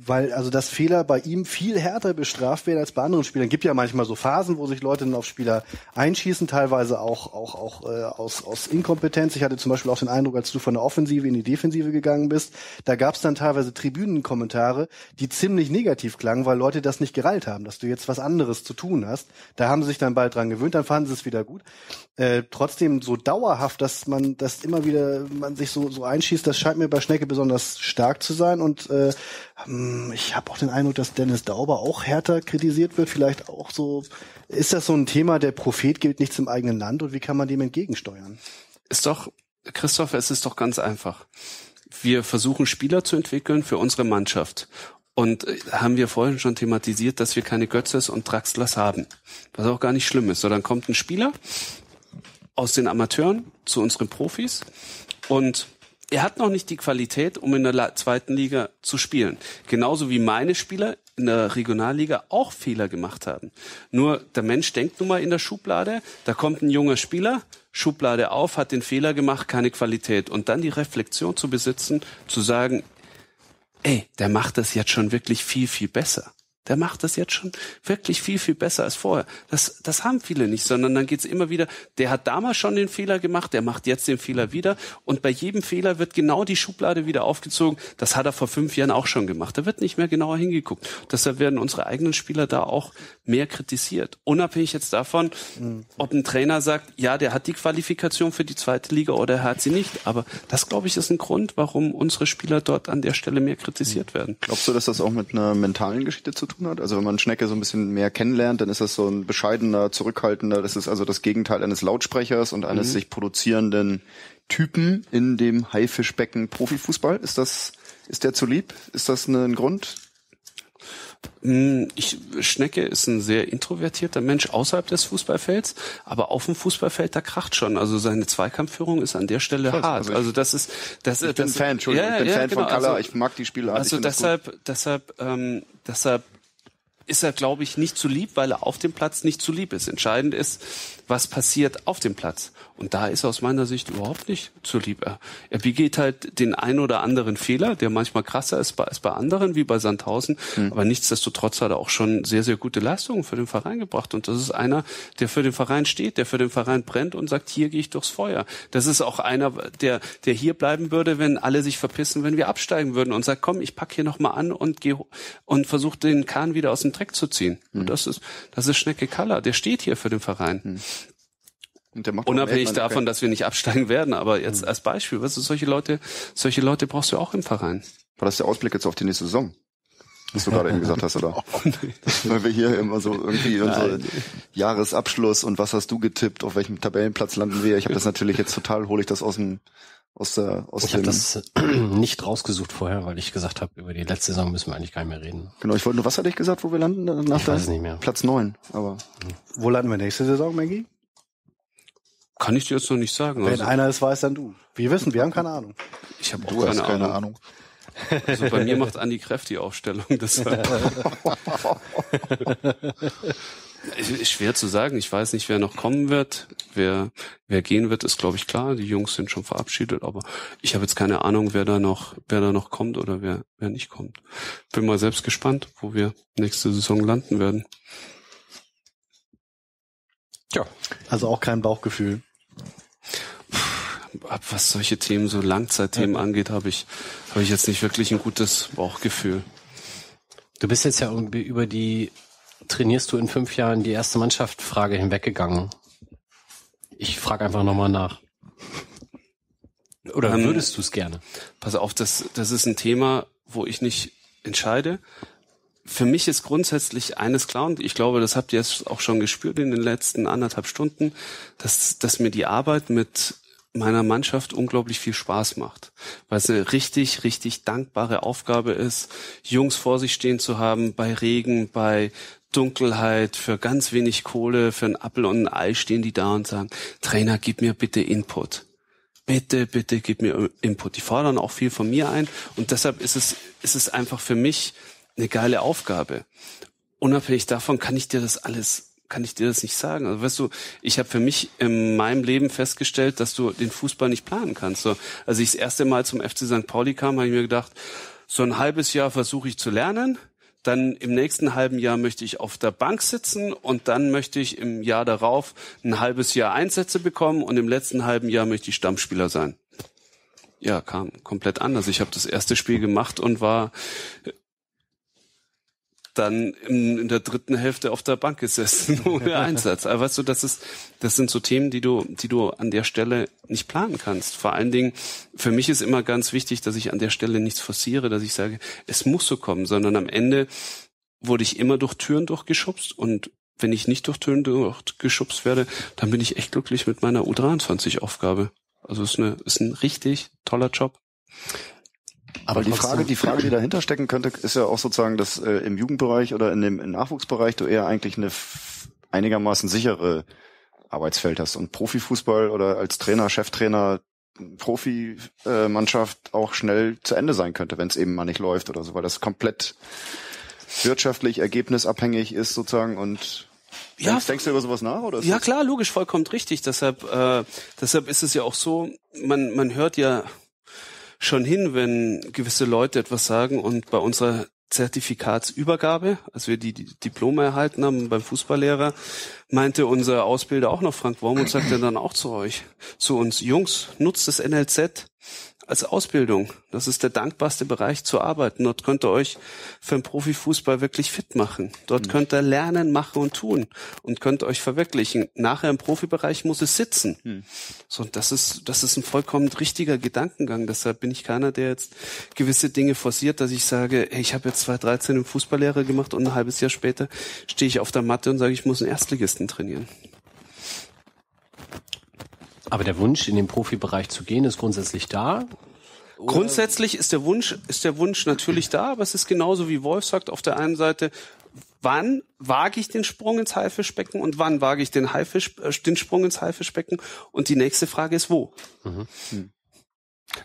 weil also das Fehler bei ihm viel härter bestraft werden als bei anderen Spielern. Gibt ja manchmal so Phasen, wo sich Leute dann auf Spieler einschießen, teilweise auch auch auch äh, aus aus Inkompetenz. Ich hatte zum Beispiel auch den Eindruck, als du von der Offensive in die Defensive gegangen bist, da gab es dann teilweise Tribünenkommentare, die ziemlich negativ klangen, weil Leute das nicht gereilt haben, dass du jetzt was anderes zu tun hast. Da haben sie sich dann bald dran gewöhnt, dann fanden sie es wieder gut. Äh, trotzdem so dauerhaft, dass man das immer wieder man sich so so einschießt, das scheint mir bei Schnecke besonders stark zu sein und äh, ich habe auch den Eindruck, dass Dennis Dauber auch härter kritisiert wird. Vielleicht auch so. Ist das so ein Thema, der Prophet gilt nichts im eigenen Land und wie kann man dem entgegensteuern? Ist doch, Christoph, es ist doch ganz einfach. Wir versuchen Spieler zu entwickeln für unsere Mannschaft. Und äh, haben wir vorhin schon thematisiert, dass wir keine Götzes und Draxlers haben. Was auch gar nicht schlimm ist. So, dann kommt ein Spieler aus den Amateuren zu unseren Profis und er hat noch nicht die Qualität, um in der zweiten Liga zu spielen. Genauso wie meine Spieler in der Regionalliga auch Fehler gemacht haben. Nur der Mensch denkt nun mal in der Schublade, da kommt ein junger Spieler, Schublade auf, hat den Fehler gemacht, keine Qualität. Und dann die Reflexion zu besitzen, zu sagen, ey, der macht das jetzt schon wirklich viel, viel besser. Der macht das jetzt schon wirklich viel, viel besser als vorher. Das, das haben viele nicht, sondern dann geht's immer wieder, der hat damals schon den Fehler gemacht, der macht jetzt den Fehler wieder. Und bei jedem Fehler wird genau die Schublade wieder aufgezogen. Das hat er vor fünf Jahren auch schon gemacht. Da wird nicht mehr genauer hingeguckt. Deshalb werden unsere eigenen Spieler da auch mehr kritisiert. Unabhängig jetzt davon, ob ein Trainer sagt, ja, der hat die Qualifikation für die zweite Liga oder er hat sie nicht. Aber das, glaube ich, ist ein Grund, warum unsere Spieler dort an der Stelle mehr kritisiert werden. Glaubst du, dass das auch mit einer mentalen Geschichte zu tun hat? Also wenn man Schnecke so ein bisschen mehr kennenlernt, dann ist das so ein bescheidener, zurückhaltender, das ist also das Gegenteil eines Lautsprechers und eines mhm. sich produzierenden Typen in dem Haifischbecken Profifußball. Ist das, ist der zu lieb? Ist das ein Grund? Hm, ich, Schnecke ist ein sehr introvertierter Mensch außerhalb des Fußballfelds, aber auf dem Fußballfeld, da kracht schon. Also seine Zweikampfführung ist an der Stelle hart. Also, also, das ist, das, ich bin das, Fan, Entschuldigung, ja, ich bin ja, Fan genau, von Color, also, ich mag die Spielart. Also deshalb, deshalb, ähm, deshalb ist er, glaube ich, nicht zu lieb, weil er auf dem Platz nicht zu lieb ist. Entscheidend ist, was passiert auf dem Platz. Und da ist er aus meiner Sicht überhaupt nicht zu lieb. Er, begeht halt den ein oder anderen Fehler, der manchmal krasser ist bei, als bei anderen, wie bei Sandhausen. Mhm. Aber nichtsdestotrotz hat er auch schon sehr, sehr gute Leistungen für den Verein gebracht. Und das ist einer, der für den Verein steht, der für den Verein brennt und sagt, hier gehe ich durchs Feuer. Das ist auch einer, der, der hier bleiben würde, wenn alle sich verpissen, wenn wir absteigen würden und sagt, komm, ich pack hier nochmal an und gehe und versuche den Kahn wieder aus dem Dreck zu ziehen. Mhm. Und das ist, das ist Schnecke Kaller. Der steht hier für den Verein. Mhm. Unabhängig davon, dass wir nicht absteigen werden, aber jetzt mhm. als Beispiel, was ist solche Leute, solche Leute brauchst du auch im Verein. War das der Ausblick jetzt auf die nächste Saison? Was du gerade eben gesagt hast, oder? Weil wir hier immer so irgendwie unser Jahresabschluss und was hast du getippt, auf welchem Tabellenplatz landen wir? Ich habe das natürlich jetzt total, hole ich das aus dem aus der aus Ich habe das nicht rausgesucht vorher, weil ich gesagt habe, über die letzte Saison müssen wir eigentlich gar nicht mehr reden. Genau, ich wollte nur, was hatte ich gesagt, wo wir landen? Nach ich weiß es nicht mehr. Platz neun. aber. Wo landen wir nächste Saison, Maggie? Kann ich dir jetzt noch nicht sagen. Wenn Also, einer es weiß, dann du. Wir wissen, wir haben keine Ahnung. ich habe auch Du hast keine, keine Ahnung. Ahnung. Also bei mir macht Andi Kräft die Aufstellung. Schwer zu sagen. Ich weiß nicht, wer noch kommen wird. Wer, wer gehen wird, ist, glaube ich, klar. Die Jungs sind schon verabschiedet, aber ich habe jetzt keine Ahnung, wer da noch, wer da noch kommt oder wer, wer nicht kommt. Bin mal selbst gespannt, wo wir nächste Saison landen werden. Ja. Also auch kein Bauchgefühl. Ab was solche Themen, so Langzeitthemen angeht, habe ich, habe ich jetzt nicht wirklich ein gutes Bauchgefühl. Du bist jetzt ja irgendwie über die trainierst du in fünf Jahren die erste Mannschaft Frage hinweggegangen. Ich frage einfach nochmal nach. Oder Ähm, würdest du es gerne? Pass auf, das, das ist ein Thema, wo ich nicht entscheide. Für mich ist grundsätzlich eines klar, und ich glaube, das habt ihr jetzt auch schon gespürt in den letzten anderthalb Stunden, dass, dass mir die Arbeit mit meiner Mannschaft unglaublich viel Spaß macht, weil es eine richtig, richtig dankbare Aufgabe ist, Jungs vor sich stehen zu haben, bei Regen, bei Dunkelheit, für ganz wenig Kohle, für ein Appel und ein Ei stehen die da und sagen, Trainer, gib mir bitte Input bitte, bitte gib mir Input. Die fordern auch viel von mir ein und deshalb ist es, ist es einfach für mich eine geile Aufgabe. Unabhängig davon kann ich dir das alles, kann ich dir das nicht sagen. Also weißt du, ich habe für mich in meinem Leben festgestellt, dass du den Fußball nicht planen kannst. So, als ich das erste Mal zum FC St. Pauli kam, habe ich mir gedacht, so ein halbes Jahr versuche ich zu lernen. Dann im nächsten halben Jahr möchte ich auf der Bank sitzen und dann möchte ich im Jahr darauf ein halbes Jahr Einsätze bekommen und im letzten halben Jahr möchte ich Stammspieler sein. Ja, kam komplett anders. Ich habe das erste Spiel gemacht und war dann in, in der dritten Hälfte auf der Bank gesessen ohne Einsatz. Aber weißt du, das ist, das sind so Themen, die du, die du an der Stelle nicht planen kannst. Vor allen Dingen, für mich ist immer ganz wichtig, dass ich an der Stelle nichts forciere, dass ich sage, es muss so kommen, sondern am Ende wurde ich immer durch Türen durchgeschubst und wenn ich nicht durch Türen durchgeschubst werde, dann bin ich echt glücklich mit meiner U23-Aufgabe. Also es ist, eine, ist ein richtig toller Job. Aber die Frage, die Frage, die dahinter stecken könnte, ist ja auch sozusagen, dass äh, im Jugendbereich oder in dem im Nachwuchsbereich du eher eigentlich eine einigermaßen sichere Arbeitsfeld hast und Profifußball oder als Trainer, Cheftrainer, Profimannschaft auch schnell zu Ende sein könnte, wenn es eben mal nicht läuft oder so, weil das komplett wirtschaftlich ergebnisabhängig ist sozusagen und Ja, denkst, denkst du über sowas nach oder Ja das- klar, logisch, vollkommen richtig. Deshalb, äh, deshalb ist es ja auch so, man, man hört ja schon hin, wenn gewisse Leute etwas sagen und bei unserer Zertifikatsübergabe, als wir die, die Diplome erhalten haben beim Fußballlehrer, meinte unser Ausbilder auch noch Frank Worm und sagte dann auch zu euch, zu uns, Jungs, nutzt das NLZ als Ausbildung. Das ist der dankbarste Bereich zu arbeiten. Dort könnt ihr euch für den Profifußball wirklich fit machen. Dort könnt ihr lernen, machen und tun und könnt euch verwirklichen. Nachher im Profibereich muss es sitzen. So, und das ist, das ist ein vollkommen richtiger Gedankengang. Deshalb bin ich keiner, der jetzt gewisse Dinge forciert, dass ich sage, hey, ich habe jetzt 2013 im Fußballlehrer gemacht und ein halbes Jahr später stehe ich auf der Matte und sage, ich muss einen Erstligisten trainieren. Aber der Wunsch, in den Profibereich zu gehen, ist grundsätzlich da. Grundsätzlich ist der Wunsch, ist der Wunsch natürlich da, aber es ist genauso wie Wolf sagt, auf der einen Seite, wann wage ich den Sprung ins Haifischbecken und wann wage ich den, Haifisch, äh, den Sprung ins Haifischbecken? Und die nächste Frage ist, wo?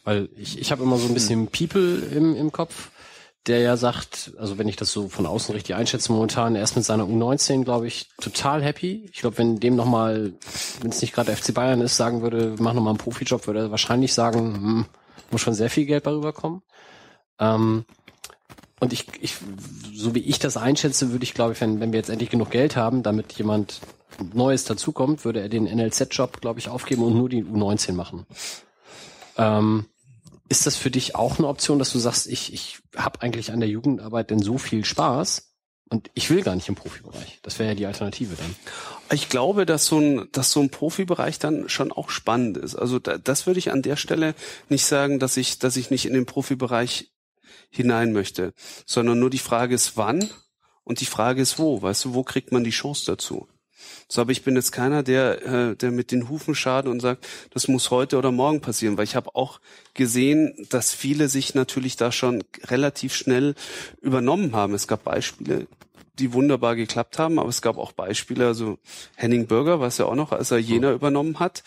Weil ich, ich habe immer so ein bisschen People im, im Kopf, der ja sagt, also wenn ich das so von außen richtig einschätze, momentan erst mit seiner U19, glaube ich, total happy. Ich glaube, wenn dem nochmal, wenn es nicht gerade FC Bayern ist, sagen würde, mach nochmal einen Profijob, würde er wahrscheinlich sagen, hm, muss schon sehr viel Geld darüber kommen. Ähm, und ich, ich, so wie ich das einschätze, würde ich, glaube ich, wenn, wenn wir jetzt endlich genug Geld haben, damit jemand Neues dazukommt, würde er den NLZ-Job, glaube ich, aufgeben und nur die U19 machen. Ähm, ist das für dich auch eine Option, dass du sagst, ich, ich habe eigentlich an der Jugendarbeit denn so viel Spaß und ich will gar nicht im Profibereich? Das wäre ja die Alternative dann. Ich glaube, dass so ein, dass so ein Profibereich dann schon auch spannend ist. Also da, das würde ich an der Stelle nicht sagen, dass ich, dass ich nicht in den Profibereich hinein möchte, sondern nur die Frage ist wann und die Frage ist wo. Weißt du, wo kriegt man die Chance dazu? So, aber ich bin jetzt keiner, der, äh, der mit den Hufen schadet und sagt, das muss heute oder morgen passieren, weil ich habe auch gesehen, dass viele sich natürlich da schon relativ schnell übernommen haben. Es gab Beispiele, die wunderbar geklappt haben, aber es gab auch Beispiele, also Henning Bürger, was ja auch noch, als er Jena übernommen hat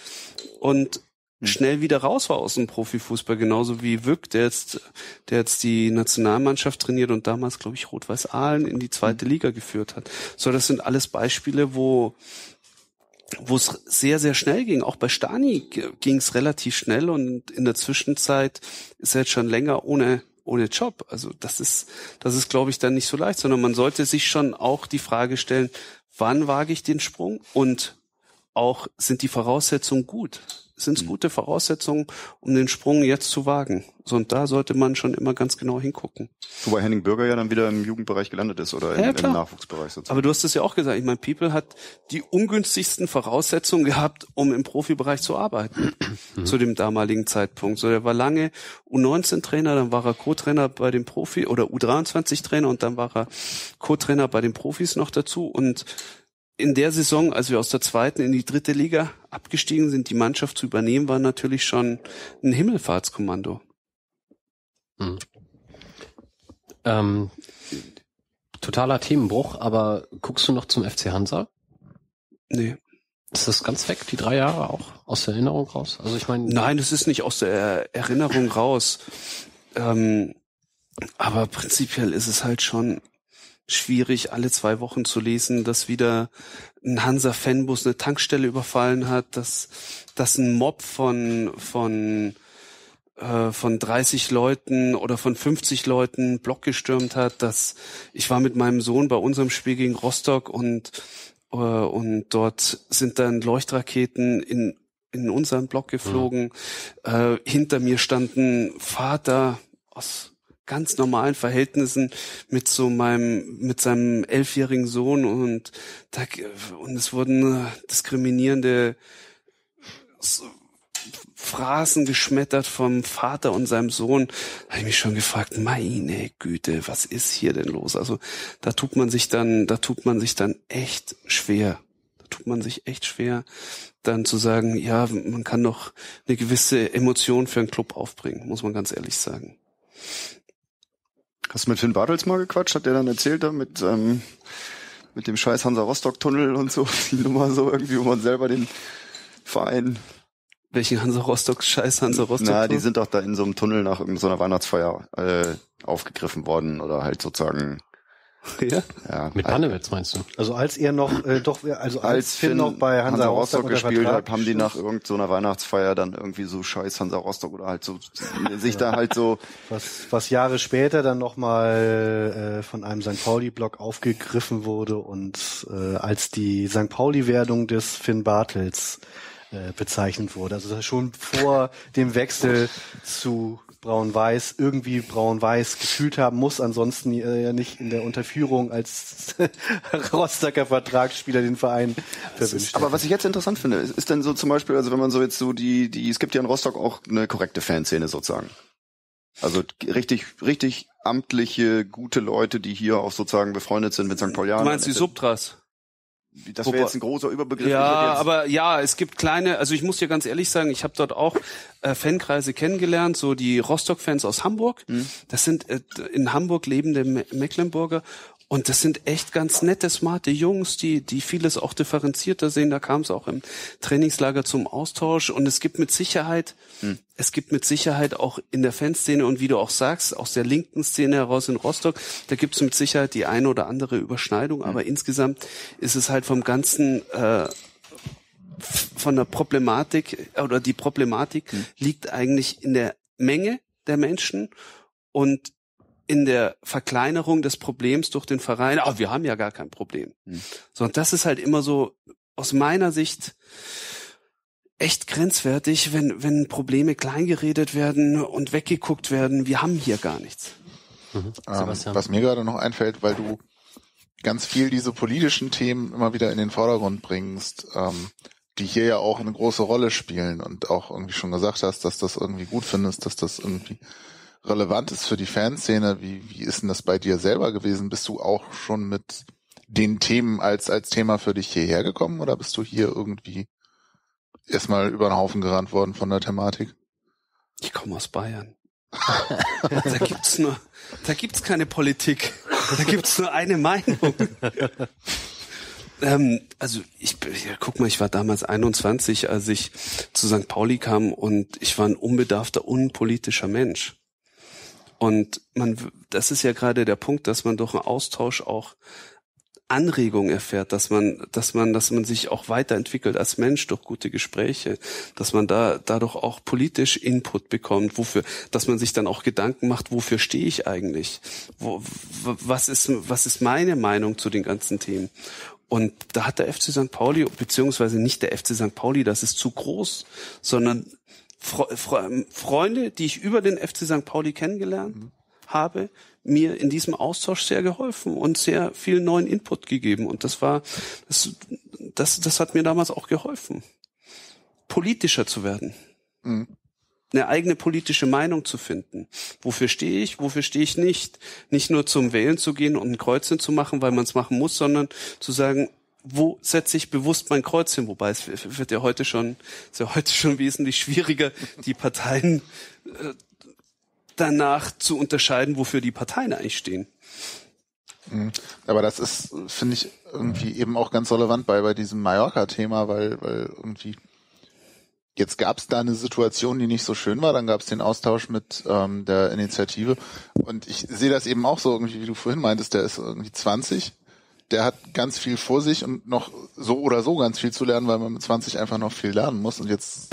und. Schnell wieder raus war aus dem Profifußball, genauso wie Wück, der jetzt, der jetzt die Nationalmannschaft trainiert und damals, glaube ich, Rot-Weiß Aalen in die zweite hm. Liga geführt hat. So, das sind alles Beispiele, wo wo es sehr, sehr schnell ging. Auch bei Stani ging es relativ schnell und in der Zwischenzeit ist er jetzt schon länger ohne ohne Job. Also das ist, das ist, glaube ich, dann nicht so leicht, sondern man sollte sich schon auch die Frage stellen, wann wage ich den Sprung und auch sind die Voraussetzungen gut? Sind es mhm. gute Voraussetzungen, um den Sprung jetzt zu wagen. So, und da sollte man schon immer ganz genau hingucken. Wobei Henning Bürger ja dann wieder im Jugendbereich gelandet ist oder im, ja, im Nachwuchsbereich sozusagen. Aber du hast es ja auch gesagt, ich meine, People hat die ungünstigsten Voraussetzungen gehabt, um im Profibereich zu arbeiten mhm. zu dem damaligen Zeitpunkt. So, er war lange U19-Trainer, dann war er Co-Trainer bei den Profi oder U23-Trainer und dann war er Co-Trainer bei den Profis noch dazu und in der Saison, als wir aus der zweiten in die dritte Liga abgestiegen sind, die Mannschaft zu übernehmen, war natürlich schon ein Himmelfahrtskommando. Hm. Ähm, totaler Themenbruch, aber guckst du noch zum FC Hansa? Nee. Ist das ganz weg, die drei Jahre auch aus der Erinnerung raus? Also ich meine. Nein, es ist nicht aus der Erinnerung raus. Ähm, aber prinzipiell ist es halt schon schwierig, alle zwei Wochen zu lesen, dass wieder ein Hansa-Fanbus eine Tankstelle überfallen hat, dass, dass ein Mob von, von, äh, von 30 Leuten oder von 50 Leuten Block gestürmt hat, dass ich war mit meinem Sohn bei unserem Spiel gegen Rostock und, äh, und dort sind dann Leuchtraketen in, in unseren Block geflogen. Mhm. Äh, hinter mir standen Vater aus ganz normalen Verhältnissen mit so meinem, mit seinem elfjährigen Sohn und da, und es wurden diskriminierende Phrasen geschmettert vom Vater und seinem Sohn, habe ich mich schon gefragt, meine Güte, was ist hier denn los? Also da tut man sich dann, da tut man sich dann echt schwer. Da tut man sich echt schwer, dann zu sagen, ja, man kann doch eine gewisse Emotion für einen Club aufbringen, muss man ganz ehrlich sagen. Hast du mit Finn Bartels mal gequatscht? Hat der dann erzählt da mit, ähm, mit dem scheiß Hansa Rostock Tunnel und so, die Nummer so irgendwie, wo man selber den Verein welchen Hansa Rostock, scheiß Hansa Rostock? Na, die sind doch da in so einem Tunnel nach irgendeiner Weihnachtsfeier äh, aufgegriffen worden oder halt sozusagen Ja? ja. Mit Pannewitz meinst du? Also als er noch, äh, doch, also als, als Finn, Finn noch bei Hansa, Hansa Rostock, Rostock gespielt hat, haben die nach irgendeiner so Weihnachtsfeier dann irgendwie so scheiß Hansa Rostock oder halt so sich da halt so was was Jahre später dann nochmal äh, von einem St. Pauli-Blog aufgegriffen wurde und äh, als die St. Pauli-Werdung des Finn Bartels äh, bezeichnet wurde. Also schon vor dem Wechsel zu braun-weiß irgendwie braun-weiß gefühlt haben muss, ansonsten äh, ja nicht in der Unterführung als Rostocker Vertragsspieler den Verein verwünscht. Aber was ich jetzt interessant finde, ist, ist denn so zum Beispiel, also wenn man so jetzt so die, die, es gibt ja in Rostock auch eine korrekte Fanszene sozusagen. Also richtig, richtig amtliche, gute Leute, die hier auch sozusagen befreundet sind mit St. Paulianern. Du meinst die Subtras? Das wäre jetzt ein großer Überbegriff. Ja, aber ja, es gibt kleine, also ich muss dir ganz ehrlich sagen, ich habe dort auch äh, Fankreise kennengelernt, so die Rostock-Fans aus Hamburg. Mhm. Das sind äh, in Hamburg lebende Me Mecklenburger und das sind echt ganz nette, smarte Jungs, die, die vieles auch differenzierter sehen. Da kam es auch im Trainingslager zum Austausch. Und es gibt mit Sicherheit, hm. es gibt mit Sicherheit auch in der Fanszene und wie du auch sagst, aus der linken Szene heraus in Rostock, da gibt es mit Sicherheit die eine oder andere Überschneidung. Hm. Aber insgesamt ist es halt vom ganzen äh, von der Problematik oder die Problematik hm. liegt eigentlich in der Menge der Menschen und in der Verkleinerung des Problems durch den Verein, ah, wir haben ja gar kein Problem. Mhm. So, und das ist halt immer so aus meiner Sicht echt grenzwertig, wenn, wenn Probleme kleingeredet werden und weggeguckt werden. Wir haben hier gar nichts. Mhm. Ähm, was mir gerade noch einfällt, weil du ganz viel diese politischen Themen immer wieder in den Vordergrund bringst, ähm, die hier ja auch eine große Rolle spielen und auch irgendwie schon gesagt hast, dass das irgendwie gut findest, dass das irgendwie relevant ist für die Fanszene. Wie, wie ist denn das bei dir selber gewesen? Bist du auch schon mit den Themen als, als Thema für dich hierher gekommen oder bist du hier irgendwie erstmal über den Haufen gerannt worden von der Thematik? Ich komme aus Bayern. da gibt's nur, da gibt's keine Politik. Da gibt's nur eine Meinung. ähm, also ich, ja, guck mal, ich war damals 21, als ich zu St. Pauli kam und ich war ein unbedarfter, unpolitischer Mensch. Und man, das ist ja gerade der Punkt, dass man durch einen Austausch auch Anregung erfährt, dass man, dass man, dass man sich auch weiterentwickelt als Mensch durch gute Gespräche, dass man da dadurch auch politisch Input bekommt, wofür, dass man sich dann auch Gedanken macht, wofür stehe ich eigentlich, Wo, was ist, was ist meine Meinung zu den ganzen Themen? Und da hat der FC St. Pauli, beziehungsweise nicht der FC St. Pauli, das ist zu groß, sondern Freunde, die ich über den FC St. Pauli kennengelernt mhm. habe, mir in diesem Austausch sehr geholfen und sehr viel neuen Input gegeben. Und das war, das, das, das hat mir damals auch geholfen, politischer zu werden. Mhm. Eine eigene politische Meinung zu finden. Wofür stehe ich, wofür stehe ich nicht? Nicht nur zum Wählen zu gehen und ein Kreuzchen zu machen, weil man es machen muss, sondern zu sagen, wo setze ich bewusst mein Kreuz hin? Wobei es wird ja heute schon, ist ja heute schon wesentlich schwieriger, die Parteien äh, danach zu unterscheiden, wofür die Parteien eigentlich stehen. Mhm. Aber das ist, finde ich, irgendwie eben auch ganz relevant bei, bei diesem Mallorca-Thema, weil, weil irgendwie jetzt gab es da eine Situation, die nicht so schön war, dann gab es den Austausch mit ähm, der Initiative und ich sehe das eben auch so irgendwie, wie du vorhin meintest, der ist irgendwie 20 der hat ganz viel vor sich und noch so oder so ganz viel zu lernen, weil man mit 20 einfach noch viel lernen muss. Und jetzt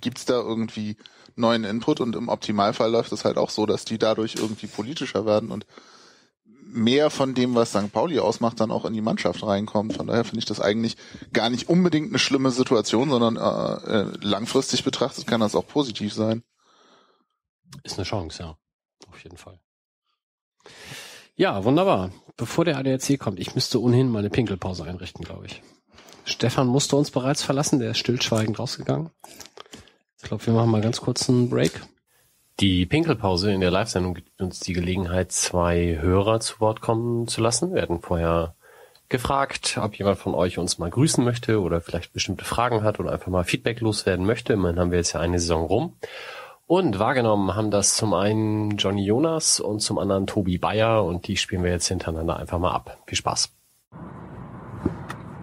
gibt's da irgendwie neuen Input und im Optimalfall läuft es halt auch so, dass die dadurch irgendwie politischer werden und mehr von dem, was St. Pauli ausmacht, dann auch in die Mannschaft reinkommt. Von daher finde ich das eigentlich gar nicht unbedingt eine schlimme Situation, sondern äh, äh, langfristig betrachtet kann das auch positiv sein. Ist eine Chance, ja. Auf jeden Fall. Ja, wunderbar. Bevor der ADAC kommt, ich müsste ohnehin mal eine Pinkelpause einrichten, glaube ich. Stefan musste uns bereits verlassen, der ist stillschweigend rausgegangen. Ich glaube, wir machen mal ganz kurz einen Break. Die Pinkelpause in der Live-Sendung gibt uns die Gelegenheit, zwei Hörer zu Wort kommen zu lassen. Wir hatten vorher gefragt, ob jemand von euch uns mal grüßen möchte oder vielleicht bestimmte Fragen hat oder einfach mal Feedback loswerden möchte. Immerhin haben wir jetzt ja eine Saison rum. Und wahrgenommen haben das zum einen Johnny Jonas und zum anderen Tobi Bayer und die spielen wir jetzt hintereinander einfach mal ab. Viel Spaß.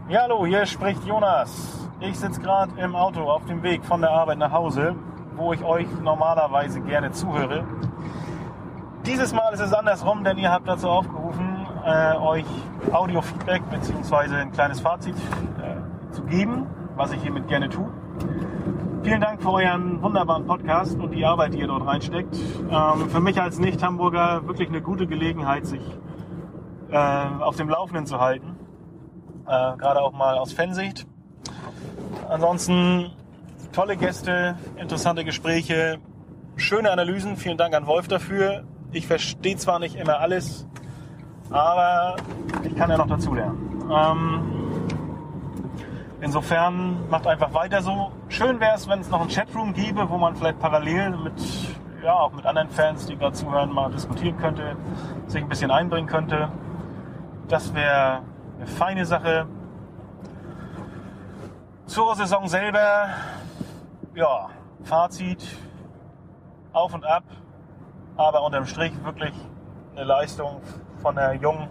Ja, hallo, hier spricht Jonas. Ich sitze gerade im Auto auf dem Weg von der Arbeit nach Hause, wo ich euch normalerweise gerne zuhöre. Dieses Mal ist es andersrum, denn ihr habt dazu aufgerufen, äh, euch Audio-Feedback bzw. ein kleines Fazit äh, zu geben, was ich hiermit gerne tue. Vielen Dank für euren wunderbaren Podcast und die Arbeit, die ihr dort reinsteckt. Ähm, für mich als Nicht-Hamburger wirklich eine gute Gelegenheit, sich äh, auf dem Laufenden zu halten. Äh, Gerade auch mal aus Fansicht. Ansonsten tolle Gäste, interessante Gespräche, schöne Analysen. Vielen Dank an Wolf dafür. Ich verstehe zwar nicht immer alles, aber ich kann ja noch dazulernen. Ähm, Insofern macht einfach weiter so. Schön wäre es, wenn es noch ein Chatroom gäbe, wo man vielleicht parallel mit, ja, auch mit anderen Fans, die gerade zuhören, mal diskutieren könnte, sich ein bisschen einbringen könnte. Das wäre eine feine Sache. Zur Saison selber, ja, Fazit, auf und ab, aber unterm Strich wirklich eine Leistung von der jungen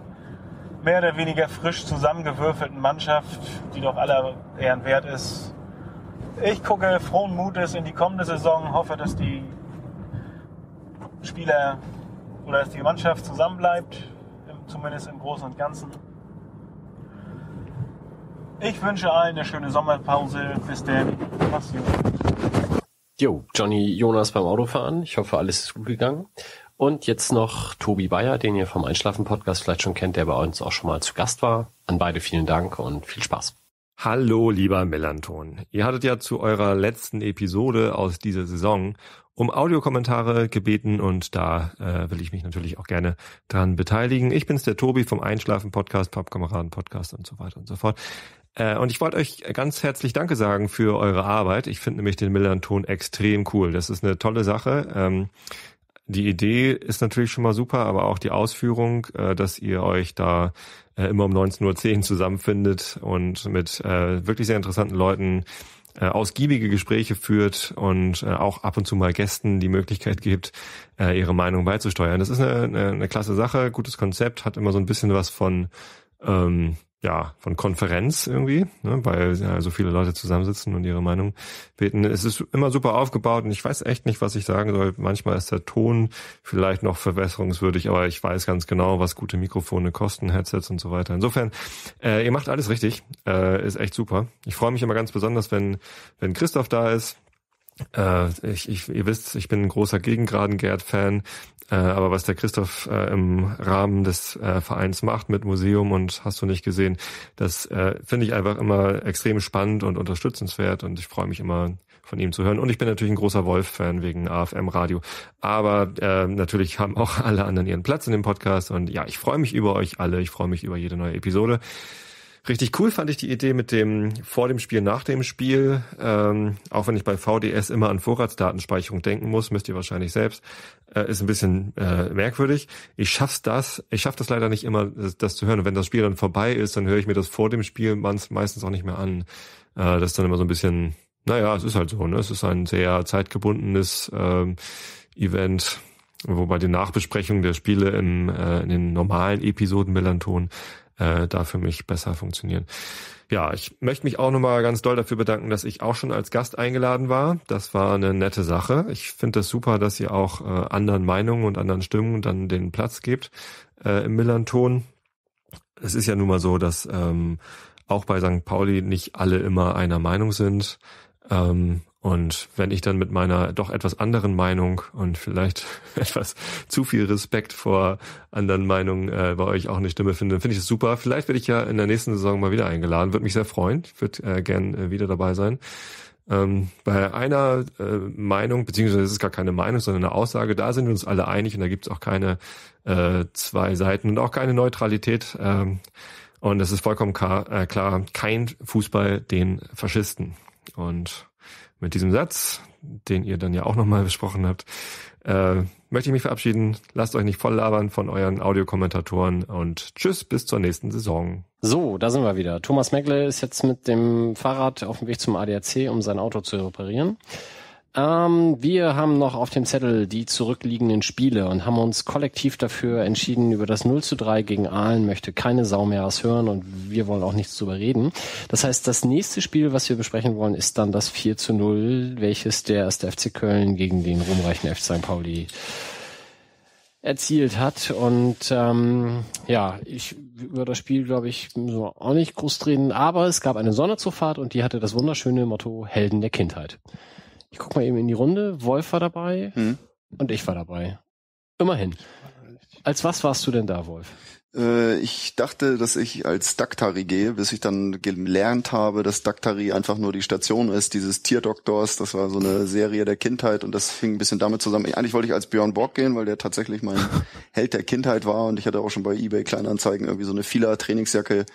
mehr oder weniger frisch zusammengewürfelten Mannschaft, die doch aller Ehren wert ist. Ich gucke frohen Mutes in die kommende Saison, hoffe, dass die Spieler oder dass die Mannschaft zusammenbleibt, zumindest im Großen und Ganzen. Ich wünsche allen eine schöne Sommerpause. Bis dann. Mach's gut. Jo, Johnny Jonas beim Autofahren. Ich hoffe, alles ist gut gegangen. Und jetzt noch Tobi Bayer, den ihr vom Einschlafen-Podcast vielleicht schon kennt, der bei uns auch schon mal zu Gast war. An beide vielen Dank und viel Spaß. Hallo, lieber Melanton. Ihr hattet ja zu eurer letzten Episode aus dieser Saison um Audiokommentare gebeten und da äh, will ich mich natürlich auch gerne dran beteiligen. Ich bin's, der Tobi vom Einschlafen-Podcast, Pappkameraden-Podcast und so weiter und so fort. Äh, und ich wollte euch ganz herzlich Danke sagen für eure Arbeit. Ich finde nämlich den Melanton extrem cool. Das ist eine tolle Sache. Ähm, die Idee ist natürlich schon mal super, aber auch die Ausführung, äh, dass ihr euch da äh, immer um 19.10 Uhr zusammenfindet und mit äh, wirklich sehr interessanten Leuten äh, ausgiebige Gespräche führt und äh, auch ab und zu mal Gästen die Möglichkeit gibt, äh, ihre Meinung beizusteuern. Das ist eine, eine, eine klasse Sache, gutes Konzept, hat immer so ein bisschen was von ähm, ja, von Konferenz irgendwie, ne, weil ja, so viele Leute zusammensitzen und ihre Meinung beten. Es ist immer super aufgebaut und ich weiß echt nicht, was ich sagen soll. Manchmal ist der Ton vielleicht noch verbesserungswürdig, aber ich weiß ganz genau, was gute Mikrofone kosten, Headsets und so weiter. Insofern, äh, ihr macht alles richtig, äh, ist echt super. Ich freue mich immer ganz besonders, wenn, wenn Christoph da ist. Äh, ich, ich, ihr wisst, ich bin ein großer Gegengraden-Gerd-Fan. Äh, aber was der Christoph äh, im Rahmen des äh, Vereins macht mit Museum und hast du nicht gesehen, das äh, finde ich einfach immer extrem spannend und unterstützenswert und ich freue mich immer von ihm zu hören. Und ich bin natürlich ein großer Wolf-Fan wegen AFM Radio. Aber äh, natürlich haben auch alle anderen ihren Platz in dem Podcast und ja, ich freue mich über euch alle. Ich freue mich über jede neue Episode. Richtig cool fand ich die Idee mit dem vor dem Spiel, nach dem Spiel. Ähm, auch wenn ich bei VDS immer an Vorratsdatenspeicherung denken muss, müsst ihr wahrscheinlich selbst. Äh, ist ein bisschen äh, merkwürdig. Ich schaff's das. Ich schaff das leider nicht immer, das, das, zu hören. Und wenn das Spiel dann vorbei ist, dann höre ich mir das vor dem Spiel meistens auch nicht mehr an. Äh, das ist dann immer so ein bisschen, naja, es ist halt so, ne? Es ist ein sehr zeitgebundenes ähm, Event wobei die Nachbesprechung der Spiele im, äh, in den normalen Episoden Melanton äh, da für mich besser funktionieren. Ja, ich möchte mich auch nochmal ganz doll dafür bedanken, dass ich auch schon als Gast eingeladen war. Das war eine nette Sache. Ich finde das super, dass ihr auch äh, anderen Meinungen und anderen Stimmen dann den Platz gebt äh, im Millanton. Es ist ja nun mal so, dass ähm, auch bei St. Pauli nicht alle immer einer Meinung sind. Ähm, und wenn ich dann mit meiner doch etwas anderen Meinung und vielleicht etwas zu viel Respekt vor anderen Meinungen äh, bei euch auch eine Stimme finde, finde ich es super. Vielleicht werde ich ja in der nächsten Saison mal wieder eingeladen. Würde mich sehr freuen. Ich würde äh, gern äh, wieder dabei sein. Ähm, bei einer äh, Meinung, beziehungsweise es ist gar keine Meinung, sondern eine Aussage, da sind wir uns alle einig und da gibt es auch keine äh, zwei Seiten und auch keine Neutralität. Ähm, und es ist vollkommen klar, äh, klar, kein Fußball den Faschisten. Und mit diesem Satz, den ihr dann ja auch nochmal besprochen habt, äh, möchte ich mich verabschieden. Lasst euch nicht voll labern von euren Audiokommentatoren und tschüss bis zur nächsten Saison. So, da sind wir wieder. Thomas Megle ist jetzt mit dem Fahrrad auf dem Weg zum ADAC, um sein Auto zu reparieren. Ähm, wir haben noch auf dem Zettel die zurückliegenden Spiele und haben uns kollektiv dafür entschieden, über das 0 zu 3 gegen Aalen möchte keine Sau mehr was hören und wir wollen auch nichts drüber reden. Das heißt, das nächste Spiel, was wir besprechen wollen, ist dann das 4 zu 0, welches der erste FC Köln gegen den ruhmreichen FC St. Pauli erzielt hat. Und ähm, ja, ich über das Spiel, glaube ich, so auch nicht groß reden, aber es gab eine Sonderzufahrt und die hatte das wunderschöne Motto Helden der Kindheit. Ich guck mal eben in die Runde. Wolf war dabei hm. und ich war dabei. Immerhin. Als was warst du denn da, Wolf? Äh, ich dachte, dass ich als Daktari gehe, bis ich dann gelernt habe, dass Daktari einfach nur die Station ist, dieses Tierdoktors. Das war so eine Serie der Kindheit und das fing ein bisschen damit zusammen. Eigentlich wollte ich als Björn Borg gehen, weil der tatsächlich mein Held der Kindheit war und ich hatte auch schon bei eBay Kleinanzeigen irgendwie so eine Fila Trainingsjacke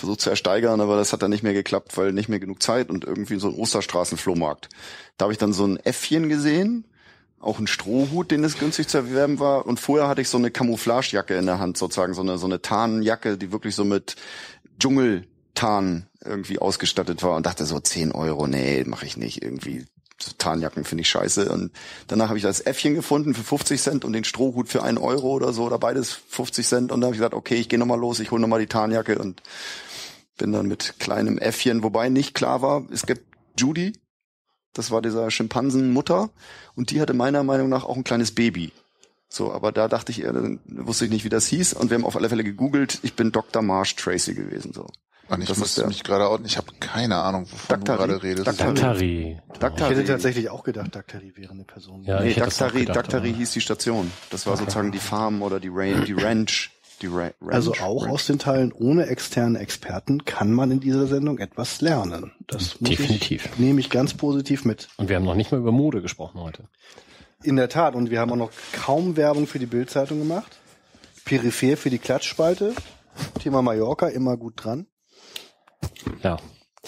versucht zu ersteigern, aber das hat dann nicht mehr geklappt, weil nicht mehr genug Zeit und irgendwie so ein Osterstraßenflohmarkt. Da habe ich dann so ein Äffchen gesehen, auch ein Strohhut, den es günstig zu erwerben war. Und vorher hatte ich so eine Camouflagejacke in der Hand, sozusagen, so eine, so eine Tarnjacke, die wirklich so mit Dschungeltarn irgendwie ausgestattet war und dachte so, 10 Euro, nee, mache ich nicht. Irgendwie so Tarnjacken finde ich scheiße. Und danach habe ich das Äffchen gefunden für 50 Cent und den Strohhut für einen Euro oder so, oder beides 50 Cent. Und dann habe ich gesagt, okay, ich gehe nochmal los, ich hole nochmal die Tarnjacke und bin dann mit kleinem Äffchen, wobei nicht klar war, es gibt Judy, das war dieser Schimpansenmutter, und die hatte meiner Meinung nach auch ein kleines Baby. So, aber da dachte ich, eher, wusste ich nicht, wie das hieß, und wir haben auf alle Fälle gegoogelt, ich bin Dr. Marsh Tracy gewesen, so. Und ich das musste mich gerade auch, ich habe keine Ahnung, wovon Daktari. du gerade redest. Daktari. Daktari. Ich hätte tatsächlich auch gedacht, Daktari wäre eine Person. Ja, nee, Daktari, Daktari hieß die Station. Das war sozusagen die Farm oder die, Range, die Ranch. Die Ra Ranch, also auch Ranch. aus den Teilen ohne externe Experten kann man in dieser Sendung etwas lernen. Das Definitiv. Ich, nehme ich ganz positiv mit. Und wir haben noch nicht mal über Mode gesprochen heute. In der Tat. Und wir haben auch noch kaum Werbung für die Bildzeitung gemacht. Peripher für die Klatschspalte. Thema Mallorca immer gut dran. Ja.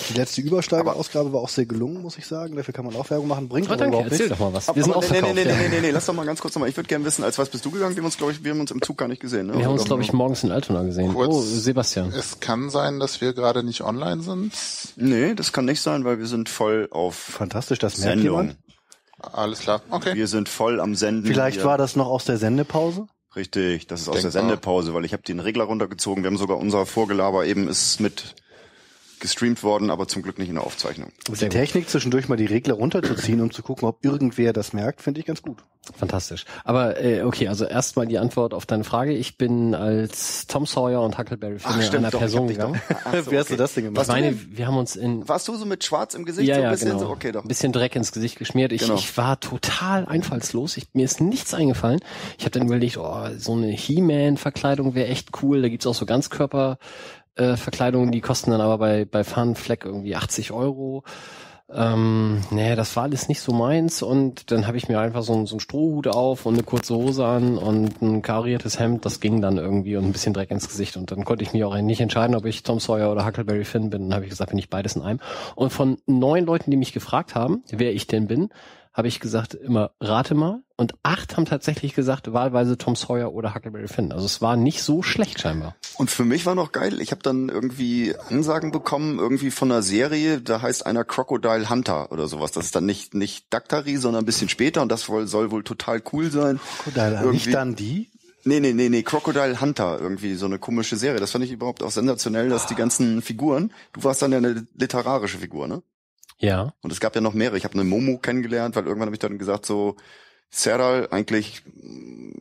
Die letzte Übersteiger-Ausgabe war auch sehr gelungen, muss ich sagen. Dafür kann man auch Werbung machen. Bringt Oh, aber danke, überhaupt erzähl nichts. doch mal was. Aber, Wir sind aber, nee, nee, nee, nee, ja. nee, nee, nee, lass doch mal ganz kurz nochmal. Ich würde gerne wissen, als was bist du gegangen? Wir haben uns, glaube ich, wir haben uns im Zug gar nicht gesehen. Ne? Wir haben uns, Oder- glaube ich, morgens in Altona gesehen. Kurz. Oh, Sebastian. Es kann sein, dass wir gerade nicht online sind. Nee, das kann nicht sein, weil wir sind voll auf Fantastisch, das merkt Sendung. jemand. Alles klar. Okay. Wir sind voll am Senden. Vielleicht hier. war das noch aus der Sendepause. Richtig, das ist aus der Denkbar. Sendepause, weil ich habe den Regler runtergezogen. Wir haben sogar unser Vorgelaber eben ist mit gestreamt worden, aber zum Glück nicht in der Aufzeichnung. Die Technik, zwischendurch mal die Regler runterzuziehen, um zu gucken, ob irgendwer das merkt, finde ich ganz gut. Fantastisch. Aber äh, okay, also erstmal die Antwort auf deine Frage. Ich bin als Tom Sawyer und Huckleberry Finn in einer doch, Person gegangen. Ach so, Wie hast du das denn gemacht? Ich meine, wir haben uns in Warst du so mit Schwarz im Gesicht ja, so ein ja, bisschen? genau. So, okay, doch. Ein bisschen Dreck ins Gesicht geschmiert. Ich, Genau. ich war total einfallslos. Ich, mir ist nichts eingefallen. Ich habe dann überlegt, oh, so eine He-Man-Verkleidung wäre echt cool. Da gibt's auch so Ganzkörper. Äh, Verkleidungen, die kosten dann aber bei, bei Fun Fleck irgendwie 80 Euro. Ähm, nee, das war alles nicht so meins und dann habe ich mir einfach so, so einen Strohhut auf und eine kurze Hose an und ein kariertes Hemd, das ging dann irgendwie und ein bisschen Dreck ins Gesicht und dann konnte ich mich auch nicht entscheiden, ob ich Tom Sawyer oder Huckleberry Finn bin. Dann habe ich gesagt, bin ich beides in einem. Und von neun Leuten, die mich gefragt haben, wer ich denn bin, habe ich gesagt, immer rate mal. Und acht haben tatsächlich gesagt, wahlweise Tom Sawyer oder Huckleberry Finn. Also es war nicht so schlecht scheinbar. Und für mich war noch geil, ich habe dann irgendwie Ansagen bekommen, irgendwie von einer Serie, da heißt einer Crocodile Hunter oder sowas. Das ist dann nicht, nicht Daktari, sondern ein bisschen später und das wohl, soll wohl total cool sein. Da, Irgendwie- nicht dann die? Nee, nee, nee, nee, Crocodile Hunter, irgendwie so eine komische Serie. Das fand ich überhaupt auch sensationell, dass die ganzen Figuren, du warst dann ja eine literarische Figur, ne? Ja. Und es gab ja noch mehrere. Ich habe eine Momo kennengelernt, weil irgendwann habe ich dann gesagt, so, Serdal, eigentlich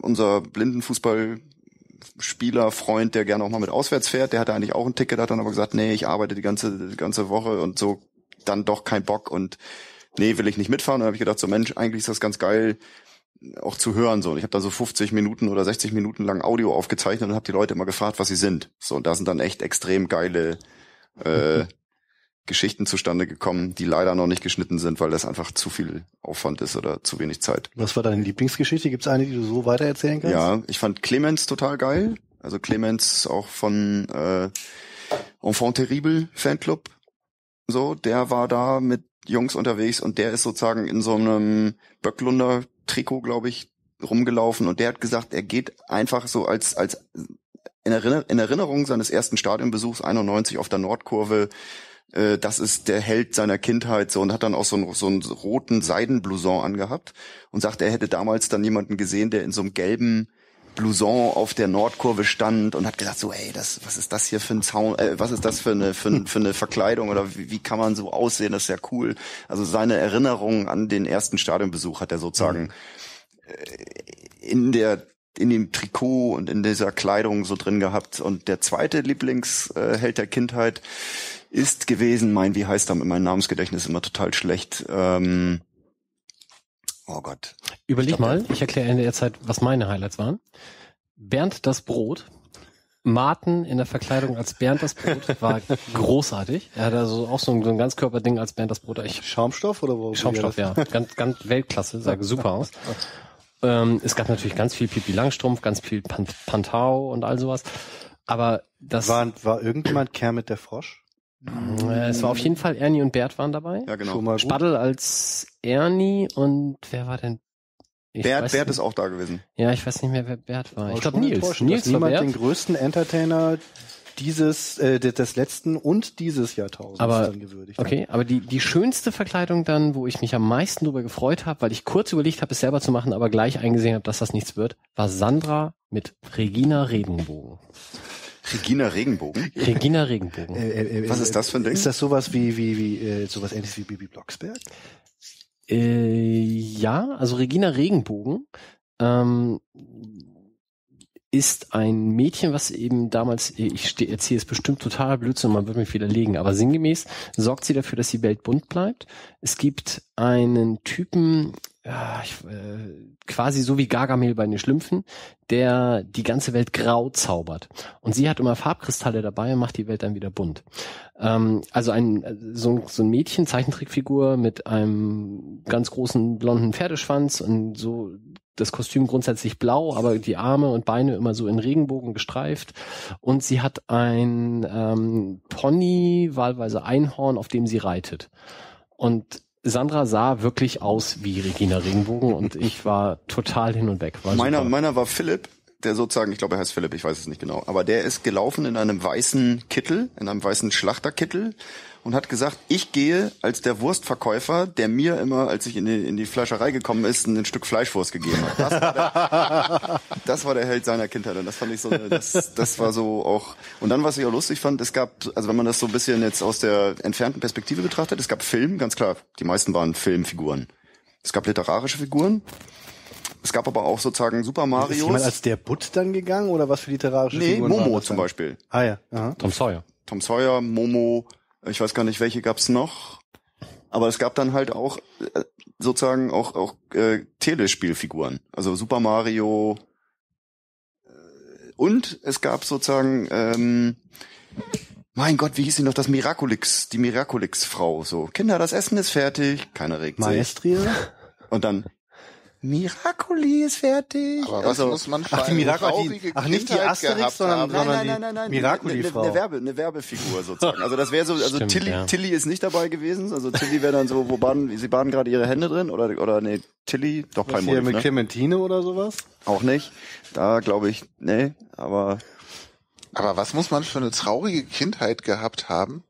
unser Blindenfußballspieler, Freund, der gerne auch mal mit auswärts fährt, der hatte eigentlich auch ein Ticket, hat dann aber gesagt, nee, ich arbeite die ganze, die ganze Woche und so, dann doch kein Bock und nee, will ich nicht mitfahren. Und dann habe ich gedacht, so Mensch, eigentlich ist das ganz geil, auch zu hören so. Und ich habe da so 50 Minuten oder 60 Minuten lang Audio aufgezeichnet und habe die Leute immer gefragt, was sie sind. So, und da sind dann echt extrem geile äh, Geschichten zustande gekommen, die leider noch nicht geschnitten sind, weil das einfach zu viel Aufwand ist oder zu wenig Zeit. Was war deine Lieblingsgeschichte? Gibt es eine, die du so weitererzählen kannst? Ja, ich fand Clemens total geil. Also Clemens auch von äh, Enfant Terrible Fanclub. So, der war da mit Jungs unterwegs und der ist sozusagen in so einem Böcklunder Trikot, glaube ich, rumgelaufen und der hat gesagt, er geht einfach so als als in, Erinner in Erinnerung seines ersten Stadionbesuchs 91 auf der Nordkurve äh, das ist der Held seiner Kindheit so und hat dann auch so einen, so einen roten Seidenblouson angehabt und sagt, er hätte damals dann jemanden gesehen, der in so einem gelben Blouson auf der Nordkurve stand und hat gesagt so, ey, das, was ist das hier für ein Zaun, äh, was ist das für eine, für, für eine Verkleidung oder wie, wie kann man so aussehen, das ist ja cool. Also seine Erinnerung an den ersten Stadionbesuch hat er sozusagen äh, in der in dem Trikot und in dieser Kleidung so drin gehabt. Und der zweite Lieblingsheld äh, der Kindheit ist gewesen, mein, wie heißt er, mit meinem Namensgedächtnis immer total schlecht. Ähm, oh Gott. Überleg Ich glaub, mal, ich erkläre in der Zeit, was meine Highlights waren. Bernd das Brot. Martin in der Verkleidung als Bernd das Brot war großartig. Er hat also auch so ein, so ein Ganzkörperding als Bernd das Brot. Ich, Schaumstoff oder wo? Schaumstoff, ja. Ganz, ganz Weltklasse, sah super aus. Ähm, es gab natürlich ganz viel Pipi Langstrumpf, ganz viel Pan Pantau und all sowas. Aber das, War, war irgendjemand Kermit der Frosch? Äh, es war auf jeden Fall Ernie und Bert waren dabei. Ja, genau. Schon mal gut. Spaddel als Ernie und wer war denn? Ich Bert, weiß Bert nicht. ist auch da gewesen. Ja, ich weiß nicht mehr, wer Bert war. Ich glaube Nils. Nils dass war niemand den Bert. größten Entertainer dieses, äh, des letzten und dieses Jahrtausends Aber- dann gewürdigt. Okay, aber die, die schönste Verkleidung dann, wo ich mich am meisten darüber gefreut habe, weil ich kurz überlegt habe, es selber zu machen, aber gleich eingesehen habe, dass das nichts wird, war Sandra mit Regina Regenbogen. Regina Regenbogen. Regina Regenbogen. Äh, äh, äh, Was ist das für ein Ding? Ist das sowas wie, wie, wie, äh, sowas ähnliches wie Bibi Blocksberg? Äh, ja, also Regina Regenbogen ähm, ist ein Mädchen, was eben damals, ich erzähle es bestimmt total Blödsinn, man wird mich widerlegen, aber sinngemäß sorgt sie dafür, dass die Welt bunt bleibt. Es gibt einen Typen, ja, ich, äh, quasi so wie Gargamel bei den Schlümpfen, der die ganze Welt grau zaubert. Und sie hat immer Farbkristalle dabei und macht die Welt dann wieder bunt. Ähm, also ein so, so ein Mädchen, Zeichentrickfigur mit einem ganz großen blonden Pferdeschwanz und so das Kostüm grundsätzlich blau, aber die Arme und Beine immer so in Regenbogen gestreift. Und sie hat ein ähm, Pony, wahlweise Einhorn, auf dem sie reitet. Und Sandra sah wirklich aus wie Regina Regenbogen und ich war total hin und weg. War meiner, meiner war Philipp, der sozusagen, ich glaube, er heißt Philipp, ich weiß es nicht genau, aber der ist gelaufen in einem weißen Kittel, in einem weißen Schlachterkittel und hat gesagt, ich gehe als der Wurstverkäufer, der mir immer, als ich in die, in die Fleischerei gekommen ist, ein Stück Fleischwurst gegeben hat. Das war, der, das war der Held seiner Kindheit und das fand ich so, das, das war so auch. Und dann, was ich auch lustig fand, es gab, also wenn man das so ein bisschen jetzt aus der entfernten Perspektive betrachtet, es gab Film, ganz klar, die meisten waren Filmfiguren. Es gab literarische Figuren, es gab aber auch sozusagen Super Mario. Ist jemand als der Butt dann gegangen oder was für literarische nee, Figuren? Nee, Momo zum Beispiel. Ah ja. Aha. Tom Sawyer. Tom Sawyer, Momo, ich weiß gar nicht, welche gab's noch. Aber es gab dann halt auch äh, sozusagen auch auch äh, Telespielfiguren, also Super Mario äh, und es gab sozusagen ähm, mein Gott, wie hieß sie noch das Miraculix, die Miraculix Frau so. Kinder, das Essen ist fertig, keiner regt Maestria? sich. Und dann Miracoli ist fertig. Aber was also, muss man ach, die Miracoli, ach, nicht die Asterix, sondern, sondern nein, nein, nein, nein, Miracoli-Frau. Eine, eine, Werbe, eine Werbefigur sozusagen. Also das wäre so, also Stimmt, Tilly, ja. Tilly ist nicht dabei gewesen. Also Tilly wäre dann so, wo baden, sie baden gerade ihre Hände drin oder, oder nee, Tilly, doch Palmolive, hier mit ne? Clementine oder sowas? Auch nicht. Da glaube ich, nee, aber. Aber was muss man für eine traurige Kindheit gehabt haben?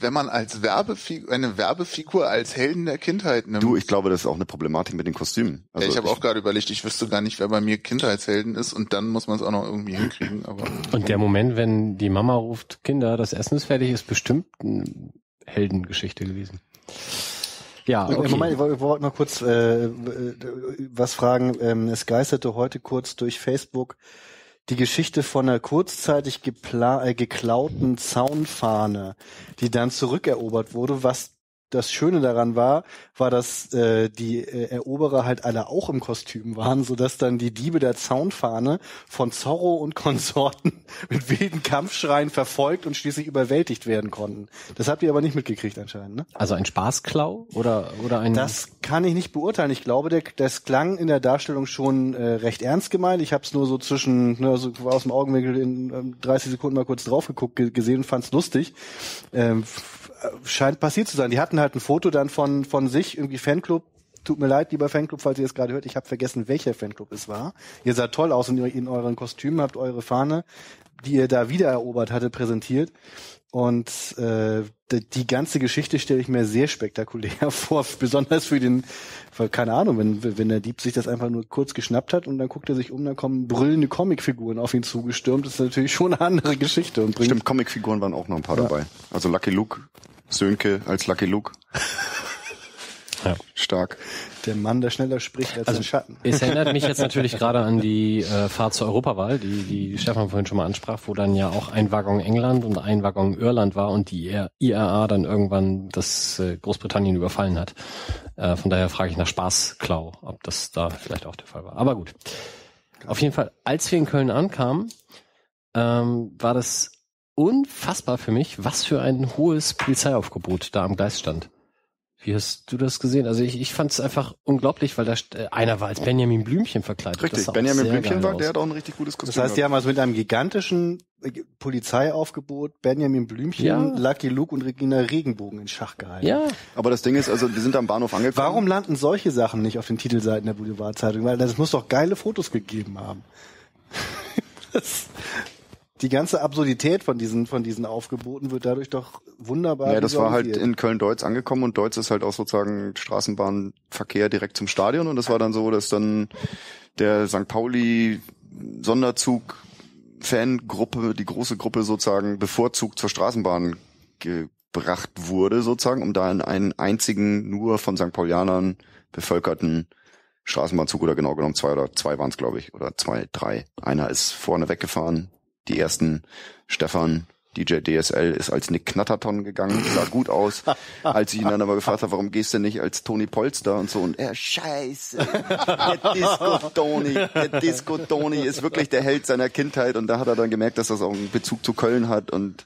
Wenn man als Werbefigur, eine Werbefigur als Helden der Kindheit nimmt. Du, ich glaube, das ist auch eine Problematik mit den Kostümen. Also ja, ich habe auch gerade überlegt, ich wüsste gar nicht, wer bei mir Kindheitshelden ist und dann muss man es auch noch irgendwie hinkriegen. Aber und der Moment, wenn die Mama ruft, Kinder, das Essen ist fertig, ist bestimmt eine Heldengeschichte gewesen. Ja, okay. Moment, ich wollte noch kurz äh, was fragen. Ähm, es geisterte heute kurz durch Facebook die Geschichte von einer kurzzeitig äh, geklauten Zaunfahne, die dann zurückerobert wurde, was das Schöne daran war, war, dass äh, die äh, Eroberer halt alle auch im Kostüm waren, so dass dann die Diebe der Zaunfahne von Zorro und Konsorten mit wilden Kampfschreien verfolgt und schließlich überwältigt werden konnten. Das habt ihr aber nicht mitgekriegt anscheinend, ne? Also ein Spaßklau oder oder ein Das kann ich nicht beurteilen. Ich glaube, der, das klang in der Darstellung schon äh, recht ernst gemeint. Ich habe es nur so zwischen ne, so aus dem Augenwinkel in äh, 30 Sekunden mal kurz drauf geguckt gesehen und fand's lustig. Ähm, scheint passiert zu sein. Die hatten halt ein Foto dann von, von sich, irgendwie Fanclub. Tut mir leid, lieber Fanclub, falls ihr es gerade hört. Ich habe vergessen, welcher Fanclub es war. Ihr seid toll aus in, in euren Kostümen, habt eure Fahne, die ihr da wiedererobert hatte, präsentiert. Und äh, die ganze Geschichte stelle ich mir sehr spektakulär vor, besonders für den, für, keine Ahnung, wenn, wenn der Dieb sich das einfach nur kurz geschnappt hat und dann guckt er sich um, dann kommen brüllende Comicfiguren auf ihn zugestürmt. Das ist natürlich schon eine andere Geschichte. Und bringt Stimmt, Comicfiguren waren auch noch ein paar ja. dabei. Also Lucky Luke, Sönke als Lucky Luke. Ja. Stark. Der Mann, der schneller spricht als also, ein Schatten. Es erinnert mich jetzt natürlich gerade an die äh, Fahrt zur Europawahl, die, die Stefan vorhin schon mal ansprach, wo dann ja auch ein Waggon England und ein Waggon Irland war und die IRA dann irgendwann das äh, Großbritannien überfallen hat. Äh, von daher frage ich nach Spaßklau, ob das da vielleicht auch der Fall war. Aber gut. Auf jeden Fall, als wir in Köln ankamen, ähm, war das unfassbar für mich, was für ein hohes Polizeiaufgebot da am Gleis stand. Wie hast du das gesehen? Also ich, ich fand es einfach unglaublich, weil da äh, einer war als Benjamin Blümchen verkleidet. Richtig, Benjamin Blümchen war, der hat auch ein richtig gutes Kostüm. Das heißt, die haben also mit einem gigantischen äh, Polizeiaufgebot Benjamin Blümchen, ja. Lucky Luke und Regina Regenbogen in Schach gehalten. Ja. Aber das Ding ist, also wir sind am Bahnhof angekommen. Warum landen solche Sachen nicht auf den Titelseiten der Boulevardzeitung? Weil das muss doch geile Fotos gegeben haben. das, die ganze Absurdität von diesen, von diesen Aufgeboten wird dadurch doch wunderbar. Ja, das war halt in Köln-Deutz angekommen und Deutz ist halt auch sozusagen Straßenbahnverkehr direkt zum Stadion und das war dann so, dass dann der St. Pauli Sonderzug Fangruppe, die große Gruppe sozusagen bevorzugt zur Straßenbahn gebracht wurde sozusagen, um da in einen einzigen nur von St. Paulianern bevölkerten Straßenbahnzug oder genau genommen zwei oder zwei waren es glaube ich oder zwei, drei. Einer ist vorne weggefahren, die ersten Stefan, DJ DSL ist als Nick Knatterton gegangen, sah gut aus. Als ich ihn dann aber gefragt habe, warum gehst du nicht als Tony Polster und so? Und er, scheiße, der Disco Tony, der Disco Tony ist wirklich der Held seiner Kindheit. Und da hat er dann gemerkt, dass das auch einen Bezug zu Köln hat. Und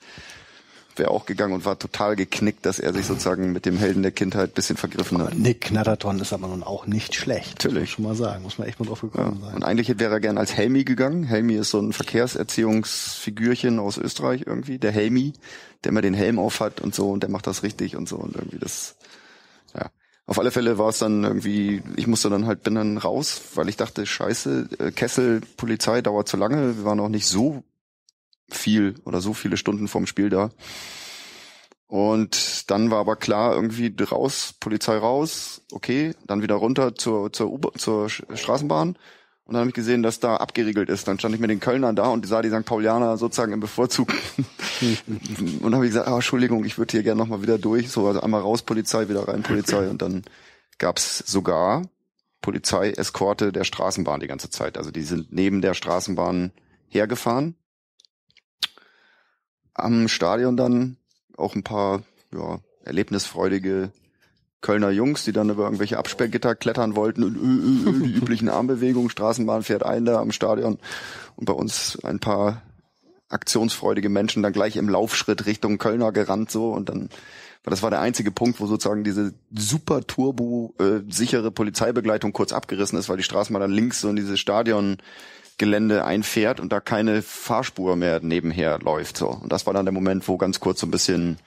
wäre auch gegangen und war total geknickt, dass er sich sozusagen mit dem Helden der Kindheit bisschen vergriffen hat. Nick Knatterton ist aber nun auch nicht schlecht. Natürlich. Muss man schon mal sagen. Muss man echt mal drauf gekommen ja. sein. Und eigentlich wäre er gern als Helmi gegangen. Helmi ist so ein Verkehrserziehungsfigürchen aus Österreich irgendwie. Der Helmi, der immer den Helm auf hat und so und der macht das richtig und so und irgendwie das, ja. Auf alle Fälle war es dann irgendwie, ich musste dann halt, bin dann raus, weil ich dachte, scheiße, äh, Kessel, Polizei dauert zu lange, wir waren noch nicht so viel oder so viele Stunden vorm Spiel da. Und dann war aber klar, irgendwie raus, Polizei raus, okay, dann wieder runter zur, zur, U zur Straßenbahn. Und dann habe ich gesehen, dass da abgeriegelt ist. Dann stand ich mit den Kölnern da und sah die St. Paulianer sozusagen im Bevorzug. und dann habe ich gesagt, ah, Entschuldigung, ich würde hier gerne nochmal wieder durch. So, also einmal raus Polizei, wieder rein Polizei. Und dann gab's sogar Polizei-Eskorte der Straßenbahn die ganze Zeit. Also die sind neben der Straßenbahn hergefahren am Stadion dann auch ein paar ja, erlebnisfreudige Kölner Jungs, die dann über irgendwelche Absperrgitter klettern wollten und äh, äh, die üblichen Armbewegungen, Straßenbahn fährt ein da am Stadion. Und bei uns ein paar aktionsfreudige Menschen dann gleich im Laufschritt Richtung Kölner gerannt so. Und dann das war der einzige Punkt, wo sozusagen diese super turbo äh, sichere Polizeibegleitung kurz abgerissen ist, weil die Straßenbahn dann links so in dieses Stadion Gelände einfährt und da keine Fahrspur mehr nebenher läuft. So. Und das war dann der Moment, wo ganz kurz so ein bisschen,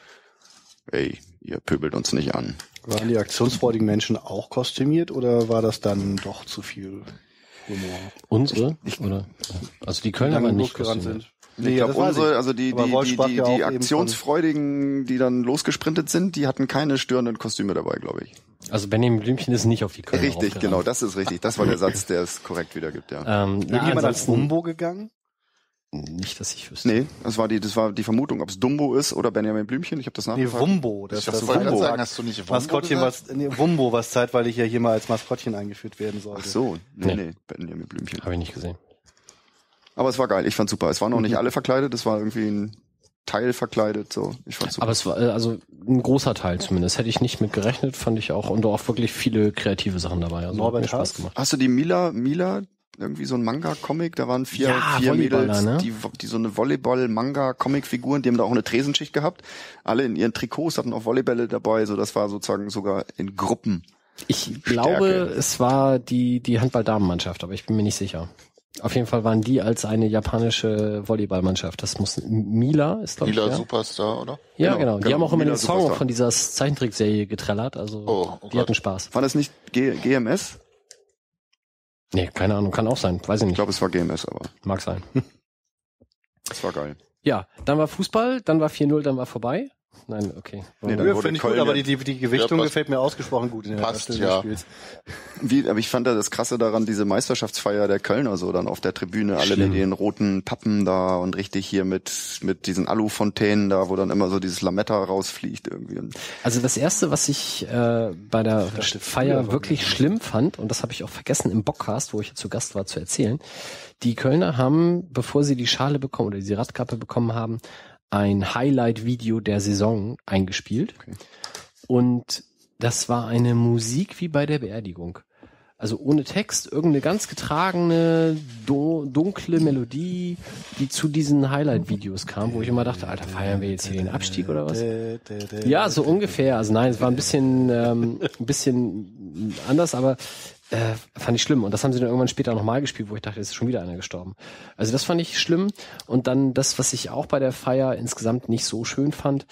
ey, ihr pöbelt uns nicht an. Waren die aktionsfreudigen Menschen auch kostümiert oder war das dann doch zu viel Humor? Unsere? Ich, oder? Also die Kölner waren nicht kostümiert. Sind. Nee, ich glaube, unsere, also die, die, die, die, die Aktionsfreudigen, die dann losgesprintet sind, die hatten keine störenden Kostüme dabei, glaube ich. Also Benjamin Blümchen ist nicht auf die Kölner Richtig, genau, das ist richtig. Das war der Satz, der es korrekt wiedergibt, ja. Ähm, Irgendjemand als Dumbo gegangen? Nicht, dass ich wüsste. Nee, das war die, das war die Vermutung, ob es Dumbo ist oder Benjamin Blümchen. Ich habe das nachgefragt. Nee, Wumbo. Das, ich das, das Wumbo. Sagen, hast du nicht Wumbo Maskottchen, was, nee, Wumbo, was zeitweilig ja hier mal als Maskottchen eingeführt werden sollte. Ach so, nee, nee, nee Benjamin Blümchen. Habe ich nicht gesehen. Aber es war geil, ich fand super. Es waren noch nicht mhm. alle verkleidet, es war irgendwie ein Teil verkleidet, so. Ich fand's super. Aber es war äh, also ein großer Teil zumindest. Hätte ich nicht mit gerechnet, fand ich auch und auch wirklich viele kreative Sachen dabei. Also Norbert hat Spaß gemacht. Hast du die Mila Mila irgendwie so ein Manga-Comic, da waren vier, ja, vier Mädels, ne? die, die so eine Volleyball-Manga-Comic-Figuren, die haben da auch eine Tresenschicht gehabt. Alle in ihren Trikots hatten auch Volleybälle dabei, so das war sozusagen sogar in Gruppen. Ich glaube, es war die, die Handball-Damenmannschaft, aber ich bin mir nicht sicher. Auf jeden Fall waren die als eine japanische Volleyballmannschaft. Das muss Mila ist glaube ich. Mila ja. Superstar, oder? Ja, genau. genau. Die genau. haben auch immer Mila den Song Superstar. von dieser Zeichentrickserie getrellert. Also oh, oh die hatten Spaß. War das nicht G GMS? Nee, keine Ahnung. Kann auch sein. Weiß ich nicht. Ich glaube, es war GMS, aber. Mag sein. Das war geil. Ja, dann war Fußball, dann war 4-0, dann war vorbei. Nein, okay. Nee, dann finde ich gut, aber die, die, die Gewichtung ja, gefällt mir ausgesprochen gut in der passt, ja. Wie, aber ich fand da das Krasse daran, diese Meisterschaftsfeier der Kölner so dann auf der Tribüne, alle mit den roten Pappen da und richtig hier mit, mit diesen Alufontänen da, wo dann immer so dieses Lametta rausfliegt irgendwie. Also das erste, was ich äh, bei der Feier wirklich schlimm fand, und das habe ich auch vergessen im Bockcast, wo ich zu Gast war, zu erzählen, die Kölner haben, bevor sie die Schale bekommen oder die Radkappe bekommen haben, ein Highlight-Video der Saison eingespielt. Okay. Und das war eine Musik wie bei der Beerdigung. Also ohne Text, irgendeine ganz getragene, dunkle Melodie, die zu diesen Highlight-Videos kam, wo ich immer dachte, Alter, feiern wir jetzt hier den Abstieg oder was? Ja, so ungefähr. Also nein, es war ein bisschen, ähm, ein bisschen anders, aber äh, fand ich schlimm. Und das haben sie dann irgendwann später nochmal gespielt, wo ich dachte, es ist schon wieder einer gestorben. Also das fand ich schlimm. Und dann das, was ich auch bei der Feier insgesamt nicht so schön fand,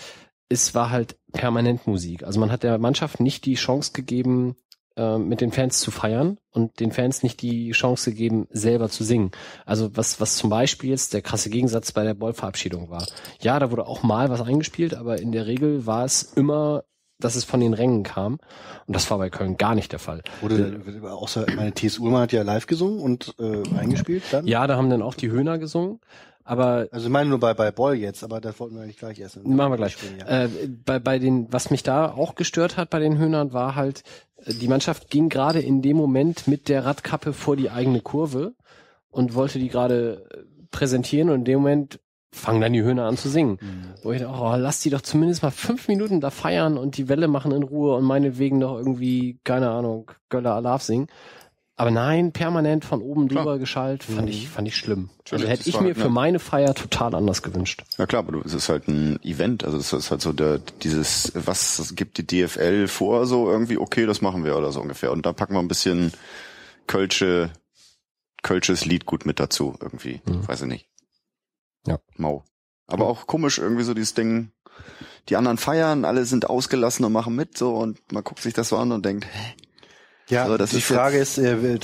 es war halt permanent Musik. Also man hat der Mannschaft nicht die Chance gegeben, äh, mit den Fans zu feiern und den Fans nicht die Chance gegeben, selber zu singen. Also was, was zum Beispiel jetzt der krasse Gegensatz bei der Ballverabschiedung war. Ja, da wurde auch mal was eingespielt, aber in der Regel war es immer dass es von den Rängen kam. Und das war bei Köln gar nicht der Fall. Wurde außer meine T.S. Ullmann hat ja live gesungen und äh, eingespielt dann? Ja, da haben dann auch die Höhner gesungen. Aber also ich meine nur bei bei Boll jetzt, aber das wollten wir eigentlich gleich essen. Machen wir gleich. Spielen, ja. äh, bei bei den was mich da auch gestört hat bei den Höhnern war halt äh, die Mannschaft ging gerade in dem Moment mit der Radkappe vor die eigene Kurve und wollte die gerade äh, präsentieren und in dem Moment fangen dann die Höhner an zu singen. Mhm. Wo ich dachte, oh, lass die doch zumindest mal fünf Minuten da feiern und die Welle machen in Ruhe und meinetwegen noch irgendwie, keine Ahnung, Göller Alarv singen. Aber nein, permanent von oben klar. drüber geschallt, fand mhm. ich, fand ich schlimm. Also hätte ich mir halt, für ne? meine Feier total anders gewünscht. Ja klar, aber es ist halt ein Event, also es ist halt so der, dieses, was gibt die DFL vor, so irgendwie, okay, das machen wir oder so ungefähr. Und da packen wir ein bisschen Kölsche, Kölsches Lied gut mit dazu, irgendwie. Mhm. Weiß ich nicht. Ja. Mau. Aber auch komisch irgendwie so dieses Ding, die anderen feiern, alle sind ausgelassen und machen mit so und man guckt sich das so an und denkt, hä? Ja, also die ist Frage ist, äh,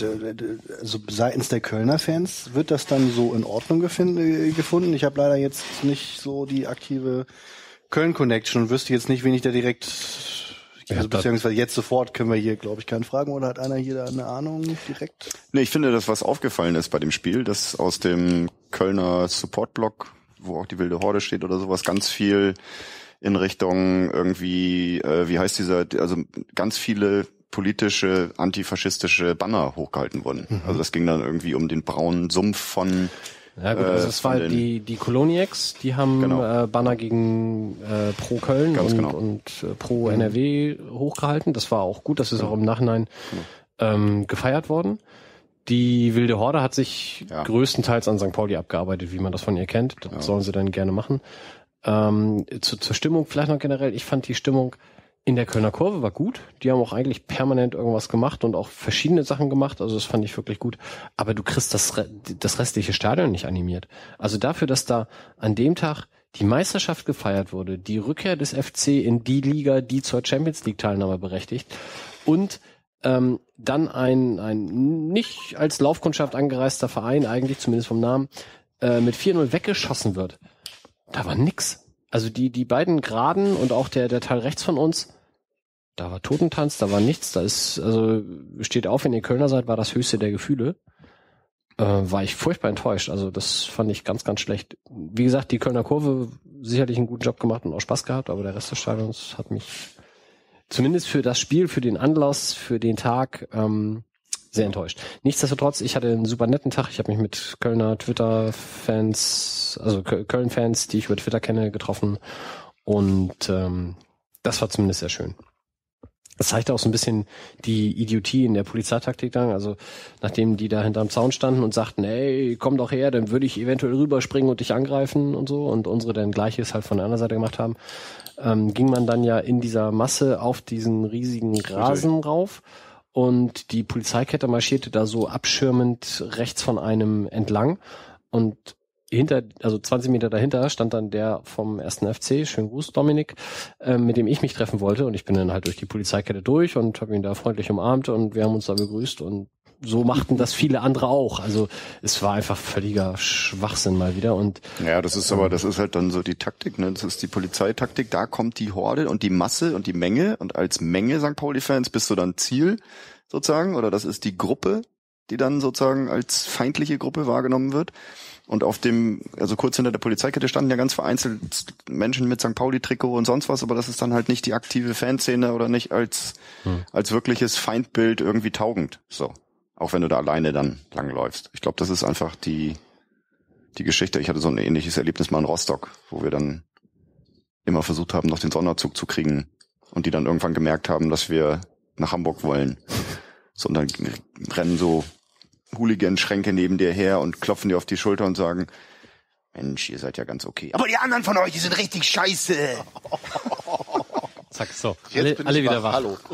also seitens der Kölner Fans wird das dann so in Ordnung äh, gefunden? Ich habe leider jetzt nicht so die aktive Köln-Connection und wüsste jetzt nicht, wen ich da direkt also beziehungsweise jetzt sofort können wir hier, glaube ich, keinen fragen. Oder hat einer hier da eine Ahnung direkt? Nee, ich finde, das, was aufgefallen ist bei dem Spiel, dass aus dem Kölner Support-Block, wo auch die wilde Horde steht oder sowas, ganz viel in Richtung irgendwie, äh, wie heißt dieser, also ganz viele politische, antifaschistische Banner hochgehalten wurden. Mhm. Also das ging dann irgendwie um den braunen Sumpf von ja gut, also es war die die Coloniacs, die haben genau. äh, Banner gegen äh, pro Köln Ganz und, genau. und äh, pro mhm. NRW hochgehalten. Das war auch gut, das ist auch im Nachhinein genau. ähm, gefeiert worden. Die wilde Horde hat sich ja. größtenteils an St. Pauli abgearbeitet, wie man das von ihr kennt. Das ja. sollen sie dann gerne machen. Ähm, zu, zur Stimmung vielleicht noch generell. Ich fand die Stimmung in der Kölner Kurve war gut. Die haben auch eigentlich permanent irgendwas gemacht und auch verschiedene Sachen gemacht. Also das fand ich wirklich gut. Aber du kriegst das, das restliche Stadion nicht animiert. Also dafür, dass da an dem Tag die Meisterschaft gefeiert wurde, die Rückkehr des FC in die Liga, die zur Champions League Teilnahme berechtigt und ähm, dann ein, ein nicht als Laufkundschaft angereister Verein, eigentlich zumindest vom Namen, äh, mit 4-0 weggeschossen wird. Da war nix. Also die, die beiden Graden und auch der, der Teil rechts von uns, da war Totentanz, da war nichts, da ist, also steht auf, wenn ihr Kölner seid, war das höchste der Gefühle. Äh, war ich furchtbar enttäuscht. Also das fand ich ganz, ganz schlecht. Wie gesagt, die Kölner Kurve sicherlich einen guten Job gemacht und auch Spaß gehabt, aber der Rest des Stadions hat mich zumindest für das Spiel, für den Anlass, für den Tag ähm, sehr enttäuscht. Nichtsdestotrotz, ich hatte einen super netten Tag. Ich habe mich mit Kölner Twitter-Fans, also Köln-Fans, die ich über Twitter kenne, getroffen. Und ähm, das war zumindest sehr schön. Das zeigt auch so ein bisschen die Idiotie in der Polizeitaktik dann. Also nachdem die da hinterm Zaun standen und sagten, ey, komm doch her, dann würde ich eventuell rüberspringen und dich angreifen und so und unsere dann gleiches halt von der anderen Seite gemacht haben, ähm, ging man dann ja in dieser Masse auf diesen riesigen Rasen rauf. Und die Polizeikette marschierte da so abschirmend rechts von einem entlang. Und hinter, also 20 Meter dahinter stand dann der vom ersten FC, schönen Gruß Dominik, äh, mit dem ich mich treffen wollte und ich bin dann halt durch die Polizeikette durch und habe ihn da freundlich umarmt und wir haben uns da begrüßt und so machten das viele andere auch. Also es war einfach völliger Schwachsinn mal wieder und ja, das ist aber das ist halt dann so die Taktik, ne? Das ist die Polizeitaktik. Da kommt die Horde und die Masse und die Menge und als Menge St. Pauli-Fans bist du dann Ziel sozusagen oder das ist die Gruppe, die dann sozusagen als feindliche Gruppe wahrgenommen wird. Und auf dem, also kurz hinter der Polizeikette standen ja ganz vereinzelt Menschen mit St. Pauli-Trikot und sonst was, aber das ist dann halt nicht die aktive Fanszene oder nicht als, hm. als wirkliches Feindbild irgendwie taugend. So. Auch wenn du da alleine dann langläufst. Ich glaube, das ist einfach die, die Geschichte. Ich hatte so ein ähnliches Erlebnis mal in Rostock, wo wir dann immer versucht haben, noch den Sonderzug zu kriegen und die dann irgendwann gemerkt haben, dass wir nach Hamburg wollen. So, und dann rennen so Hooligan-Schränke neben dir her und klopfen dir auf die Schulter und sagen, Mensch, ihr seid ja ganz okay. Aber die anderen von euch, die sind richtig scheiße. Zack, so. Jetzt alle, alle wieder wach. Hallo.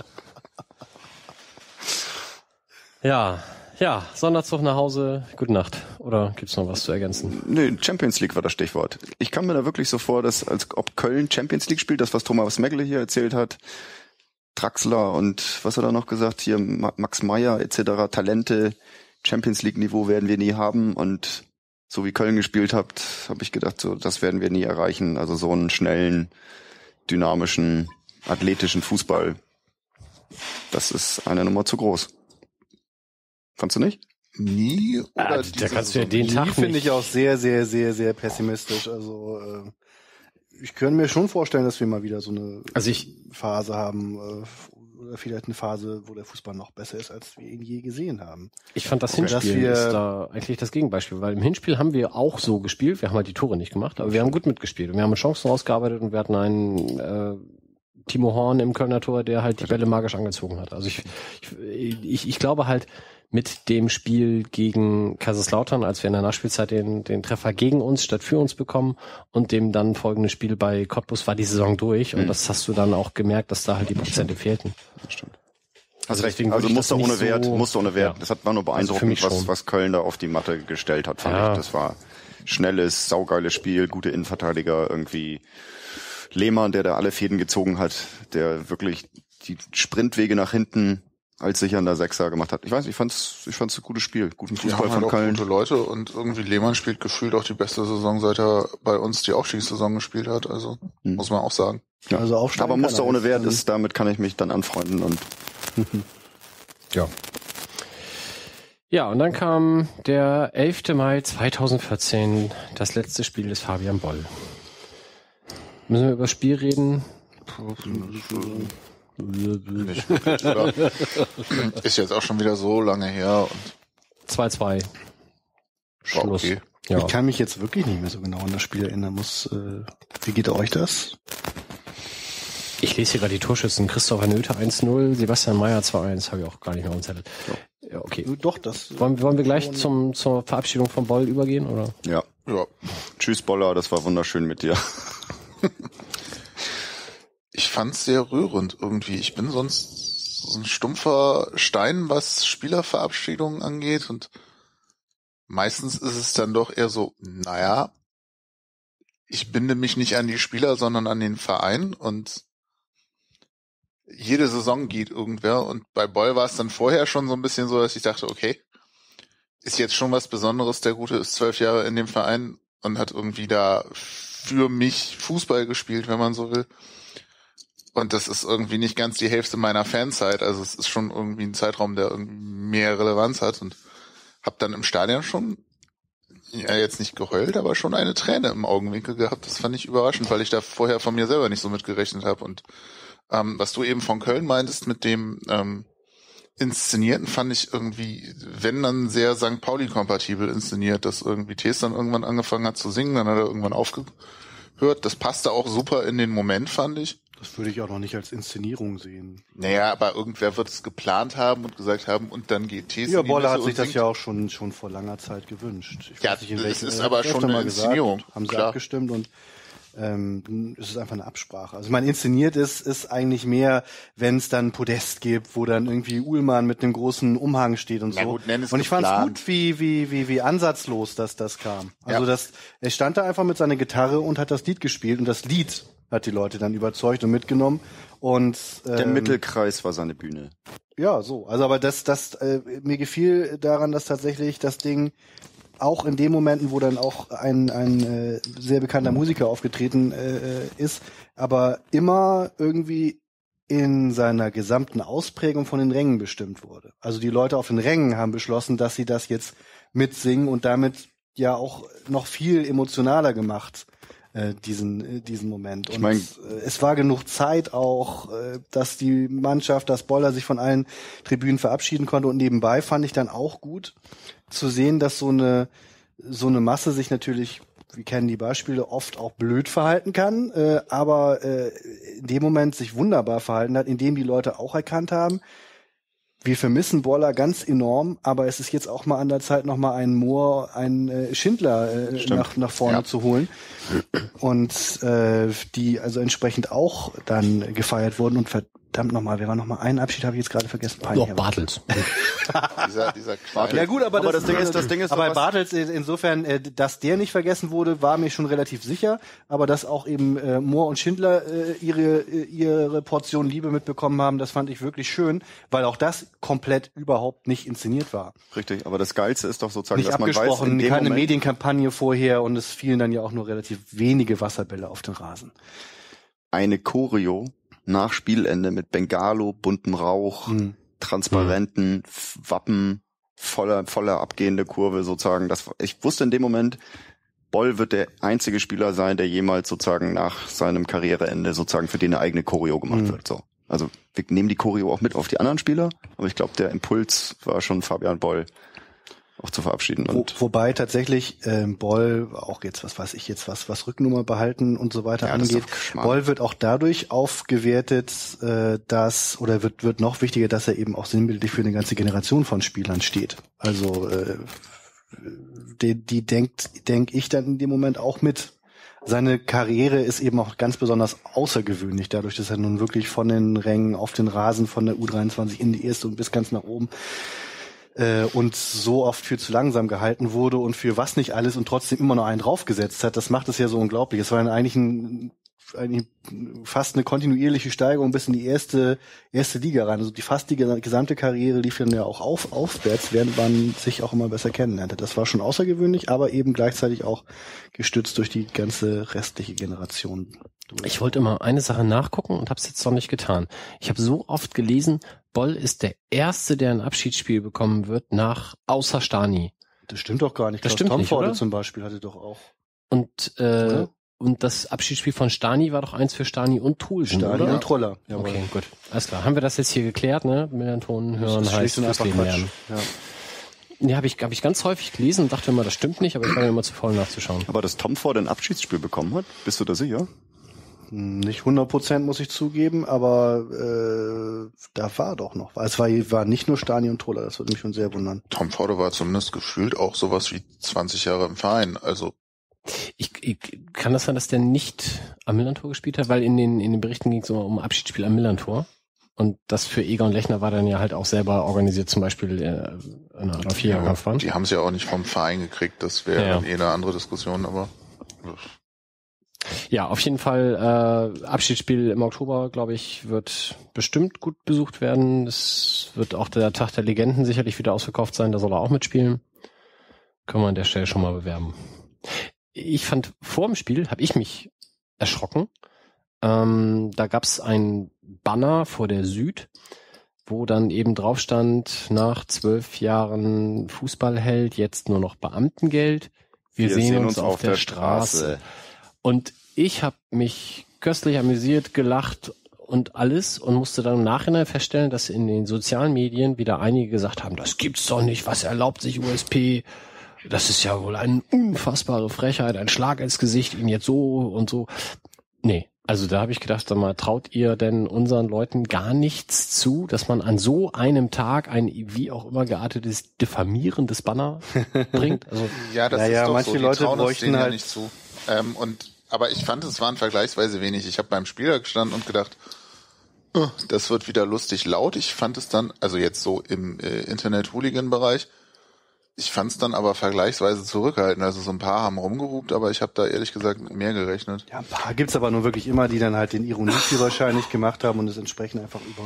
Ja, ja, Sonderzug nach Hause, gute Nacht. Oder gibt's noch was zu ergänzen? Nee, Champions League war das Stichwort. Ich kam mir da wirklich so vor, dass als ob Köln Champions League spielt, das was Thomas Megle hier erzählt hat, Draxler und was hat er noch gesagt, hier Max Meyer etc., Talente, Champions League Niveau werden wir nie haben und so wie Köln gespielt habt, habe ich gedacht, so das werden wir nie erreichen. Also so einen schnellen, dynamischen, athletischen Fußball, das ist eine Nummer zu groß. Fandst du nicht? Nie oder ah, da kannst du ja den Tag finde ich auch sehr, sehr, sehr, sehr pessimistisch. Also äh, ich könnte mir schon vorstellen, dass wir mal wieder so eine also ich, Phase haben. Äh, oder vielleicht eine Phase, wo der Fußball noch besser ist, als wir ihn je gesehen haben. Ich fand das Hinspiel ist da eigentlich das Gegenbeispiel, weil im Hinspiel haben wir auch so gespielt, wir haben halt die Tore nicht gemacht, aber wir haben gut mitgespielt und wir haben Chancen rausgearbeitet und wir hatten einen äh, Timo Horn im Kölner Tor, der halt die Bälle magisch angezogen hat. Also ich, ich, ich, ich glaube halt, mit dem Spiel gegen Kaiserslautern, als wir in der Nachspielzeit den, den Treffer gegen uns statt für uns bekommen und dem dann folgende Spiel bei Cottbus war die Saison durch mhm. und das hast du dann auch gemerkt, dass da halt die Prozente fehlten. Das stimmt. Also, deswegen also Muster ohne Wert, so, Muster ohne Wert. Ja. Das hat war nur also beeindruckend, also was, was Köln da auf die Matte gestellt hat, fand ja. ich. Das war schnelles, saugeiles Spiel, gute Innenverteidiger, irgendwie Lehmann, der da alle Fäden gezogen hat, der wirklich die Sprintwege nach hinten als sichernder Sechser gemacht hat. Ich weiß, ich fand's, ich fand's ein gutes Spiel, guten Fußball von halt Köln. Gute Leute und irgendwie Lehmann spielt gefühlt auch die beste Saison, seit er bei uns die Aufstiegssaison gespielt hat. Also hm. muss man auch sagen. Ja. Also Aber Muster ohne Wert ist, damit kann ich mich dann anfreunden und ja. Ja, und dann kam der 11. Mai 2014, das letzte Spiel des Fabian Boll. Müssen wir über das Spiel reden? Ist jetzt auch schon wieder so lange her. 2-2. Schluss. Okay. Ja. Ich kann mich jetzt wirklich nicht mehr so genau an das Spiel erinnern. Muss, äh, wie geht euch das? Ich lese hier gerade die Torschützen. Christopher Nöthe 1-0, Sebastian Meyer 2-1, habe ich auch gar nicht mehr auf dem Ja. ja, okay. Doch, das. Wollen, wollen wir gleich zum, zur Verabschiedung von Boll übergehen, oder? Ja. Ja. Tschüss, Boller, das war wunderschön mit dir. ich fand's sehr rührend irgendwie. Ich bin sonst so ein stumpfer Stein, was Spielerverabschiedungen angeht und meistens ist es dann doch eher so, naja, ich binde mich nicht an die Spieler, sondern an den Verein und jede Saison geht irgendwer und bei Boy war es dann vorher schon so ein bisschen so, dass ich dachte, okay, ist jetzt schon was Besonderes, der Gute ist zwölf Jahre in dem Verein und hat irgendwie da für mich Fußball gespielt, wenn man so will. Und das ist irgendwie nicht ganz die Hälfte meiner Fanzeit. Also es ist schon irgendwie ein Zeitraum, der irgendwie mehr Relevanz hat. Und habe dann im Stadion schon, ja jetzt nicht geheult, aber schon eine Träne im Augenwinkel gehabt. Das fand ich überraschend, weil ich da vorher von mir selber nicht so mitgerechnet habe. Und ähm, was du eben von Köln meintest mit dem ähm, Inszenierten, fand ich irgendwie, wenn dann sehr St. Pauli-kompatibel inszeniert, dass irgendwie Tees dann irgendwann angefangen hat zu singen, dann hat er irgendwann aufgehört. Das passte auch super in den Moment, fand ich. Das würde ich auch noch nicht als Inszenierung sehen. Naja, aber irgendwer wird es geplant haben und gesagt haben, und dann geht These. Ja, Bolle hat sich das ja auch schon, schon vor langer Zeit gewünscht. Ich ja, nicht, es ist aber schon eine Inszenierung. Gesagt, haben sie Klar. abgestimmt und ähm, es ist einfach eine Absprache. Also man inszeniert ist, ist eigentlich mehr, wenn es dann Podest gibt, wo dann irgendwie Uhlmann mit einem großen Umhang steht und so. Ja, gut, und ich fand es gut, wie, wie, wie, wie ansatzlos dass das kam. Also ja. das, er stand da einfach mit seiner Gitarre und hat das Lied gespielt und das Lied hat die Leute dann überzeugt und mitgenommen. Und ähm, der Mittelkreis war seine Bühne. Ja, so. Also aber das, das äh, mir gefiel daran, dass tatsächlich das Ding auch in den Momenten, wo dann auch ein, ein äh, sehr bekannter Musiker aufgetreten äh, ist, aber immer irgendwie in seiner gesamten Ausprägung von den Rängen bestimmt wurde. Also die Leute auf den Rängen haben beschlossen, dass sie das jetzt mitsingen und damit ja auch noch viel emotionaler gemacht äh, diesen, äh, diesen Moment. Und ich mein, äh, es war genug Zeit auch, äh, dass die Mannschaft, dass Boller sich von allen Tribünen verabschieden konnte. Und nebenbei fand ich dann auch gut zu sehen, dass so eine, so eine Masse sich natürlich wir kennen die Beispiele, oft auch blöd verhalten kann, äh, aber äh, in dem Moment sich wunderbar verhalten hat, indem die Leute auch erkannt haben, wir vermissen Boller ganz enorm, aber es ist jetzt auch mal an der Zeit, noch mal einen Moore, einen äh, Schindler äh, nach, nach vorne ja. zu holen. Und äh, die also entsprechend auch dann gefeiert wurden und verdammt nochmal, wer war nochmal? Einen Abschied habe ich jetzt gerade vergessen. Peinlich, Doch, Bartels. dieser, dieser ja gut, aber, aber das, das, Ding ist, das Ding ist aber Bartels insofern, äh, dass der nicht vergessen wurde, war mir schon relativ sicher, aber dass auch eben äh, Moore und Schindler äh, ihre äh, ihre Portion Liebe mitbekommen haben, das fand ich wirklich schön, weil auch das komplett überhaupt nicht inszeniert war. Richtig, aber das Geilste ist doch sozusagen, nicht dass man weiß, in keine Moment Medienkampagne vorher und es fielen dann ja auch nur relativ wenige Wasserbälle auf den Rasen. Eine Choreo nach Spielende mit Bengalo, buntem Rauch, mhm. Transparenten. Wappen, voller, voller abgehende Kurve sozusagen. Das, ich wusste in dem Moment, Boll wird der einzige Spieler sein, der jemals sozusagen nach seinem Karriereende sozusagen für den eine eigene Choreo gemacht mhm. wird. So. Also wir nehmen die Choreo auch mit auf die anderen Spieler, aber ich glaube, der Impuls war schon Fabian Boll auch zu verabschieden. Wo, wobei tatsächlich ähm, Boll auch jetzt, was weiß ich jetzt, was was Rücknummer behalten und so weiter ja, angeht, Boll wird auch dadurch aufgewertet, äh, dass oder wird wird noch wichtiger, dass er eben auch sinnbildlich für eine ganze Generation von Spielern steht. Also äh, die, die denkt, denk ich dann in dem Moment auch mit. Seine Karriere ist eben auch ganz besonders außergewöhnlich, dadurch, dass er nun wirklich von den Rängen auf den Rasen von der U23 in die erste und bis ganz nach oben äh, und so oft für zu langsam gehalten wurde und für was nicht alles und trotzdem immer noch einen draufgesetzt hat. Das macht es ja so unglaublich. Es war eigentlich ein eigentlich fast eine kontinuierliche Steigerung bis in die erste erste Liga rein. Also die fast die gesamte Karriere lief dann ja auch auf aufwärts, während man sich auch immer besser kennenlernte. Das war schon außergewöhnlich, aber eben gleichzeitig auch gestützt durch die ganze restliche Generation. Ich wollte immer eine Sache nachgucken und habe es jetzt noch nicht getan. Ich habe so oft gelesen, Boll ist der erste, der ein Abschiedsspiel bekommen wird nach außer Stani. Das stimmt doch gar nicht. Das Klaus stimmt Tom nicht, Forde zum Beispiel hatte doch auch. Und äh, und das Abschiedsspiel von Stani war doch eins für Stani und Tulsen, Stani oder? und Troller. Jawohl. Okay, gut. Alles klar. Haben wir das jetzt hier geklärt, ne? Melanton hören heißt fürs Leben lernen. Ja. Nee, habe ich, hab ich ganz häufig gelesen und dachte immer, das stimmt nicht, aber ich war mir immer zu faul nachzuschauen. Aber dass Tom Ford ein Abschiedsspiel bekommen hat, bist du da sicher? Nicht 100 Prozent muss ich zugeben, aber äh, da war doch noch. Es war, war nicht nur Stani und Troller, das würde mich schon sehr wundern. Tom Ford war zumindest gefühlt auch sowas wie 20 Jahre im Verein. Also ich, ich, kann das sein, dass der nicht am Millantor gespielt hat? Weil in den, in den Berichten ging es immer um Abschiedsspiel am Millantor. Und das für Egon Lechner war dann ja halt auch selber organisiert, zum Beispiel äh, in einer Viererkampfbahn. Die haben es ja auch nicht vom Verein gekriegt, das wäre ja. eh eine andere Diskussion, aber. Ja, auf jeden Fall äh, Abschiedsspiel im Oktober, glaube ich, wird bestimmt gut besucht werden. Es wird auch der Tag der Legenden sicherlich wieder ausverkauft sein, da soll er auch mitspielen. Können wir an der Stelle schon mal bewerben ich fand vor dem Spiel habe ich mich erschrocken. Ähm, da gab's ein Banner vor der Süd, wo dann eben drauf stand, nach zwölf Jahren Fußballheld, jetzt nur noch Beamtengeld. Wir, Wir sehen, sehen, uns, auf, auf der, der Straße. Straße. Und ich habe mich köstlich amüsiert, gelacht und alles und musste dann im Nachhinein feststellen, dass in den sozialen Medien wieder einige gesagt haben, das gibt's doch nicht, was erlaubt sich USP? Das ist ja wohl eine unfassbare Frechheit, ein Schlag ins Gesicht, ihn jetzt so und so. Nee, also da habe ich gedacht, sag mal, traut ihr denn unseren Leuten gar nichts zu, dass man an so einem Tag ein wie auch immer geartetes diffamierendes Banner bringt? Also, ja, das naja, ist doch manche so. Die Leute bräuchten halt ja nicht zu. Ähm, und aber ich fand, es waren vergleichsweise wenig. Ich habe beim Spieler gestanden und gedacht, oh, das wird wieder lustig laut. Ich fand es dann, also jetzt so im äh, Internet-Hooligan-Bereich, ich fand es dann aber vergleichsweise zurückhaltend. Also so ein paar haben rumgerupt, aber ich habe da ehrlich gesagt mehr gerechnet. Ja, ein paar gibt's aber nur wirklich immer, die dann halt den Ironieführerschein nicht gemacht haben und es entsprechend einfach über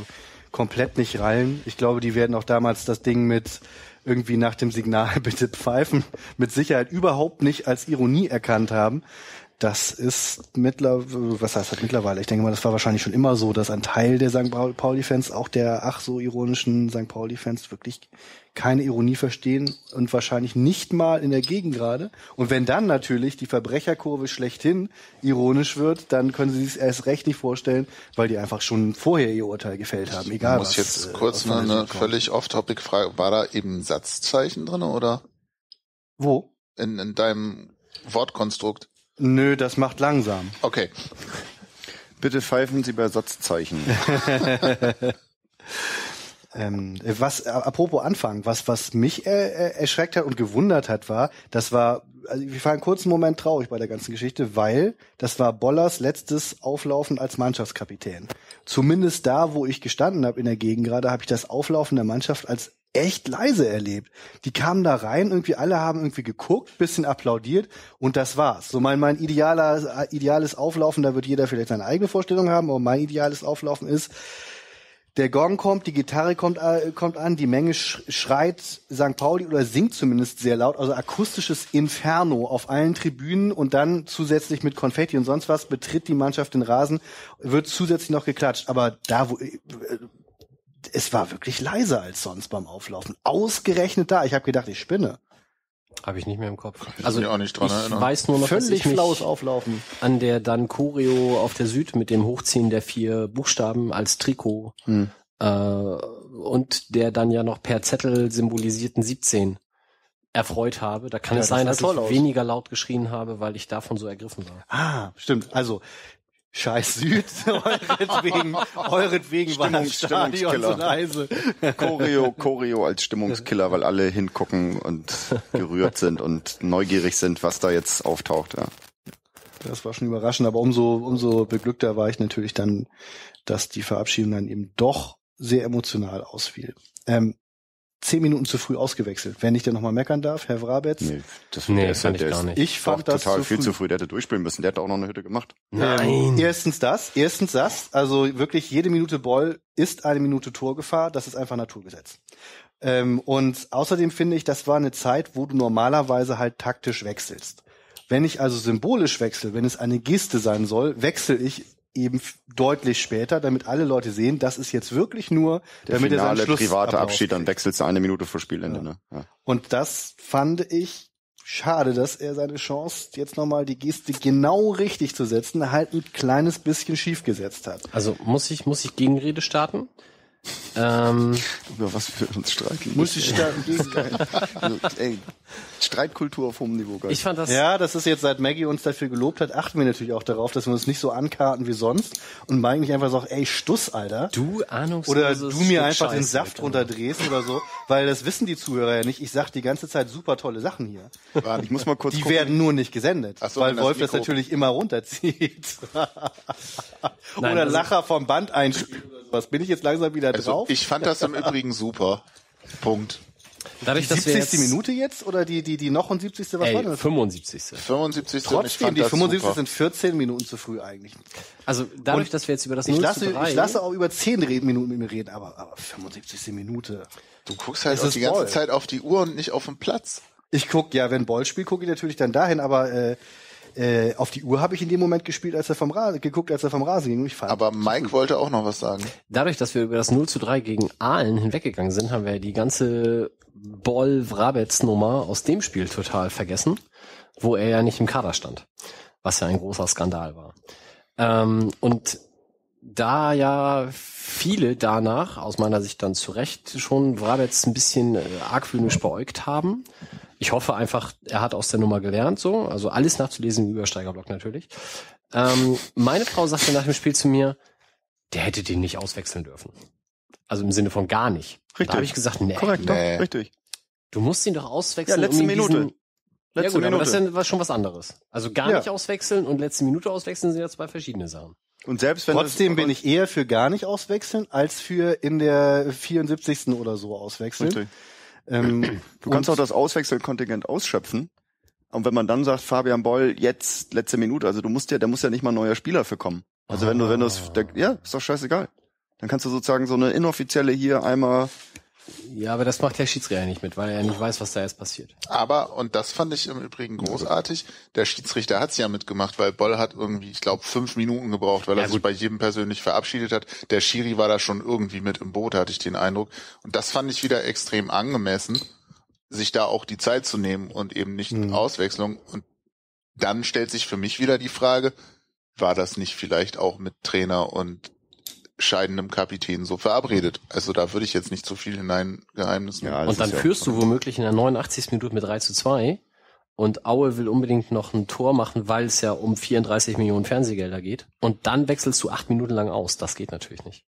komplett nicht rallen. Ich glaube, die werden auch damals das Ding mit irgendwie nach dem Signal bitte pfeifen mit Sicherheit überhaupt nicht als Ironie erkannt haben. Das ist mittlerweile, was heißt das mittlerweile? Ich denke mal, das war wahrscheinlich schon immer so, dass ein Teil der St. Pauli-Fans, auch der ach so ironischen St. Pauli-Fans, wirklich keine Ironie verstehen und wahrscheinlich nicht mal in der Gegend gerade. Und wenn dann natürlich die Verbrecherkurve schlechthin ironisch wird, dann können Sie sich erst recht nicht vorstellen, weil die einfach schon vorher ihr Urteil gefällt haben. Egal. Ich muss was, jetzt äh, kurz eine, eine völlig off-topic-Frage. War da eben Satzzeichen drin oder? Wo? In, in deinem Wortkonstrukt. Nö, das macht langsam. Okay. Bitte pfeifen Sie bei Satzzeichen. Ähm, was, äh, apropos Anfang, was, was mich äh, äh, erschreckt hat und gewundert hat, war, das war, also ich war einen kurzen Moment traurig bei der ganzen Geschichte, weil das war Bollers letztes Auflaufen als Mannschaftskapitän. Zumindest da, wo ich gestanden habe in der Gegend gerade, habe ich das Auflaufen der Mannschaft als echt leise erlebt. Die kamen da rein, irgendwie alle haben irgendwie geguckt, bisschen applaudiert und das war's. So mein, mein idealer, äh, ideales Auflaufen, da wird jeder vielleicht seine eigene Vorstellung haben, aber mein ideales Auflaufen ist, der Gong kommt, die Gitarre kommt, äh, kommt an, die Menge schreit St. Pauli oder singt zumindest sehr laut, also akustisches Inferno auf allen Tribünen und dann zusätzlich mit Konfetti und sonst was betritt die Mannschaft den Rasen, wird zusätzlich noch geklatscht. Aber da, wo, äh, es war wirklich leiser als sonst beim Auflaufen. Ausgerechnet da. Ich habe gedacht, ich spinne. Habe ich nicht mehr im Kopf. Also ich auch nicht dran ich erinnern. weiß nur noch, dass Völlig ich mich flaues Auflaufen. an der dann Choreo auf der Süd mit dem Hochziehen der vier Buchstaben als Trikot Hm. äh, und der dann ja noch per Zettel symbolisierten 17 erfreut habe. Da kann Ja, es das sein, sah dass ich aus. weniger laut geschrien habe, weil ich davon so ergriffen war. Ah, stimmt. Also Scheiß Süd, euretwegen, euretwegen war das Stadion so leise. Choreo, Choreo als Stimmungskiller, weil alle hingucken und gerührt sind und neugierig sind, was da jetzt auftaucht. Ja. Das war schon überraschend, aber umso, umso beglückter war ich natürlich dann, dass die Verabschiedung dann eben doch sehr emotional ausfiel. Ähm, zehn Minuten zu früh ausgewechselt. Wenn ich denn nochmal meckern darf, Herr Wrabetz. Nee, das Nee, ist, fand ich gar nicht. Ich fand das total zu viel früh. zu früh. Der hätte durchspielen müssen. Der hat auch noch eine Hütte gemacht. Ähm, erstens das, erstens das. Also wirklich jede Minute Ball ist eine Minute Torgefahr. Das ist einfach Naturgesetz. Ähm, und außerdem finde ich, das war eine Zeit, wo du normalerweise halt taktisch wechselst. Wenn ich also symbolisch wechsle, wenn es eine Geste sein soll, wechsle ich eben deutlich später, damit alle Leute sehen, das ist jetzt wirklich nur, Der damit er seinen finale Schluss private Abschied, dann wechselst du eine Minute vor Spielende. Ne? Ja. Und das fand ich schade, dass er seine Chance, jetzt nochmal die Geste genau richtig zu setzen, halt ein kleines bisschen schief gesetzt hat. Also muss ich, muss ich Gegenrede starten? Ähm, Über was wir uns streiten. Muss ich starten gegen Also, ey, Streitkultur auf hohem Niveau, geil. ich fand das Ja, das ist jetzt, seit Maggie uns dafür gelobt hat, achten wir natürlich auch darauf, dass wir uns nicht so ankarten wie sonst und Mike nicht einfach sagt, ey, Stuss, Alter. du ahnungsloses Oder du mir einfach den Scheiße, Saft Alter. runterdrehst oder so, weil das wissen die Zuhörer ja nicht. Ich sag die ganze Zeit super tolle Sachen hier. ich muss mal kurz Die gucken. werden nur nicht gesendet, Ach so, weil das Wolf das natürlich immer runterzieht. Nein, oder also- Lacher vom Band einspielt oder sowas. Bin ich jetzt langsam wieder Also drauf? ich fand das im Übrigen super. Punkt. Dadurch, die dass wir 70. jetzt, Minute jetzt oder die die die noch und 70. was war Ey, das? 75. 75. und ich Trotzdem, fand die das 75 super. sind 14 Minuten zu früh eigentlich. Also dadurch, Und dass wir jetzt über das Ich 0 lasse, zu 3, ich lasse auch über 10 Re- Minuten mit mir reden, aber, aber 75. Minute. Du guckst halt auch die ganze Ball. Zeit auf die Uhr und nicht auf den Platz. Ich guck, ja, wenn Ball spielt, gucke ich natürlich dann dahin, aber äh, äh, auf die Uhr habe ich in dem Moment gespielt, als er vom Rasen, geguckt, als er vom Rasen ging. Und ich fand, Aber Mike wollte auch noch was sagen. dadurch, dass wir über das 0 zu 3 gegen Aalen hinweggegangen sind, haben wir die ganze Boll-Wrabetz-Nummer aus dem Spiel total vergessen, wo er ja nicht im Kader stand, was ja ein großer Skandal war. Ähm, und da ja viele danach, aus meiner Sicht dann zu Recht, schon Wrabetz ein bisschen äh, argwöhnisch beäugt haben. Ich hoffe einfach, er hat aus der Nummer gelernt, so. Also alles nachzulesen im Übersteigerblock natürlich. Ähm, meine Frau sagte nach dem Spiel zu mir, der hätte den nicht auswechseln dürfen. Also im Sinne von gar nicht. Und Da Richtig. habe ich gesagt, nee, Korrekt, Nee. doch, richtig. du musst ihn doch auswechseln. Ja, letzte um Minute. Letzte ja gut, aber das Minute. ist ja schon was anderes. Also gar Ja. nicht auswechseln und letzte Minute auswechseln sind ja zwei verschiedene Sachen. Und selbst wenn trotzdem bin ich eher für gar nicht auswechseln, als für in der 74. oder so auswechseln. Richtig. Ähm, Du kannst auch das Auswechselkontingent ausschöpfen. Und wenn man dann sagt, Fabian Boll, jetzt letzte Minute, also du musst ja, da muss ja nicht mal ein neuer Spieler für kommen. Also wenn du, wenn du es, der- ja, ist doch scheißegal. Dann kannst du sozusagen so eine inoffizielle hier einmal, Ja, aber das macht der Schiedsrichter nicht mit, weil er nicht weiß, was da jetzt passiert. Aber, und das fand ich im Übrigen großartig, der Schiedsrichter hat's ja mitgemacht, weil Boll hat irgendwie, ich glaube, fünf Minuten gebraucht, weil Ja, er sich bei jedem persönlich verabschiedet hat. Der Schiri war da schon irgendwie mit im Boot, hatte ich den Eindruck. Und das fand ich wieder extrem angemessen, sich da auch die Zeit zu nehmen und eben nicht Mhm. Auswechslung. Und dann stellt sich für mich wieder die Frage, war das nicht vielleicht auch mit Trainer und scheidendem Kapitän so verabredet? Also da würde ich jetzt nicht zu viel hinein Geheimnissen. Ja, Und dann ja führst du womöglich in der 89. Minute mit 3 zu 2 und Aue will unbedingt noch ein Tor machen, weil es ja um 34 Millionen Fernsehgelder geht. Und dann wechselst du acht Minuten lang aus. Das geht natürlich nicht.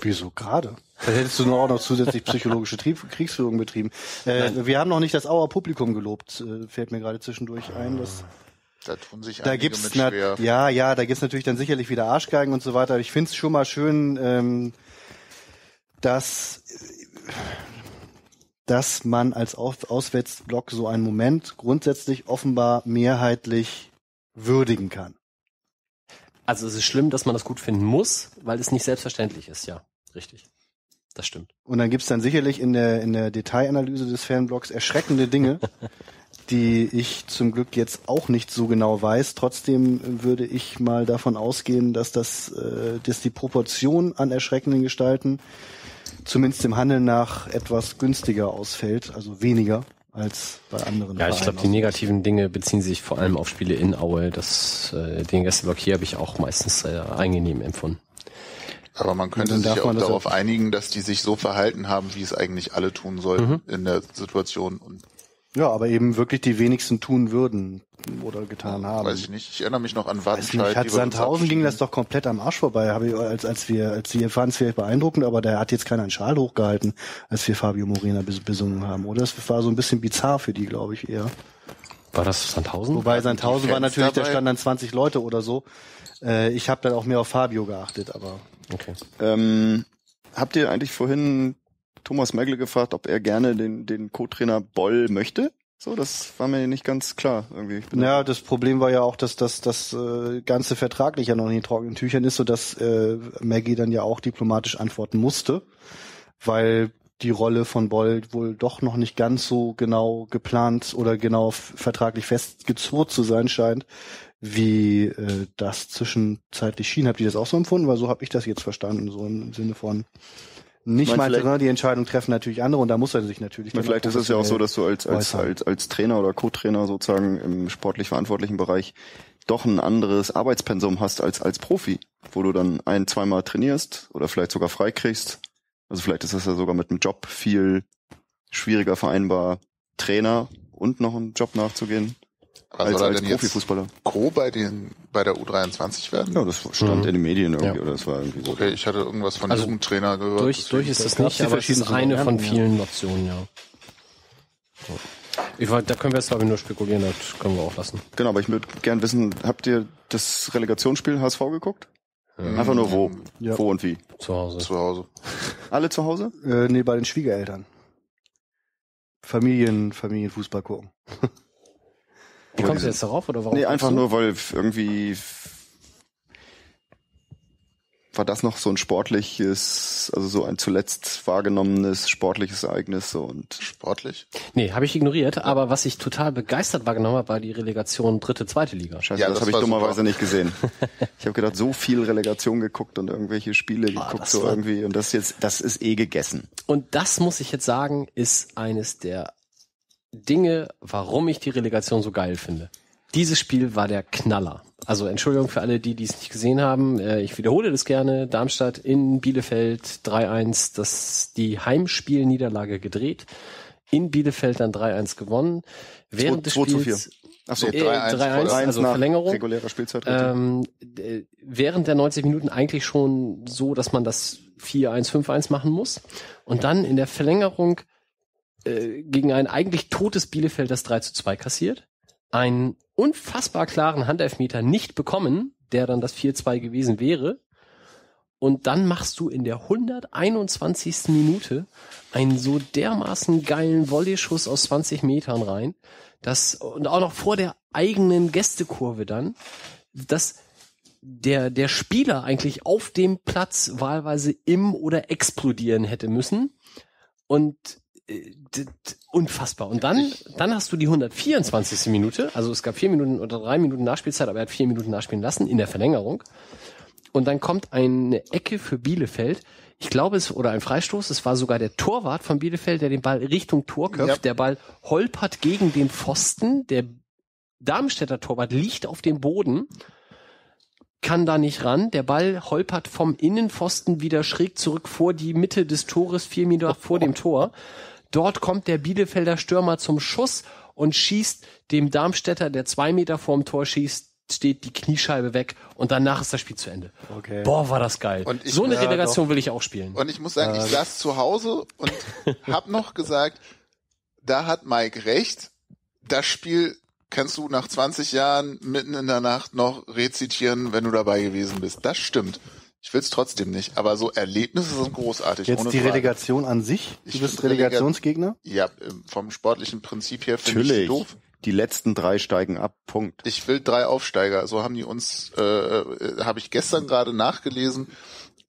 Wieso gerade? Dann hättest du noch auch noch zusätzlich psychologische Trieb Kriegsführung betrieben. Äh, wir haben noch nicht das Auer Publikum gelobt, äh, fällt mir gerade zwischendurch ein. Das, Da tun sich da einige gibt's mit na, schwer. ja, ja, da gibt's natürlich dann sicherlich wieder Arschgeigen und so weiter. Aber ich find's schon mal schön, ähm, dass dass man als Aus Auswärtsblock so einen Moment grundsätzlich offenbar mehrheitlich würdigen kann. Also es ist schlimm, dass man das gut finden muss, weil es nicht selbstverständlich ist. Ja, richtig. Das stimmt. Und dann gibt's dann sicherlich in der, in der Detailanalyse des Fanblogs erschreckende Dinge, die ich zum Glück jetzt auch nicht so genau weiß. Trotzdem würde ich mal davon ausgehen, dass das, äh, dass die Proportion an erschreckenden Gestalten zumindest im Handeln nach etwas günstiger ausfällt, also weniger als bei anderen. Ja, ich glaube, die negativen Dinge beziehen sich vor allem auf Spiele in Aue. Das, äh, den Gästeblock hier habe ich auch meistens sehr angenehm empfunden. Aber man könnte sich auch darauf einigen, dass die sich so verhalten haben, wie es eigentlich alle tun sollten mhm. in der Situation. Und ja, aber eben wirklich die wenigsten tun würden oder getan haben. Weiß ich nicht. Ich erinnere mich noch an Wattenscheid. Hat Sandhausen ging das doch komplett am Arsch vorbei. Habe ich, als, als wir, als wir fanden es vielleicht beeindruckend, aber der hat jetzt keinen Schal hochgehalten, als wir Fabio Morena besungen haben. Oder es war so ein bisschen bizarr für die, glaube ich, eher. War das Sandhausen? Wobei Sandhausen war natürlich, dabei? da standen dann 20 Leute oder so. Äh, ich habe dann auch mehr auf Fabio geachtet, aber. Okay. Ähm, habt ihr eigentlich vorhin Thomas Megle gefragt, ob er gerne den, den Co-Trainer Boll möchte? So, das war mir nicht ganz klar irgendwie. Ja, das Problem war ja auch, dass das, das äh, ganze vertraglich ja noch in den trockenen Tüchern ist, so dass äh, Maggie dann ja auch diplomatisch antworten musste, weil die Rolle von Boll wohl doch noch nicht ganz so genau geplant oder genau vertraglich festgezurrt zu sein scheint, wie äh, das zwischenzeitlich schien. Habt ihr das auch so empfunden? Weil so habe ich das jetzt verstanden, so im Sinne von nicht mal Trainer, die Entscheidung treffen natürlich andere und da muss er sich natürlich. Meine, vielleicht ist es ja auch so, dass du als, als, als, als Trainer oder Co-Trainer sozusagen im sportlich verantwortlichen Bereich doch ein anderes Arbeitspensum hast als als Profi, wo du dann ein, zweimal trainierst oder vielleicht sogar freikriegst. Also vielleicht ist das ja sogar mit dem Job viel schwieriger vereinbar, Trainer und noch einen Job nachzugehen. Aber als, soll er als denn Profifußballer. Co bei den bei der U23 werden? Ja, das stand mhm. in den Medien irgendwie ja. oder das war irgendwie so. Okay, ich hatte irgendwas von also Jugendtrainer gehört. Durch, durch ist das nicht, aber es ist eine von vielen Optionen, ja. So. Ich war, da können wir jetzt glaube ich nur spekulieren, das können wir auch lassen. Genau, aber ich würde gern wissen, habt ihr das Relegationsspiel HSV geguckt? Mhm. Einfach nur wo? Ja. Wo und wie? Zu Hause. Zu Hause. Alle zu Hause? Äh, nee, bei den Schwiegereltern. Familien, Familienfußball gucken. Wie kommst du jetzt darauf oder warum? Nee, einfach nur, weil irgendwie war das noch so ein sportliches, also so ein zuletzt wahrgenommenes sportliches Ereignis so und sportlich? Nee, habe ich ignoriert, aber was ich total begeistert wahrgenommen habe, war die Relegation dritte, zweite Liga. Scheiße, ja, das, das habe ich dummerweise super. nicht gesehen. ich habe gedacht, so viel Relegation geguckt und irgendwelche Spiele oh, geguckt so irgendwie und das jetzt das ist eh gegessen. Und das muss ich jetzt sagen, ist eines der Dinge, warum ich die Relegation so geil finde. Dieses Spiel war der Knaller. Also Entschuldigung für alle, die dies nicht gesehen haben. Äh, ich wiederhole das gerne. Darmstadt in Bielefeld 3-1, das die Heimspielniederlage gedreht. In Bielefeld dann 3-1 gewonnen. Während 2, des Spiels Achso, 3-1, äh, also Verlängerung. Regulärer Spielzeit. Ähm, während der 90 Minuten eigentlich schon so, dass man das 4-1, 5-1 machen muss. Und dann in der Verlängerung äh, gegen ein eigentlich totes Bielefeld das 3 zu 2 kassiert, einen unfassbar klaren Handelfmeter nicht bekommen, der dann das 4-2 gewesen wäre. Und dann machst du in der 121. Minute einen so dermaßen geilen Volleyschuss aus 20 Metern rein, dass, und auch noch vor der eigenen Gästekurve dann, dass der, der Spieler eigentlich auf dem Platz wahlweise im oder explodieren hätte müssen. Und unfassbar. Und dann, dann hast du die 124. Minute, also es gab vier Minuten oder drei Minuten Nachspielzeit, aber er hat vier Minuten nachspielen lassen in der Verlängerung. Und dann kommt eine Ecke für Bielefeld. Ich glaube es, oder ein Freistoß, es war sogar der Torwart von Bielefeld, der den Ball Richtung Tor köpft. Ja. Der Ball holpert gegen den Pfosten. Der Darmstädter Torwart liegt auf dem Boden kann da nicht ran. Der Ball holpert vom Innenpfosten wieder schräg zurück vor die Mitte des Tores, vier Meter vor dem Tor. Dort kommt der Bielefelder Stürmer zum Schuss und schießt dem Darmstädter, der zwei Meter vorm Tor schießt, steht die Kniescheibe weg und danach ist das Spiel zu Ende. Okay. Boah, war das geil. Ich, so eine ja, Relegation doch. will ich auch spielen. Und ich muss sagen, ich saß zu Hause und hab noch gesagt, da hat Mike recht. Das Spiel kannst du nach 20 Jahren mitten in der Nacht noch rezitieren, wenn du dabei gewesen bist. Das stimmt. Ich will es trotzdem nicht, aber so Erlebnisse sind großartig. Jetzt die Frage. Relegation an sich? Du ich bist Relegationsgegner? Ja, vom sportlichen Prinzip her finde ich doof. Die letzten drei steigen ab. Punkt. Ich will drei Aufsteiger. So haben die uns, äh, äh habe ich gestern gerade nachgelesen.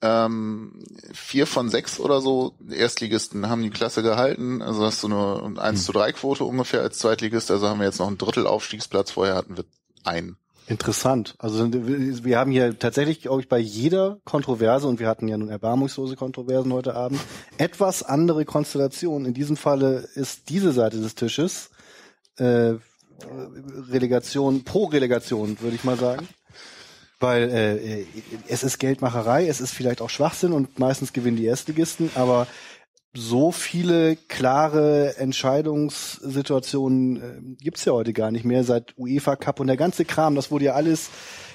Ähm, vier von sechs oder so Erstligisten haben die Klasse gehalten. Also hast du nur 1 hm. zu 3 Quote ungefähr als Zweitligist. Also haben wir jetzt noch ein Drittel Aufstiegsplatz. Vorher hatten wir einen. Interessant. Also wir haben hier tatsächlich, glaube ich, bei jeder Kontroverse, und wir hatten ja nun erbarmungslose Kontroversen heute Abend, etwas andere Konstellationen. In diesem Falle ist diese Seite des Tisches äh, Relegation, pro Relegation, würde ich mal sagen. Weil äh, es ist Geldmacherei, es ist vielleicht auch Schwachsinn und meistens gewinnen die Erstligisten, aber so viele klare Entscheidungssituationen äh, gibt's ja heute gar nicht mehr seit UEFA Cup und der ganze Kram, das wurde ja alles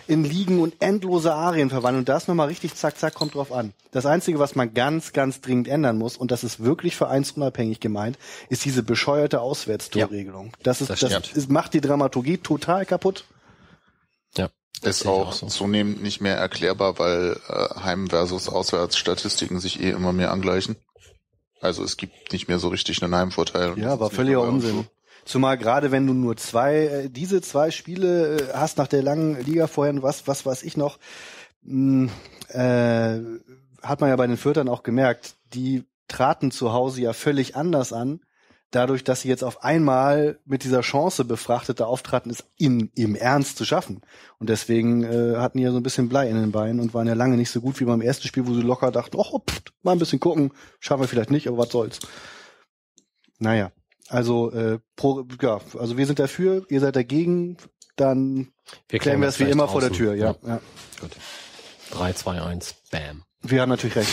in Ligen und endlose Arien verwandelt. Und das nochmal richtig zack, zack, kommt drauf an. Das Einzige, was man ganz, ganz dringend ändern muss, und das ist wirklich vereinsunabhängig gemeint, ist diese bescheuerte Auswärtstorregelung. Ja, das ist, das, das ist, macht die Dramaturgie total kaputt. Ja. Ist auch, auch so. zunehmend nicht mehr erklärbar, weil äh, Heim- versus Auswärtsstatistiken sich eh immer mehr angleichen. Also es gibt nicht mehr so richtig einen Heimvorteil. Ja, war völliger Unsinn. Zumal gerade wenn du nur zwei, äh, diese zwei Spiele äh, hast nach der langen Liga vorher, was, was weiß ich noch, mh, hm, äh, hat man ja bei den Viertern auch gemerkt, die traten zu Hause ja völlig anders an dadurch, dass sie jetzt auf einmal mit dieser Chance befrachtete auftraten, ist in, im Ernst zu schaffen. Und deswegen äh, hatten die ja so ein bisschen Blei in den Beinen und waren ja lange nicht so gut wie beim ersten Spiel, wo sie locker dachten, oh, pff, mal ein bisschen gucken, schaffen wir vielleicht nicht, aber was soll's. Naja, also äh, pro, ja, also wir sind dafür, ihr seid dagegen, dann wir klären wir es wie immer draußen. vor der Tür, ja. ja. ja. Gut. 3, 2, 1, bam. Wir haben natürlich recht.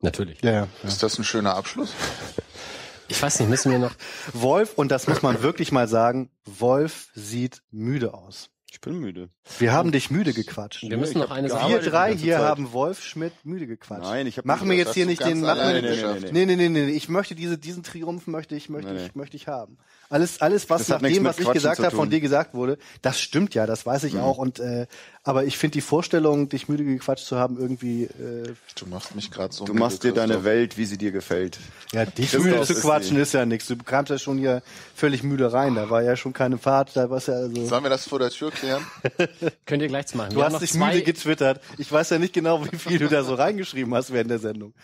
Natürlich. Ja, ja, ja. Ist das ein schöner Abschluss? Ich weiß nicht, müssen wir noch. Wolf, und das muss man wirklich mal sagen, Wolf sieht müde aus. Ich bin müde. Wir haben dich müde gequatscht. Wir müssen noch eine Sache. Wir drei hier haben Wolf Schmidt müde gequatscht. Nein, ich habe Machen wir jetzt hier nicht den. Machen wir, nee, nee, nee, nee, Ich möchte diese, diesen Triumph möchte ich, möchte ich, möchte ich haben. Alles, alles, was nach dem, was ich gesagt habe, von dir gesagt wurde, das stimmt ja, das weiß ich mhm. auch. Und äh, aber ich finde die Vorstellung, dich müde gequatscht zu haben, irgendwie. Äh, du machst mich gerade so. Du machst dir deine Welt, wie sie dir gefällt. Ja, dich Christoph müde zu quatschen ist, ist ja nichts. Du kamst ja schon hier völlig müde rein. Da war ja schon keine Fahrt. Da war ja also. Sollen wir das vor der Tür klären? Könnt ihr gleich machen. Du wir hast dich müde getwittert. Ich weiß ja nicht genau, wie viel du da so reingeschrieben hast während der Sendung.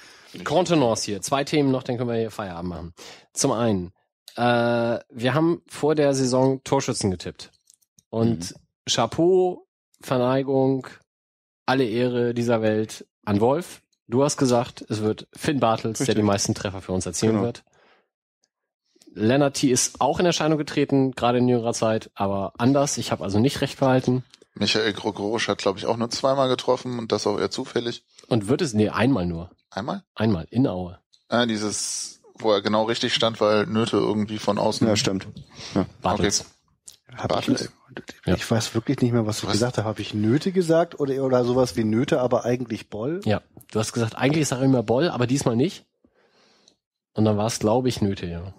Contenance hier. Zwei Themen noch, dann können wir hier Feierabend machen. Zum einen äh, wir haben vor der Saison Torschützen getippt. Und mhm. Chapeau, Verneigung, alle Ehre dieser Welt an Wolf. Du hast gesagt, es wird Finn Bartels, Richtig. der die meisten Treffer für uns erzielen genau. wird. Lennart T. ist auch in Erscheinung getreten, gerade in jüngerer Zeit, aber anders. Ich habe also nicht recht behalten. Michael Grogorosch hat, glaube ich, auch nur zweimal getroffen und das auch eher zufällig. Und wird es, nee, einmal nur. Einmal? Einmal, in Aue. Ah, dieses wo er genau richtig stand, weil Nöte irgendwie von außen. Ja, stimmt. Ja. Bartels. Okay. Bartels? Ich, ich weiß wirklich nicht mehr, was ich was? gesagt habe. Habe ich Nöte gesagt oder, oder sowas wie Nöte, aber eigentlich Boll? Ja, du hast gesagt, eigentlich sage ich immer Boll, aber diesmal nicht. Und dann war es, glaube ich, Nöte, ja.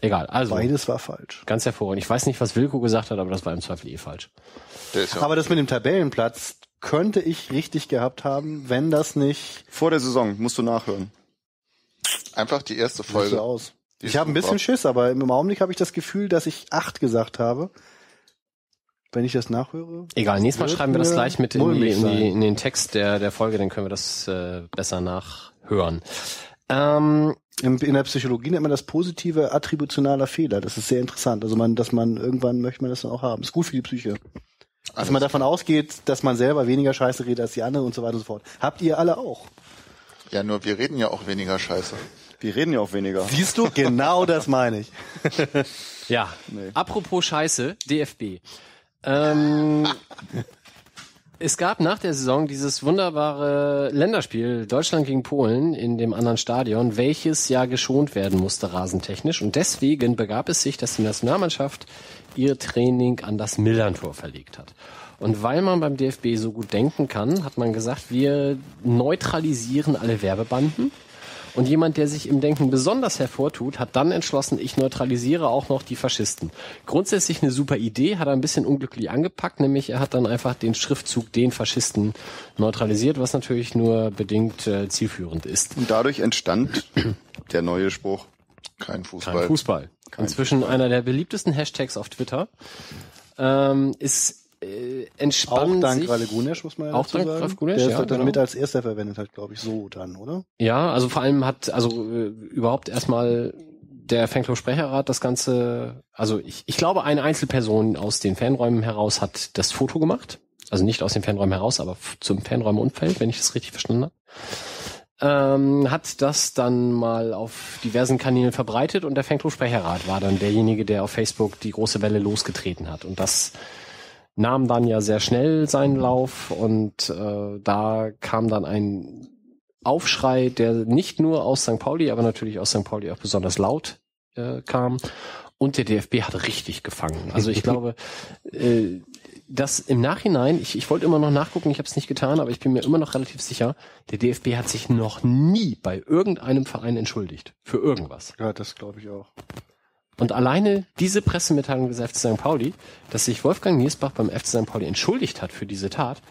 Egal, also. Beides war falsch. Ganz hervorragend. Ich weiß nicht, was Wilko gesagt hat, aber das war im Zweifel eh falsch. Ja aber das mit dem Tabellenplatz könnte ich richtig gehabt haben, wenn das nicht. Vor der Saison, musst du nachhören. Einfach die erste Folge. So aus. Ich habe ein bisschen Schiss, aber im Augenblick habe ich das Gefühl, dass ich acht gesagt habe. Wenn ich das nachhöre. Egal, nächstes Mal schreiben wir das gleich mit in, die, in, die, in, den Text der, der Folge, dann können wir das äh, besser nachhören. Ähm, in, in der Psychologie nennt man das positive attributionaler Fehler. Das ist sehr interessant. Also man, dass man irgendwann möchte man das dann auch haben. Ist gut für die Psyche. Dass man davon ausgeht, dass man selber weniger Scheiße redet als die anderen und so weiter und so fort. Habt ihr alle auch? Ja, nur wir reden ja auch weniger Scheiße. Wir reden ja auch weniger. Siehst du? Genau das meine ich. ja. Nee. Apropos Scheiße, DFB. Ähm, es gab nach der Saison dieses wunderbare Länderspiel Deutschland gegen Polen in dem anderen Stadion, welches ja geschont werden musste rasentechnisch. Und deswegen begab es sich, dass die Nationalmannschaft ihr Training an das Millerntor verlegt hat. Und weil man beim DFB so gut denken kann, hat man gesagt, wir neutralisieren alle Werbebanden. Und jemand, der sich im Denken besonders hervortut, hat dann entschlossen, ich neutralisiere auch noch die Faschisten. Grundsätzlich eine super Idee, hat er ein bisschen unglücklich angepackt, nämlich er hat dann einfach den Schriftzug den Faschisten neutralisiert, was natürlich nur bedingt äh, zielführend ist. Und dadurch entstand der neue Spruch, kein Fußball. Kein Fußball. Kein Inzwischen Fußball. einer der beliebtesten Hashtags auf Twitter. Ähm, ist äh, entspannen Auch dank sich, Rale Gunesch, muss man ja auch dank sagen. Ralf Gunesch, Der ja, ist dann genau. mit als erster verwendet hat, glaube ich, so dann, oder? Ja, also vor allem hat, also äh, überhaupt erstmal der Fanclub-Sprecherrat das Ganze, also ich, ich glaube, eine Einzelperson aus den Fanräumen heraus hat das Foto gemacht. Also nicht aus den Fanräumen heraus, aber zum Fanräumeumfeld, wenn ich das richtig verstanden habe. Ähm, hat das dann mal auf diversen Kanälen verbreitet und der Fanclub-Sprecherrat war dann derjenige, der auf Facebook die große Welle losgetreten hat. Und das nahm dann ja sehr schnell seinen Lauf und äh, da kam dann ein Aufschrei, der nicht nur aus St. Pauli, aber natürlich aus St. Pauli auch besonders laut äh, kam. Und der DFB hat richtig gefangen. Also ich glaube, äh, dass im Nachhinein, ich, ich wollte immer noch nachgucken, ich habe es nicht getan, aber ich bin mir immer noch relativ sicher, der DFB hat sich noch nie bei irgendeinem Verein entschuldigt. Für irgendwas. Ja, das glaube ich auch. Und alleine diese Pressemitteilung des FC St. Pauli, dass sich Wolfgang Niersbach beim FC St. Pauli entschuldigt hat für diese Tat,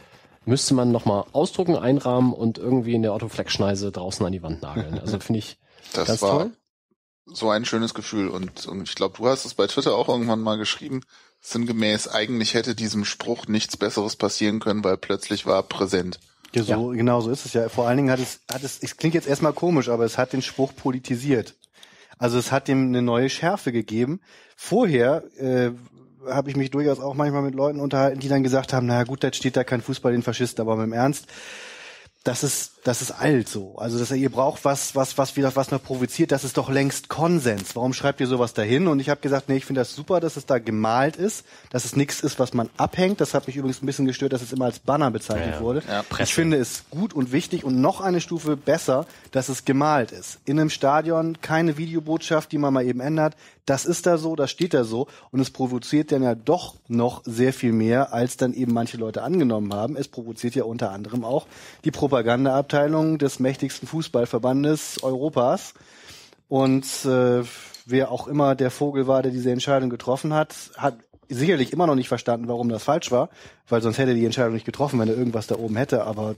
müsste man nochmal ausdrucken, einrahmen und irgendwie in der Autoflex-Schneise draußen an die Wand nageln. Also finde ich das ganz war toll. so ein schönes Gefühl und, und ich glaube, du hast es bei Twitter auch irgendwann mal geschrieben, sinngemäß, eigentlich hätte diesem Spruch nichts Besseres passieren können, weil plötzlich war präsent. Ja, so, genau so ist es ja. Vor allen Dingen hat es, hat es, es klingt jetzt erstmal komisch, aber es hat den Spruch politisiert. Also es hat dem eine neue Schärfe gegeben. Vorher äh, habe ich mich durchaus auch manchmal mit Leuten unterhalten, die dann gesagt haben, naja gut, da steht da kein Fußball den Faschisten, aber im Ernst, das ist, das ist alt so. Also, dass ihr braucht was, was, was wieder was noch provoziert, das ist doch längst Konsens. Warum schreibt ihr sowas dahin? Und ich habe gesagt, nee, ich finde das super, dass es da gemalt ist, dass es nichts ist, was man abhängt. Das hat mich übrigens ein bisschen gestört, dass es immer als Banner bezeichnet Ja, wurde. Ja, ich finde es gut und wichtig und noch eine Stufe besser, dass es gemalt ist. In einem Stadion keine Videobotschaft, die man mal eben ändert. Das ist da so, das steht da so und es provoziert dann ja doch noch sehr viel mehr, als dann eben manche Leute angenommen haben. Es provoziert ja unter anderem auch die Propagandaabteilung des mächtigsten Fußballverbandes Europas. Und äh, wer auch immer der Vogel war, der diese Entscheidung getroffen hat, hat sicherlich immer noch nicht verstanden, warum das falsch war, weil sonst hätte er die Entscheidung nicht getroffen, wenn er irgendwas da oben hätte. Aber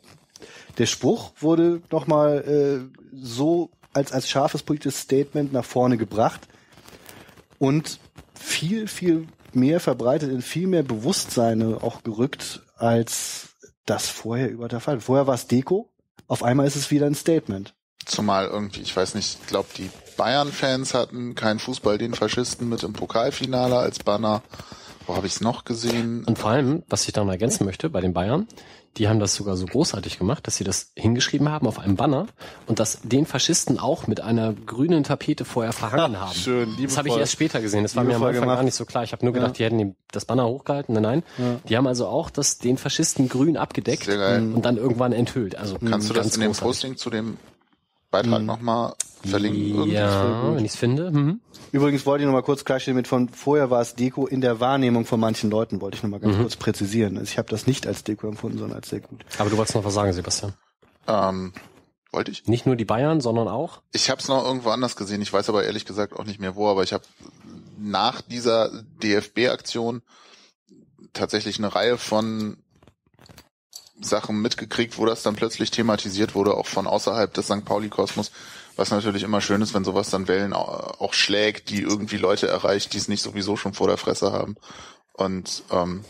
der Spruch wurde nochmal äh, so als, als scharfes politisches Statement nach vorne gebracht und viel, viel mehr verbreitet, in viel mehr Bewusstseine auch gerückt, als das vorher über der Fall. Vorher war es Deko, auf einmal ist es wieder ein Statement. Zumal irgendwie, ich weiß nicht, ich glaube, die Bayern-Fans hatten kein Fußball den Faschisten mit im Pokalfinale als Banner. Wo habe ich es noch gesehen? Und vor allem, was ich da noch ergänzen möchte bei den Bayern, die haben das sogar so großartig gemacht, dass sie das hingeschrieben haben auf einem Banner und das den Faschisten auch mit einer grünen Tapete vorher verhangen haben. Schön, Das habe ich erst später gesehen. Das war mir am Anfang gemacht. gar nicht so klar. Ich habe nur gedacht, die hätten das Banner hochgehalten. Nein, nein. Ja. Die haben also auch das den Faschisten grün abgedeckt und dann irgendwann enthüllt. Also Kannst du das in dem. Posting zu dem Beitrag nochmal verlinken? irgendwie? Ja, wenn ich es finde. Mhm. Übrigens wollte ich noch mal kurz klarstellen mit von vorher war es Deko in der Wahrnehmung von manchen Leuten, wollte ich noch mal ganz kurz präzisieren. Also ich habe das nicht als Deko empfunden, sondern als sehr gut. Aber du wolltest noch was sagen, Sebastian. Ähm, wollte ich? Nicht nur die Bayern, sondern auch. Ich habe es noch irgendwo anders gesehen. Ich weiß aber ehrlich gesagt auch nicht mehr wo. Aber ich habe nach dieser DFB-Aktion tatsächlich eine Reihe von Sachen mitgekriegt, wo das dann plötzlich thematisiert wurde, auch von außerhalb des St. Pauli-Kosmos. Was natürlich immer schön ist, wenn sowas dann Wellen au- auch schlägt, die irgendwie Leute erreicht, die es nicht sowieso schon vor der Fresse haben. Und ähm,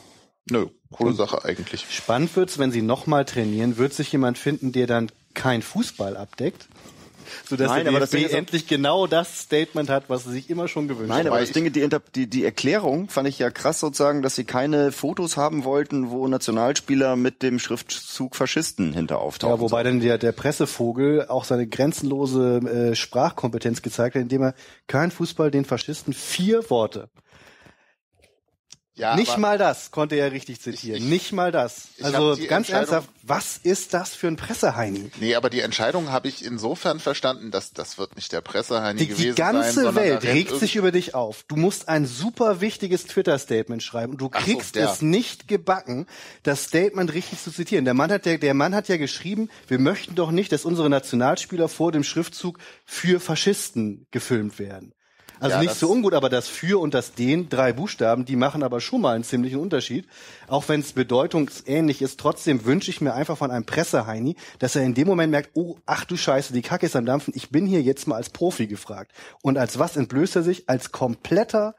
nö, coole Sache eigentlich. Spannend wird's, wenn sie noch mal trainieren, wird sich jemand finden, der dann kein Fußball abdeckt, sodass Nein, der aber das DFB Ding endlich genau das Statement hat, was sie sich immer schon gewünscht Nein, aber das Ding, die, die, die Erklärung fand ich ja krass sozusagen, dass sie keine Fotos haben wollten, wo Nationalspieler mit dem Schriftzug Faschisten hinter auftauchen. Ja, wobei dann der, der Pressevogel auch seine grenzenlose äh, Sprachkompetenz gezeigt hat, indem er kein Fußball den Faschisten vier Worte. Ja, nicht mal das konnte er richtig zitieren. Ich- ich- nicht mal das. Also ganz ernsthaft, was ist das für ein Presseheini? Nee, aber die Entscheidung habe ich insofern verstanden, dass das wird nicht der Presseheini Die, gewesen die ganze sein, Welt regt sich über dich auf. Du musst ein super wichtiges Twitter-Statement schreiben und du so, kriegst der. es nicht gebacken, das Statement richtig zu zitieren. Der Mann hat, der, der Mann hat ja geschrieben, wir möchten doch nicht, dass unsere Nationalspieler vor dem Schriftzug für Faschisten gefilmt werden. Also Ja, nicht so ungut, aber das für und das den, drei Buchstaben, die machen aber schon mal einen ziemlichen Unterschied. Auch wenn es bedeutungsähnlich ist, trotzdem wünsche ich mir einfach von einem Presseheini, dass er in dem Moment merkt, oh, ach du Scheiße, die Kacke ist am Dampfen, ich bin hier jetzt mal als Profi gefragt. Und als was entblößt er sich? Als kompletter,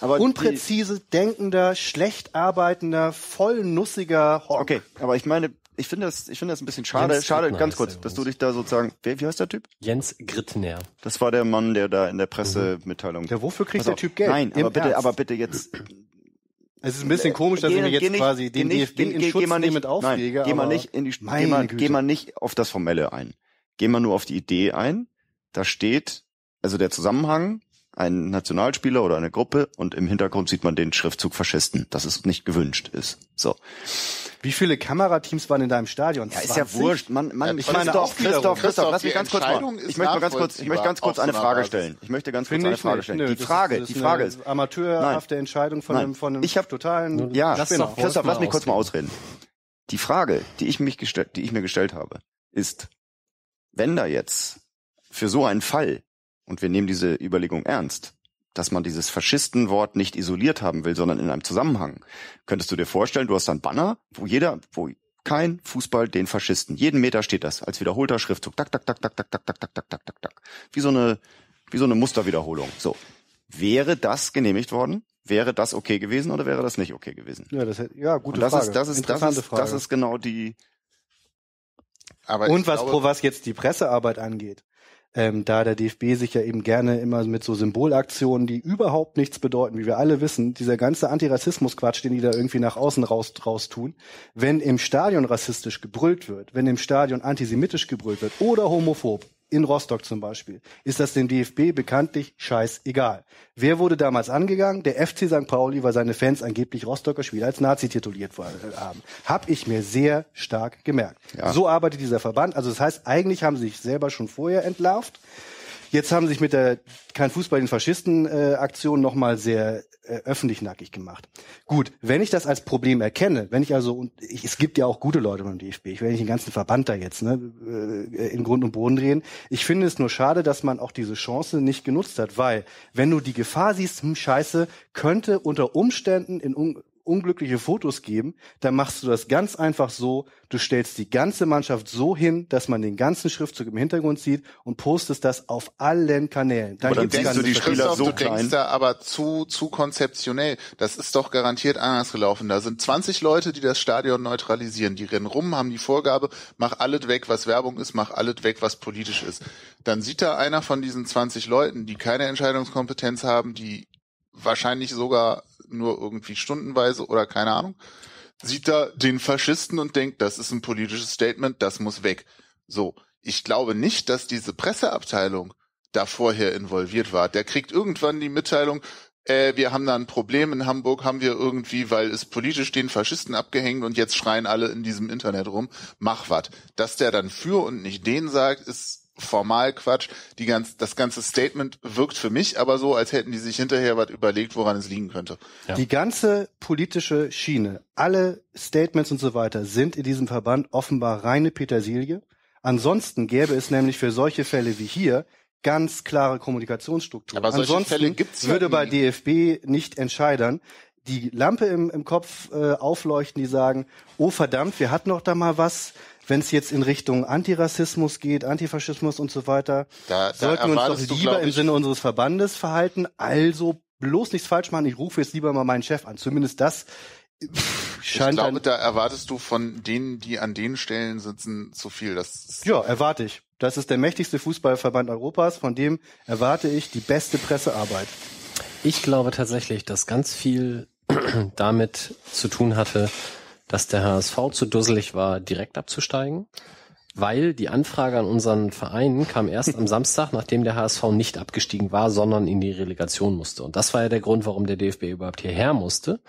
aber unpräzise, denkender, schlecht arbeitender, voll nussiger Honk. Okay, aber ich meine, ich finde das, ich finde das ein bisschen schade, Jens schade, Grittner ganz kurz, dass du dich da sozusagen, wer, wie heißt der Typ? Jens Grittner. Das war der Mann, der da in der Pressemitteilung. Ja, wofür kriegt der. Typ Geld? Nein, Im aber bitte, Ernst? aber bitte jetzt, Es ist ein bisschen komisch, dass Geh- ich mir jetzt nicht- quasi den DFB geh- in geh- Schutz geh mal nicht- nehmend aufrege. Nein, geh mal nicht in die, geh mal, Güte. geh mal nicht auf das Formelle ein. Geh mal nur auf die Idee ein. Da steht, also der Zusammenhang, ein Nationalspieler oder eine Gruppe und im Hintergrund sieht man den Schriftzug Faschisten, dass es nicht gewünscht ist. So. Wie viele Kamerateams waren in deinem Stadion? Ja, ist ja 20? wurscht. Man, man, Ja, ich meine auch wiederum- Christoph, Christoph, lass die mich ganz kurz mal. Ich möchte mal ganz kurz, ich möchte ganz kurz eine Frage stellen. Ich möchte ganz kurz Finde eine ich Frage nicht. stellen. Nö, Die Frage, die Frage eine ist, amateurhafte Entscheidung von Nein. einem, von einem Ich hab- totalen ja, Lass doch Christoph, lass mich kurz mal ausreden. ausreden. Die Frage, die ich mich gestellt, die ich mir gestellt habe, ist, wenn da jetzt für so einen Fall, und wir nehmen diese Überlegung ernst, dass man dieses Faschistenwort nicht isoliert haben will, sondern in einem Zusammenhang, könntest du dir vorstellen, du hast dann Banner, wo jeder, wo kein Fußball den Faschisten. Jeden Meter steht das als wiederholter Schriftzug. Tak, tak, tak, tak, tak, tak, tak, tak, tak, tak, tak, tak. Wie so eine, wie so eine Musterwiederholung. So. Wäre das genehmigt worden? Wäre das okay gewesen oder wäre das nicht okay gewesen? Ja, das, ja gute Und das Frage. ist, das ist, das ist, Frage. das ist genau die, Aber Und was, glaube, pro was jetzt die Pressearbeit angeht, ähm, da der DFB sich ja eben gerne immer mit so Symbolaktionen, die überhaupt nichts bedeuten, wie wir alle wissen, dieser ganze Antirassismus-Quatsch, den die da irgendwie nach außen raus, raus tun, wenn im Stadion rassistisch gebrüllt wird, wenn im Stadion antisemitisch gebrüllt wird oder homophob, in Rostock zum Beispiel, ist das dem DFB bekanntlich scheißegal. Wer wurde damals angegangen? Der FC St. Pauli, weil seine Fans angeblich Rostocker Spieler als Nazi tituliert äh, haben. Hab ich mir sehr stark gemerkt. Ja. So arbeitet dieser Verband. Also das heißt, eigentlich haben sie sich selber schon vorher entlarvt. Jetzt haben sich mit der kein Fußball den Faschisten äh, Aktion noch mal sehr äh, öffentlich nackig gemacht. Gut, wenn ich das als Problem erkenne, wenn ich also und ich, es gibt ja auch gute Leute beim DFB, ich will nicht den ganzen Verband da jetzt ne, äh, in Grund und Boden drehen. Ich finde es nur schade, dass man auch diese Chance nicht genutzt hat, weil wenn du die Gefahr siehst, hm, Scheiße, könnte unter Umständen in unglückliche Fotos geben, dann machst du das ganz einfach so, du stellst die ganze Mannschaft so hin, dass man den ganzen Schriftzug im Hintergrund sieht und postest das auf allen Kanälen. Aber dann gibt's denkst du, die. Spieler so du denkst klein. da aber zu, zu konzeptionell. Das ist doch garantiert anders gelaufen. Da sind 20 Leute, die das Stadion neutralisieren. Die rennen rum, haben die Vorgabe, mach alles weg, was Werbung ist, mach alles weg, was politisch ist. Dann sieht da einer von diesen 20 Leuten, die keine Entscheidungskompetenz haben, die wahrscheinlich sogar nur irgendwie stundenweise oder keine Ahnung, sieht da den Faschisten und denkt, das ist ein politisches Statement, das muss weg. So. Ich glaube nicht, dass diese Presseabteilung da vorher involviert war. Der kriegt irgendwann die Mitteilung, äh, wir haben da ein Problem in Hamburg, haben wir irgendwie, weil es politisch den Faschisten abgehängt und jetzt schreien alle in diesem Internet rum, mach wat. Dass der dann für und nicht den sagt, ist formal Quatsch. Die ganz, das ganze Statement wirkt für mich aber so, als hätten die sich hinterher was überlegt, woran es liegen könnte. Ja. Die ganze politische Schiene, alle Statements und so weiter sind in diesem Verband offenbar reine Petersilie. Ansonsten gäbe es nämlich für solche Fälle wie hier ganz klare Kommunikationsstrukturen. Aber solche Ansonsten Fälle gibt's ja würde bei. DFB nicht entscheidern, die Lampe im, im Kopf äh, aufleuchten, die sagen, oh verdammt, wir hatten doch da mal was, wenn es jetzt in Richtung Antirassismus geht, Antifaschismus und so weiter, Da, da sollten wir uns doch du, lieber glaub im Sinne unseres Verbandes verhalten, also bloß nichts falsch machen, ich rufe jetzt lieber mal meinen Chef an. Zumindest das pff, ich scheint glaube, da erwartest du von denen, die an den Stellen sitzen, zu viel. Das ja, erwarte ich. Das ist der mächtigste Fußballverband Europas, von dem erwarte ich die beste Pressearbeit. Ich glaube tatsächlich, dass ganz viel damit zu tun hatte, dass der HSV zu dusselig war, direkt abzusteigen, weil die Anfrage an unseren Verein kam erst am Samstag, nachdem der HSV nicht abgestiegen war, sondern in die Relegation musste. Und das war ja der Grund, warum der DFB überhaupt hierher musste.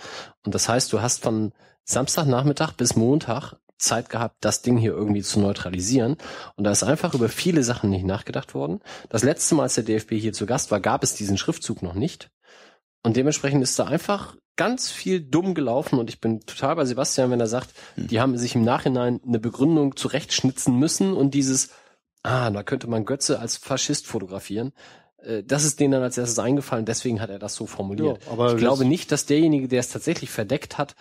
Und das heißt, du hast von Samstagnachmittag bis Montag Zeit gehabt, das Ding hier irgendwie zu neutralisieren. Und da ist einfach über viele Sachen nicht nachgedacht worden. Das letzte Mal, als der DFB hier zu Gast war, gab es diesen Schriftzug noch nicht. Und dementsprechend ist da einfach ganz viel dumm gelaufen und ich bin total bei Sebastian, wenn er sagt, die haben sich im Nachhinein eine Begründung zurechtschnitzen müssen und dieses, ah, da könnte man Götze als Faschist fotografieren. Äh, Das ist denen dann als erstes eingefallen, deswegen hat er das so formuliert. Ja, aber ich glaube nicht, dass derjenige, der es tatsächlich verdeckt hat,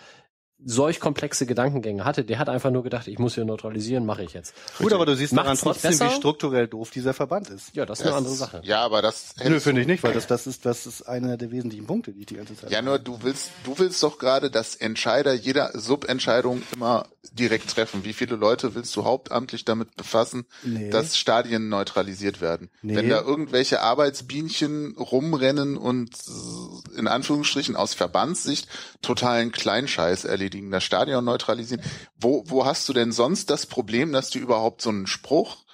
solch komplexe Gedankengänge hatte. Der hat einfach nur gedacht, ich muss hier neutralisieren, mache ich jetzt. Gut, aber du siehst daran trotzdem, wie strukturell doof dieser Verband ist. Ja, das ist eine andere Sache. Ja, aber das Nö, finde ich nicht, weil das, das ist, das ist einer der wesentlichen Punkte, die ich die ganze Zeit Ja, nur du willst, du willst doch gerade, dass Entscheider jeder Subentscheidung immer direkt treffen. Wie viele Leute willst du hauptamtlich damit befassen, Nee. dass Stadien neutralisiert werden? Nee. Wenn da irgendwelche Arbeitsbienchen rumrennen und in Anführungsstrichen aus Verbandssicht totalen Kleinscheiß erledigen, das Stadion neutralisieren, wo, wo hast du denn sonst das Problem, dass du überhaupt so einen Spruch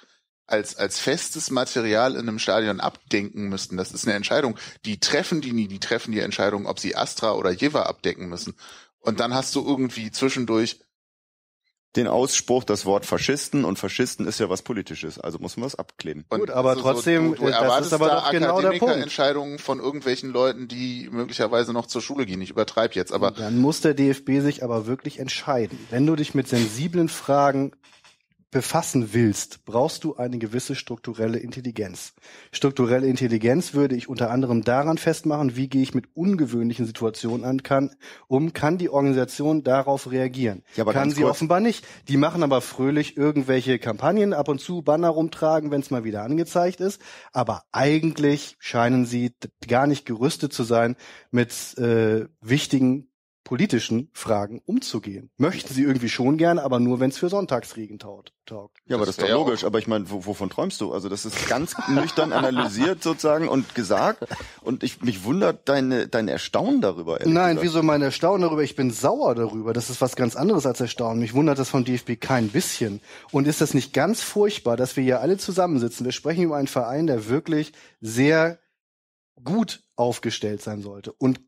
als, als festes Material in einem Stadion abdenken müssten. Das ist eine Entscheidung. Die treffen die nie, die treffen die Entscheidung, ob sie Astra oder Jeva abdecken müssen. Und dann hast du irgendwie zwischendurch Den Ausspruch, das Wort Faschisten und Faschisten ist ja was Politisches, also muss man es abkleben. Und Gut, aber so- trotzdem, du, du äh, das ist aber da doch genau der Punkt. Akademikerentscheidungen von irgendwelchen Leuten, die möglicherweise noch zur Schule gehen. Ich übertreibe jetzt, aber Dann muss der DFB sich aber wirklich entscheiden. Wenn du dich mit sensiblen Fragen befassen willst, brauchst du eine gewisse strukturelle Intelligenz. Strukturelle Intelligenz würde ich unter anderem daran festmachen, wie gehe ich mit ungewöhnlichen Situationen an, kann, um, kann die Organisation darauf reagieren? Ja, aber kann sie kurz. offenbar nicht. Die machen aber fröhlich irgendwelche Kampagnen, ab und zu Banner rumtragen, wenn es mal wieder angezeigt ist. Aber eigentlich scheinen sie gar nicht gerüstet zu sein, mit äh, wichtigen politischen Fragen umzugehen. Möchten sie irgendwie schon gern, aber nur, wenn es für Sonntagsregen taut, taugt. Ja, aber Das das, ist doch logisch. Aber ich meine, wo, wovon träumst du? Also das ist ganz nüchtern analysiert sozusagen und gesagt. Und ich mich wundert deine dein Erstaunen darüber. Nein, gesagt. wieso mein Erstaunen darüber? Ich bin sauer darüber. Das ist was ganz anderes als Erstaunen. Mich wundert das vom DFB kein bisschen. Und ist das nicht ganz furchtbar, dass wir hier alle zusammensitzen? Wir sprechen über einen Verein, der wirklich sehr gut aufgestellt sein sollte. Und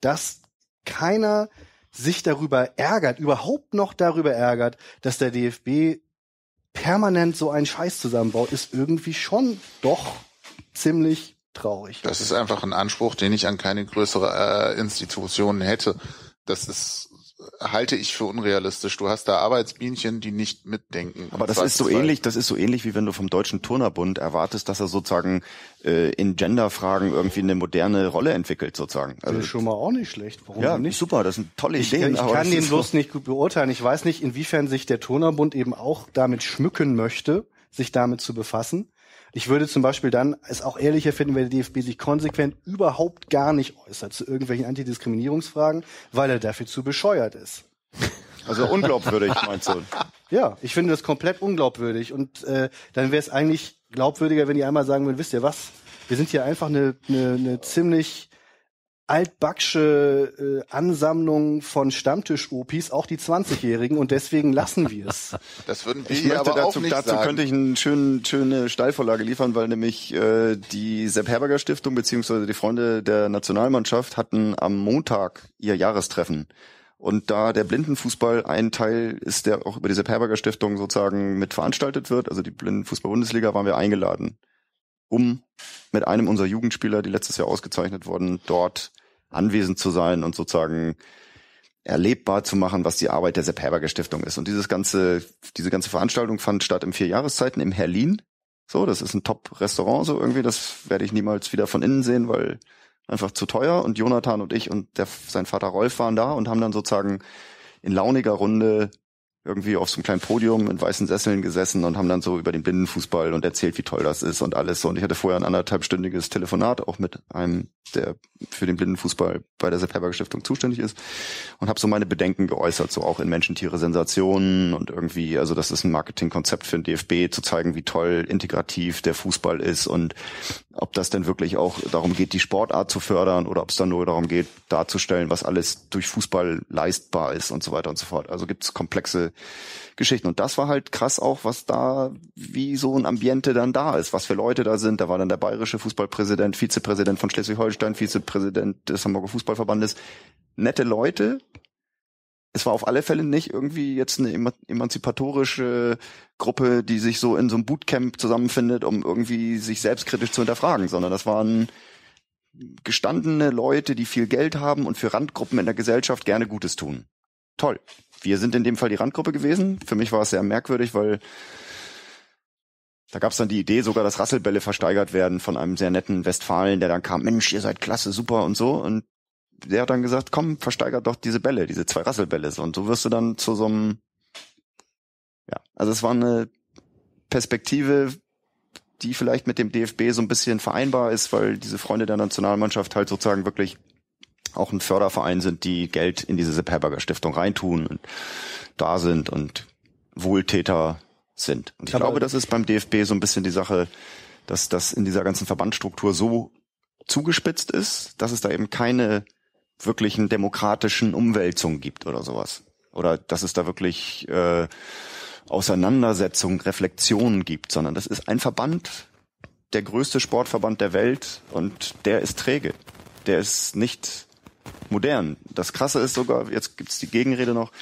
dass keiner sich darüber ärgert, überhaupt noch darüber ärgert, dass der DFB permanent so einen Scheiß zusammenbaut, ist irgendwie schon doch ziemlich traurig. das ist einfach ein Anspruch, den ich an keine größere äh, Institution hätte. Das ist halte ich für unrealistisch. Du hast da Arbeitsbienchen, die nicht mitdenken. Aber das ist so ähnlich, das ist so ähnlich wie wenn du vom Deutschen Turnerbund erwartest, dass er sozusagen äh, in Genderfragen irgendwie eine moderne Rolle entwickelt sozusagen. Das ist schon mal auch nicht schlecht. Warum ja, nicht? super, das sind tolle Ich, Ideen. ich kann den ist bloß nicht gut beurteilen. Ich weiß nicht, inwiefern sich der Turnerbund eben auch damit schmücken möchte, sich damit zu befassen. Ich würde zum Beispiel dann es auch ehrlicher finden, wenn der DFB sich konsequent überhaupt gar nicht äußert zu irgendwelchen Antidiskriminierungsfragen, weil er dafür zu bescheuert ist. Also unglaubwürdig, meinst du? Ja, ich finde das komplett unglaubwürdig. Und äh, dann wäre es eigentlich glaubwürdiger, wenn die einmal sagen würden, wisst ihr was, wir sind hier einfach eine, eine, eine ziemlich altbacksche äh, Ansammlung von Stammtisch-Opis, auch die 20-Jährigen, und deswegen lassen wir es. Das würden wir Ich hier möchte aber auch dazu, nicht dazu sagen. könnte ich eine schöne, schöne Steilvorlage liefern, weil nämlich äh, die Sepp Herberger Stiftung beziehungsweise die Freunde der Nationalmannschaft hatten am Montag ihr Jahrestreffen. Und da der Blindenfußball ein Teil ist, der auch über die Sepp Herberger Stiftung sozusagen mit veranstaltet wird, also die Blindenfußball-Bundesliga, waren wir eingeladen, um mit einem unserer Jugendspieler, die letztes Jahr ausgezeichnet wurden, dort anwesend zu sein und sozusagen erlebbar zu machen, was die Arbeit der Sepp Herberger Stiftung ist. Und dieses ganze, diese ganze Veranstaltung fand statt im vier Jahreszeiten im Herlin. So, das ist ein Top-Restaurant, so irgendwie. Das werde ich niemals wieder von innen sehen, weil einfach zu teuer. Und Jonathan und ich und der, sein Vater Rolf waren da und haben dann sozusagen in launiger Runde irgendwie auf so einem kleinen Podium in weißen Sesseln gesessen und haben dann so über den Blindenfußball und erzählt, wie toll das ist und alles. Und ich hatte vorher ein anderthalbstündiges Telefonat auch mit einem, der für den Blindenfußball bei der Sepp Stiftung zuständig ist und habe so meine Bedenken geäußert, so auch in Menschentiere Sensationen und irgendwie, also das ist ein Marketingkonzept für den DFB, zu zeigen, wie toll integrativ der Fußball ist und ob das denn wirklich auch darum geht, die Sportart zu fördern oder ob es dann nur darum geht, darzustellen, was alles durch Fußball leistbar ist und so weiter und so fort. Also gibt es komplexe Geschichten. Und das war halt krass auch, was da, wie so ein Ambiente dann da ist, was für Leute da sind. Da war dann der bayerische Fußballpräsident, Vizepräsident von Schleswig-Holstein, Vizepräsident des Hamburger Fußballverbandes. Nette Leute. Es war auf alle Fälle nicht irgendwie jetzt eine eman- emanzipatorische Gruppe, die sich so in so einem Bootcamp zusammenfindet, um irgendwie sich selbstkritisch zu hinterfragen, sondern das waren gestandene Leute, die viel Geld haben und für Randgruppen in der Gesellschaft gerne Gutes tun. Toll. Wir sind in dem Fall die Randgruppe gewesen. Für mich war es sehr merkwürdig, weil da gab es dann die Idee sogar, dass Rasselbälle versteigert werden von einem sehr netten Westfalen, der dann kam, Mensch, ihr seid klasse, super und so. Und der hat dann gesagt, komm, versteigert doch diese Bälle, diese zwei Rasselbälle. Und so wirst du dann zu so einem, ja, also es war eine Perspektive, die vielleicht mit dem DFB so ein bisschen vereinbar ist, weil diese Freunde der Nationalmannschaft halt sozusagen wirklich auch ein Förderverein sind, die Geld in diese Sepp Herberger Stiftung reintun und da sind und Wohltäter sind. Und ich Aber glaube, das ist beim DFB so ein bisschen die Sache, dass das in dieser ganzen Verbandsstruktur so zugespitzt ist, dass es da eben keine wirklichen demokratischen Umwälzungen gibt oder sowas. Oder dass es da wirklich äh, Auseinandersetzungen, Reflexionen gibt, sondern das ist ein Verband, der größte Sportverband der Welt und der ist träge. Der ist nicht modern. Das Krasse ist sogar, jetzt gibt's die Gegenrede noch,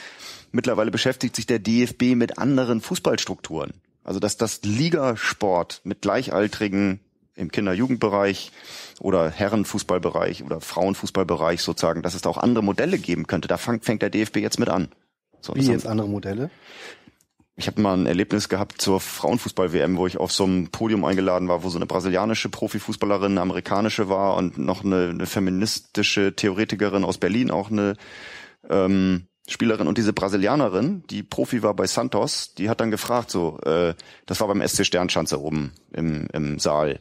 mittlerweile beschäftigt sich der DFB mit anderen Fußballstrukturen. Also dass das Ligasport mit Gleichaltrigen im Kinder-Jugendbereich oder Herrenfußballbereich oder Frauenfußballbereich sozusagen, dass es da auch andere Modelle geben könnte. Da fängt, fängt der DFB jetzt mit an. So, Wie jetzt andere Modelle? Ich habe mal ein Erlebnis gehabt zur Frauenfußball-WM, wo ich auf so einem Podium eingeladen war, wo so eine brasilianische Profifußballerin, eine amerikanische war und noch eine, eine feministische Theoretikerin aus Berlin, auch eine ähm, Spielerin. Und diese Brasilianerin, die Profi war bei Santos, die hat dann gefragt, so, äh, das war beim SC Sternschanze oben im, im Saal,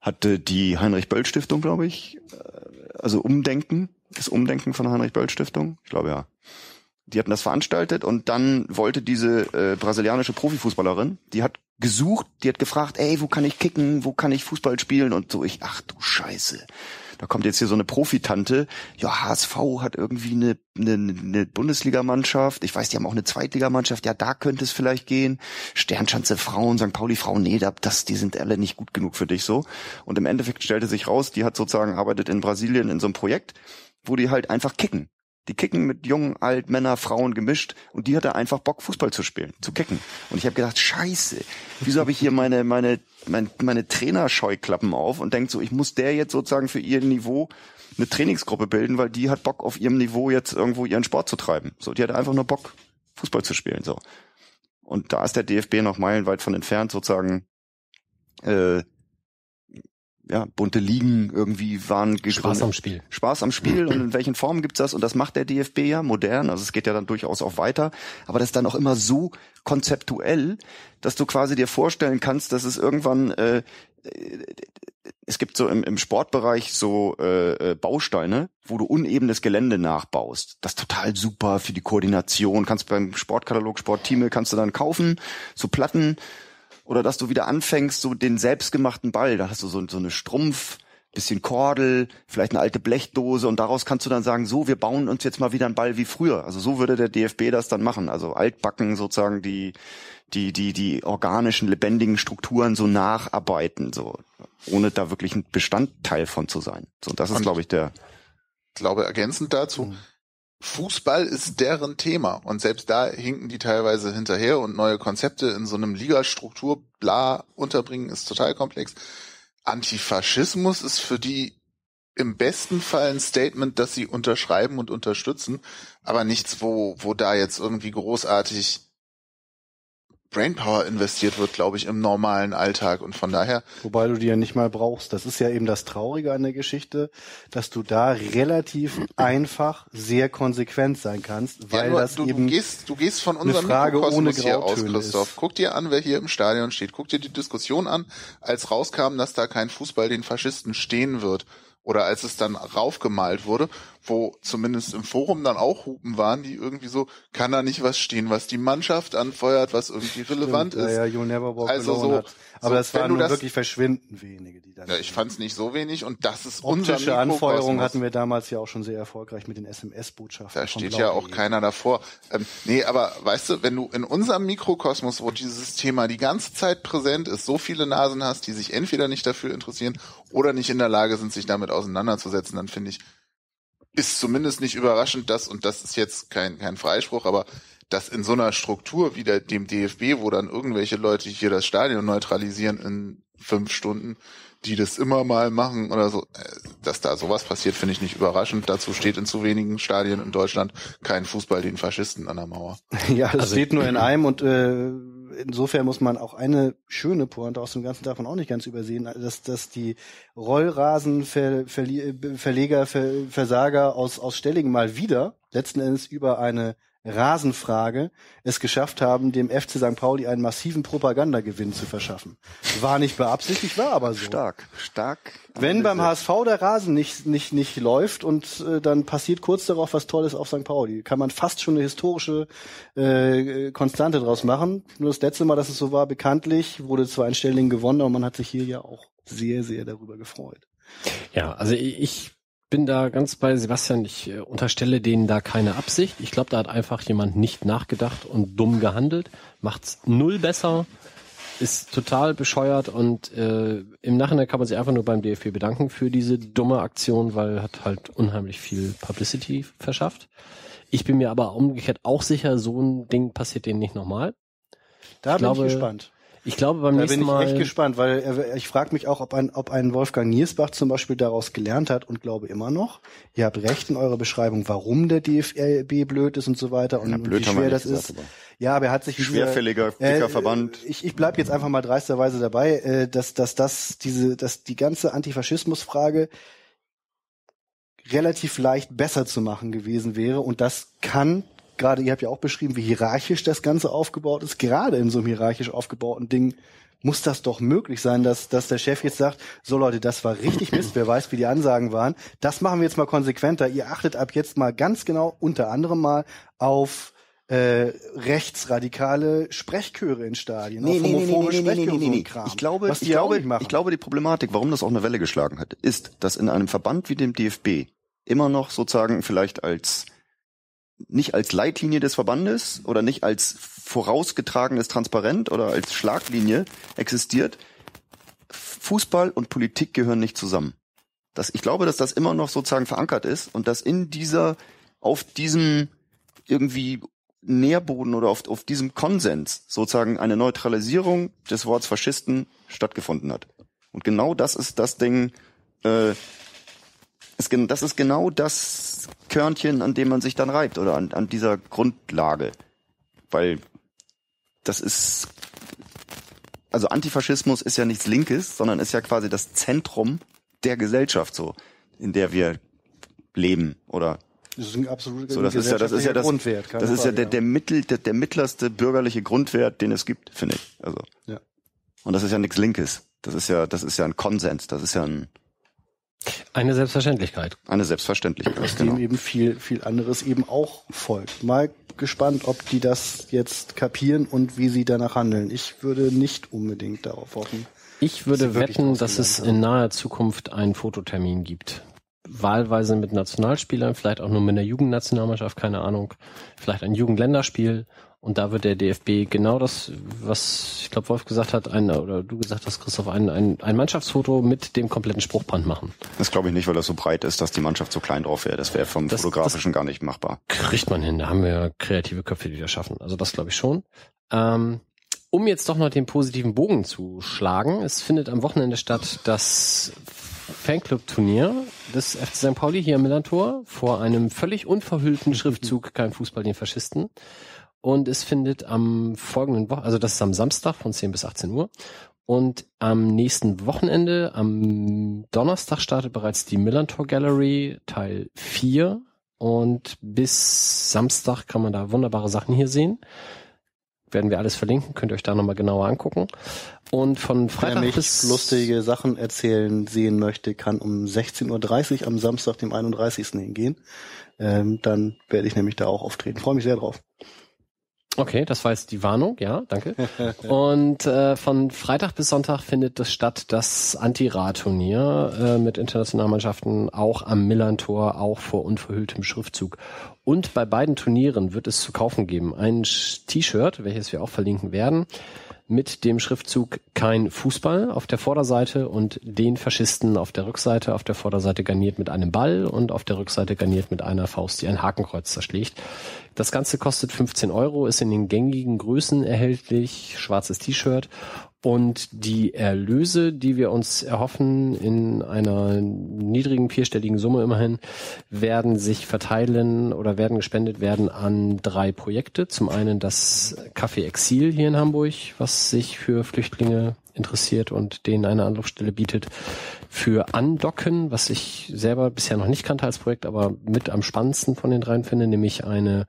hatte die Heinrich Böll Stiftung, glaube ich, äh, also Umdenken, das Umdenken von der Heinrich Böll Stiftung, ich glaube ja. Die hatten das veranstaltet und dann wollte diese äh, brasilianische Profifußballerin, die hat gesucht, die hat gefragt, ey, wo kann ich kicken, wo kann ich Fußball spielen und so. Ich, ach du Scheiße da kommt jetzt hier so eine Profitante, ja, HSV hat irgendwie eine, eine, eine Bundesligamannschaft, ich weiß, die haben auch eine Zweitligamannschaft, ja, da könnte es vielleicht gehen. Sternschanze Frauen, St. Pauli Frauen, nee, das, die sind alle nicht gut genug für dich so. Und im Endeffekt stellte sich raus, die hat sozusagen arbeitet in Brasilien in so einem Projekt, wo die halt einfach kicken. Die kicken mit jungen, alt, Männer, Frauen gemischt und die hatte einfach Bock, Fußball zu spielen, zu kicken. Und ich habe gedacht, scheiße, wieso habe ich hier meine, meine, meine, meine Trainerscheuklappen auf und denkt so, ich muss der jetzt sozusagen für ihr Niveau eine Trainingsgruppe bilden, weil die hat Bock auf ihrem Niveau jetzt irgendwo ihren Sport zu treiben. So, die hat einfach nur Bock, Fußball zu spielen. So. Und da ist der DFB noch meilenweit von entfernt, sozusagen äh, ja, bunte Ligen irgendwie waren. Spaß am Spiel. Spaß am Spiel und in welchen Formen gibt's das? Und das macht der DFB ja modern, also es geht ja dann durchaus auch weiter, aber das ist dann auch immer so konzeptuell, dass du quasi dir vorstellen kannst, dass es irgendwann äh, es gibt so im, im Sportbereich so äh, äh Bausteine, wo du unebenes Gelände nachbaust. Das ist total super für die Koordination. Kannst beim Sportkatalog, Sportteam kannst du dann kaufen, so Platten oder dass du wieder anfängst, so den selbstgemachten Ball, da hast du so, so eine Strumpf, bisschen Kordel, vielleicht eine alte Blechdose und daraus kannst du dann sagen, so, wir bauen uns jetzt mal wieder einen Ball wie früher. Also so würde der DFB das dann machen. Also altbacken sozusagen die, die, die, die organischen, lebendigen Strukturen so nacharbeiten, so, ohne da wirklich ein Bestandteil von zu sein. So, das ist, glaube ich, der. Ich glaube, ergänzend dazu, mhm. Fußball ist deren Thema und selbst da hinken die teilweise hinterher und neue Konzepte in so einem Ligastruktur bla unterbringen ist total komplex. Antifaschismus ist für die im besten Fall ein Statement, das sie unterschreiben und unterstützen, aber nichts, wo, wo da jetzt irgendwie großartig Brainpower investiert wird, glaube ich, im normalen Alltag und von daher. Wobei du die ja nicht mal brauchst. Das ist ja eben das Traurige an der Geschichte, dass du da relativ einfach sehr konsequent sein kannst, weil ja, nur, das du, eben du gehst, du gehst von unserem Frage ohne hier aus, Christoph. Guck dir an, wer hier im Stadion steht. Guck dir die Diskussion an, als rauskam, dass da kein Fußball den Faschisten stehen wird oder als es dann raufgemalt wurde, wo zumindest im Forum dann auch Hupen waren, die irgendwie so, kann da nicht was stehen, was die Mannschaft anfeuert, was irgendwie relevant Stimmt, ist. Ja, also so. Aber so, das waren nur das, wirklich verschwindend wenige, die dann. Ja, ich fand es nicht so wenig und das ist Optische Anfeuerung hatten wir damals ja auch schon sehr erfolgreich mit den SMS-Botschaften. Da steht ja auch keiner davor. Ähm, nee, aber weißt du, wenn du in unserem Mikrokosmos, wo dieses Thema die ganze Zeit präsent ist, so viele Nasen hast, die sich entweder nicht dafür interessieren oder nicht in der Lage sind, sich damit auseinanderzusetzen, dann finde ich, ist zumindest nicht überraschend, dass, und das ist jetzt kein, kein Freispruch, aber dass in so einer Struktur wie der, dem DFB, wo dann irgendwelche Leute hier das Stadion neutralisieren in fünf Stunden, die das immer mal machen oder so, äh, dass da sowas passiert, finde ich nicht überraschend. Dazu steht in zu wenigen Stadien in Deutschland kein Fußball den Faschisten an der Mauer. Ja, das also, steht nur in einem und äh, insofern muss man auch eine schöne Pointe aus dem ganzen davon auch nicht ganz übersehen, dass, dass die Rollrasenverleger, Versager aus, aus Stellingen mal wieder letzten Endes über eine Rasenfrage es geschafft haben, dem FC St. Pauli einen massiven Propagandagewinn zu verschaffen. War nicht beabsichtigt, war aber so. Stark, stark. Wenn beim HSV der Rasen nicht, nicht, nicht läuft und äh, dann passiert kurz darauf was Tolles auf St. Pauli, kann man fast schon eine historische äh, Konstante draus machen. Nur das letzte Mal, dass es so war, bekanntlich, wurde zwar ein Stelling gewonnen, aber man hat sich hier ja auch sehr, sehr darüber gefreut. Ja, also ich bin da ganz bei Sebastian. Ich äh, unterstelle denen da keine Absicht. Ich glaube, da hat einfach jemand nicht nachgedacht und dumm gehandelt. Macht's null besser. Ist total bescheuert und äh, im Nachhinein kann man sich einfach nur beim DFB bedanken für diese dumme Aktion, weil hat halt unheimlich viel Publicity verschafft. Ich bin mir aber umgekehrt auch sicher, so ein Ding passiert denen nicht nochmal. Da ich bin glaube, ich gespannt. Ich glaube beim da nächsten Mal. Da bin ich echt gespannt, weil ich frage mich auch, ob ein, ob ein Wolfgang Niersbach zum Beispiel daraus gelernt hat und glaube immer noch. Ihr habt recht in eurer Beschreibung, warum der DFB blöd ist und so weiter und, ja, und wie schwer das ist. Ja, aber er hat sich schwerfälliger, dieser, dicker äh, Verband. Ich, ich bleib jetzt einfach mal dreisterweise dabei, äh, dass, dass das diese, dass die ganze Antifaschismusfrage relativ leicht besser zu machen gewesen wäre und das kann gerade ihr habt ja auch beschrieben, wie hierarchisch das Ganze aufgebaut ist. Gerade in so einem hierarchisch aufgebauten Ding muss das doch möglich sein, dass, dass der Chef jetzt sagt, so Leute, das war richtig Mist, wer weiß, wie die Ansagen waren. Das machen wir jetzt mal konsequenter. Ihr achtet ab jetzt mal ganz genau, unter anderem mal auf äh, rechtsradikale Sprechchöre in Stadien, nee, nee, homophobe nee, nee, Sprechchöre nee, nee, Kram, ich glaube, die ich glaube. Ich glaube, die Problematik, warum das auch eine Welle geschlagen hat, ist, dass in einem Verband wie dem DFB immer noch sozusagen vielleicht als nicht als Leitlinie des Verbandes oder nicht als vorausgetragenes Transparent oder als Schlaglinie existiert. Fußball und Politik gehören nicht zusammen. Das, ich glaube, dass das immer noch sozusagen verankert ist und dass in dieser, auf diesem irgendwie Nährboden oder auf, auf diesem Konsens sozusagen eine Neutralisierung des Wortes Faschisten stattgefunden hat. Und genau das ist das Ding, äh, das ist genau das Körnchen, an dem man sich dann reibt oder an, an dieser Grundlage. Weil das ist, also Antifaschismus ist ja nichts Linkes, sondern ist ja quasi das Zentrum der Gesellschaft so, in der wir leben oder das ist ein absoluter so, das ist ja das ist ja das Grundwert, das ist Frage, ja der der mittel der, der mittlerste bürgerliche Grundwert, den es gibt, finde ich. Also ja. und das ist ja nichts Linkes. Das ist ja das ist ja ein Konsens. Das ist ja ein eine Selbstverständlichkeit. Eine Selbstverständlichkeit. Aus genau. dem eben viel, viel anderes eben auch folgt. Mal gespannt, ob die das jetzt kapieren und wie sie danach handeln. Ich würde nicht unbedingt darauf hoffen. Ich würde wetten, dass es in naher Zukunft einen Fototermin gibt. Wahlweise mit Nationalspielern, vielleicht auch nur mit einer Jugendnationalmannschaft, keine Ahnung. Vielleicht ein Jugendländerspiel und da wird der DFB genau das, was ich glaube Wolf gesagt hat, ein, oder du gesagt hast, Christoph, ein, ein, ein Mannschaftsfoto mit dem kompletten Spruchband machen. Das glaube ich nicht, weil das so breit ist, dass die Mannschaft so klein drauf wäre. Das wäre vom das, Fotografischen das gar nicht machbar. Kriegt man hin, da haben wir kreative Köpfe, die das schaffen. Also das glaube ich schon. Ähm, um jetzt doch noch den positiven Bogen zu schlagen, es findet am Wochenende statt das Fanclub-Turnier des FC St. Pauli hier im Millantor vor einem völlig unverhüllten Schriftzug, kein Fußball den Faschisten. Und es findet am folgenden Woche, also das ist am Samstag von 10 bis 18 Uhr. Und am nächsten Wochenende, am Donnerstag startet bereits die Millantor Gallery Teil 4. Und bis Samstag kann man da wunderbare Sachen hier sehen. Werden wir alles verlinken, könnt ihr euch da nochmal genauer angucken. Und von Freitag Wer mich bis lustige Sachen erzählen sehen möchte, kann um 16.30 Uhr am Samstag, dem 31. hingehen. Ähm, dann werde ich nämlich da auch auftreten. Freue mich sehr drauf. Okay, das war jetzt die Warnung, ja, danke. Und äh, von Freitag bis Sonntag findet das statt, das Anti-Rad-Turnier äh, mit internationalen Mannschaften auch am Millantor, auch vor unverhülltem Schriftzug. Und bei beiden Turnieren wird es zu kaufen geben. Ein T-Shirt, welches wir auch verlinken werden, mit dem Schriftzug kein Fußball auf der Vorderseite und den Faschisten auf der Rückseite. Auf der Vorderseite garniert mit einem Ball und auf der Rückseite garniert mit einer Faust, die ein Hakenkreuz zerschlägt Das Ganze kostet 15 Euro, ist in den gängigen Größen erhältlich, schwarzes T-Shirt und die Erlöse, die wir uns erhoffen, in einer niedrigen vierstelligen Summe immerhin, werden sich verteilen oder werden gespendet werden an drei Projekte. Zum einen das Café Exil hier in Hamburg, was sich für Flüchtlinge interessiert und denen eine Anlaufstelle bietet. Für Andocken, was ich selber bisher noch nicht kannte als Projekt, aber mit am spannendsten von den dreien finde, nämlich eine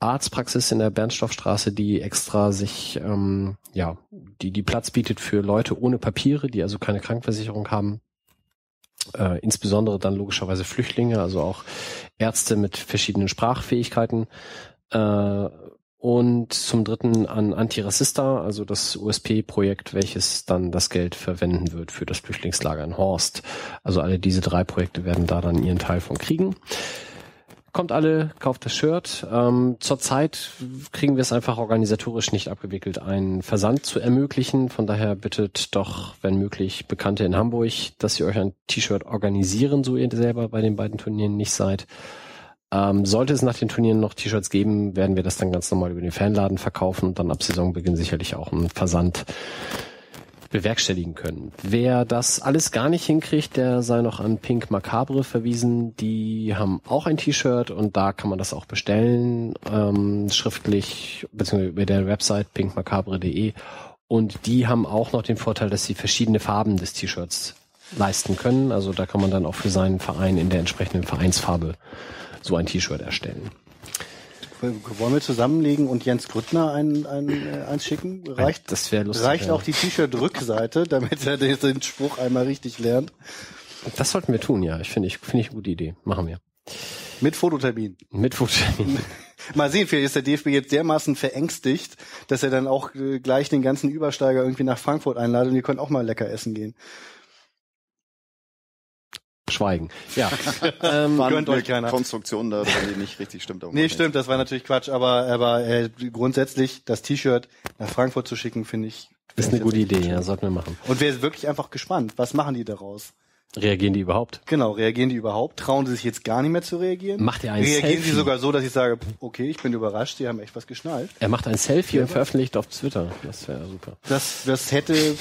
Arztpraxis in der Bernstoffstraße, die extra sich, ähm, ja, die, die Platz bietet für Leute ohne Papiere, die also keine Krankenversicherung haben. Äh, insbesondere dann logischerweise Flüchtlinge, also auch Ärzte mit verschiedenen Sprachfähigkeiten. Äh, und zum dritten an Antirassista, also das USP-Projekt, welches dann das Geld verwenden wird für das Flüchtlingslager in Horst. Also alle diese drei Projekte werden da dann ihren Teil von kriegen. Kommt alle, kauft das Shirt. Ähm, Zurzeit kriegen wir es einfach organisatorisch nicht abgewickelt, einen Versand zu ermöglichen. Von daher bittet doch, wenn möglich, Bekannte in Hamburg, dass ihr euch ein T-Shirt organisieren, so ihr selber bei den beiden Turnieren nicht seid. Ähm, sollte es nach den Turnieren noch T-Shirts geben, werden wir das dann ganz normal über den Fanladen verkaufen und dann ab Saisonbeginn sicherlich auch einen Versand bewerkstelligen können. Wer das alles gar nicht hinkriegt, der sei noch an Pink Macabre verwiesen. Die haben auch ein T-Shirt und da kann man das auch bestellen, ähm, schriftlich, beziehungsweise über der Website pinkmacabre.de. Und die haben auch noch den Vorteil, dass sie verschiedene Farben des T-Shirts leisten können. Also da kann man dann auch für seinen Verein in der entsprechenden Vereinsfarbe so ein T-Shirt erstellen. Wollen wir zusammenlegen und Jens Grüttner ein, ein, äh, eins schicken? Reicht, das wäre lustig. Reicht auch die T-Shirt-Rückseite, damit er den Spruch einmal richtig lernt? Das sollten wir tun, ja. Ich finde ich, finde ich eine gute Idee. Machen wir. Mit Fototermin. Mit Fototermin. Mal sehen, vielleicht ist der DFB jetzt dermaßen verängstigt, dass er dann auch äh, gleich den ganzen Übersteiger irgendwie nach Frankfurt einladet und ihr könnt auch mal lecker essen gehen. Schweigen. Ja. ähm, Gönnt euch keiner. Konstruktion da, die nicht richtig stimmt. Nee, nicht. stimmt, das war natürlich Quatsch, aber, aber äh, grundsätzlich das T-Shirt nach Frankfurt zu schicken, finde ich. Ist eine gute Idee, ja, sollten wir machen. Und wir sind wirklich einfach gespannt, was machen die daraus? Reagieren die überhaupt? Genau, reagieren die überhaupt? Trauen sie sich jetzt gar nicht mehr zu reagieren? Macht er ein reagieren Selfie? Reagieren sie sogar so, dass ich sage, okay, ich bin überrascht, die haben echt was geschnallt. Er macht ein Selfie ja, und veröffentlicht auf Twitter. Das wäre super. Das, das hätte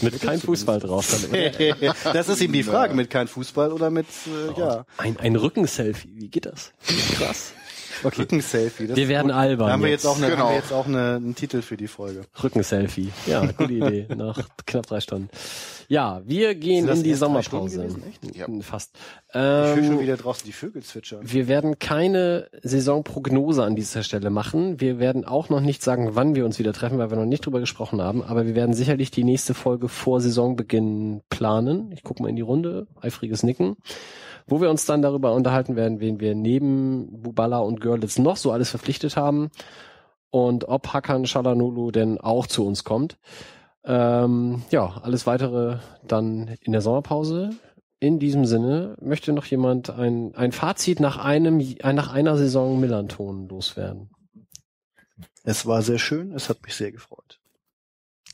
mit kein Fußball drauf. Dann, das ist eben die Frage, mit kein Fußball oder mit, äh, oh, ja. Ein, ein Rückenselfie, wie geht das? Krass. Okay. Rückenselfie. Wir werden gut. albern. Da haben wir jetzt auch, eine, genau. haben wir jetzt auch eine, einen Titel für die Folge. Rückenselfie. Ja, gute Idee. Nach knapp drei Stunden. Ja, wir gehen in die Sommerpause. Ja. Fast. Ähm, ich höre schon wieder draußen die Vögel zwitschern. Wir werden keine Saisonprognose an dieser Stelle machen. Wir werden auch noch nicht sagen, wann wir uns wieder treffen, weil wir noch nicht drüber gesprochen haben. Aber wir werden sicherlich die nächste Folge vor Saisonbeginn planen. Ich gucke mal in die Runde. Eifriges Nicken wo wir uns dann darüber unterhalten werden, wen wir neben Bubala und Görlitz noch so alles verpflichtet haben und ob Hakan Shalanulu denn auch zu uns kommt. Ähm, ja, alles weitere dann in der Sommerpause. In diesem Sinne möchte noch jemand ein, ein Fazit nach einem nach einer Saison Millanton loswerden. Es war sehr schön, es hat mich sehr gefreut.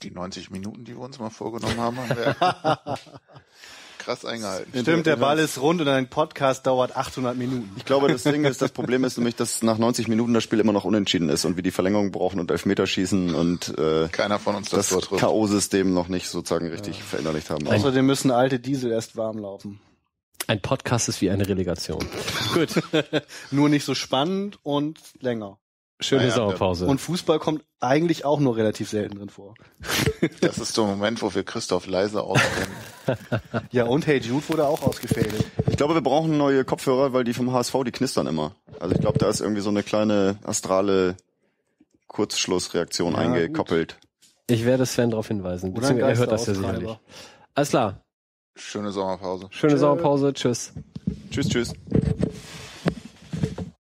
Die 90 Minuten, die wir uns mal vorgenommen haben, haben wir krass eingehalten. Stimmt, der Ball ist rund und ein Podcast dauert 800 Minuten. Ich glaube, das Ding ist, das Problem ist nämlich, dass nach 90 Minuten das Spiel immer noch unentschieden ist und wir die Verlängerung brauchen und Elfmeterschießen und äh, keiner von uns das, das K.O.-System noch nicht sozusagen richtig ja. verinnerlicht haben. Außerdem müssen alte Diesel erst warm laufen. Ein Podcast ist wie eine Relegation. Gut. Nur nicht so spannend und länger. Schöne naja, Sommerpause. Und Fußball kommt eigentlich auch nur relativ selten drin vor. Das ist der Moment, wo wir Christoph leise auskennen. ja, und Hey Jude wurde auch ausgefädelt. Ich glaube, wir brauchen neue Kopfhörer, weil die vom HSV, die knistern immer. Also ich glaube, da ist irgendwie so eine kleine astrale Kurzschlussreaktion ja, eingekoppelt. Gut. Ich werde Sven darauf hinweisen. Beziehungsweise er hört das ja sicherlich. Alles klar. Schöne Sommerpause. Schöne Tschö. Sommerpause. Tschüss. Tschüss, tschüss.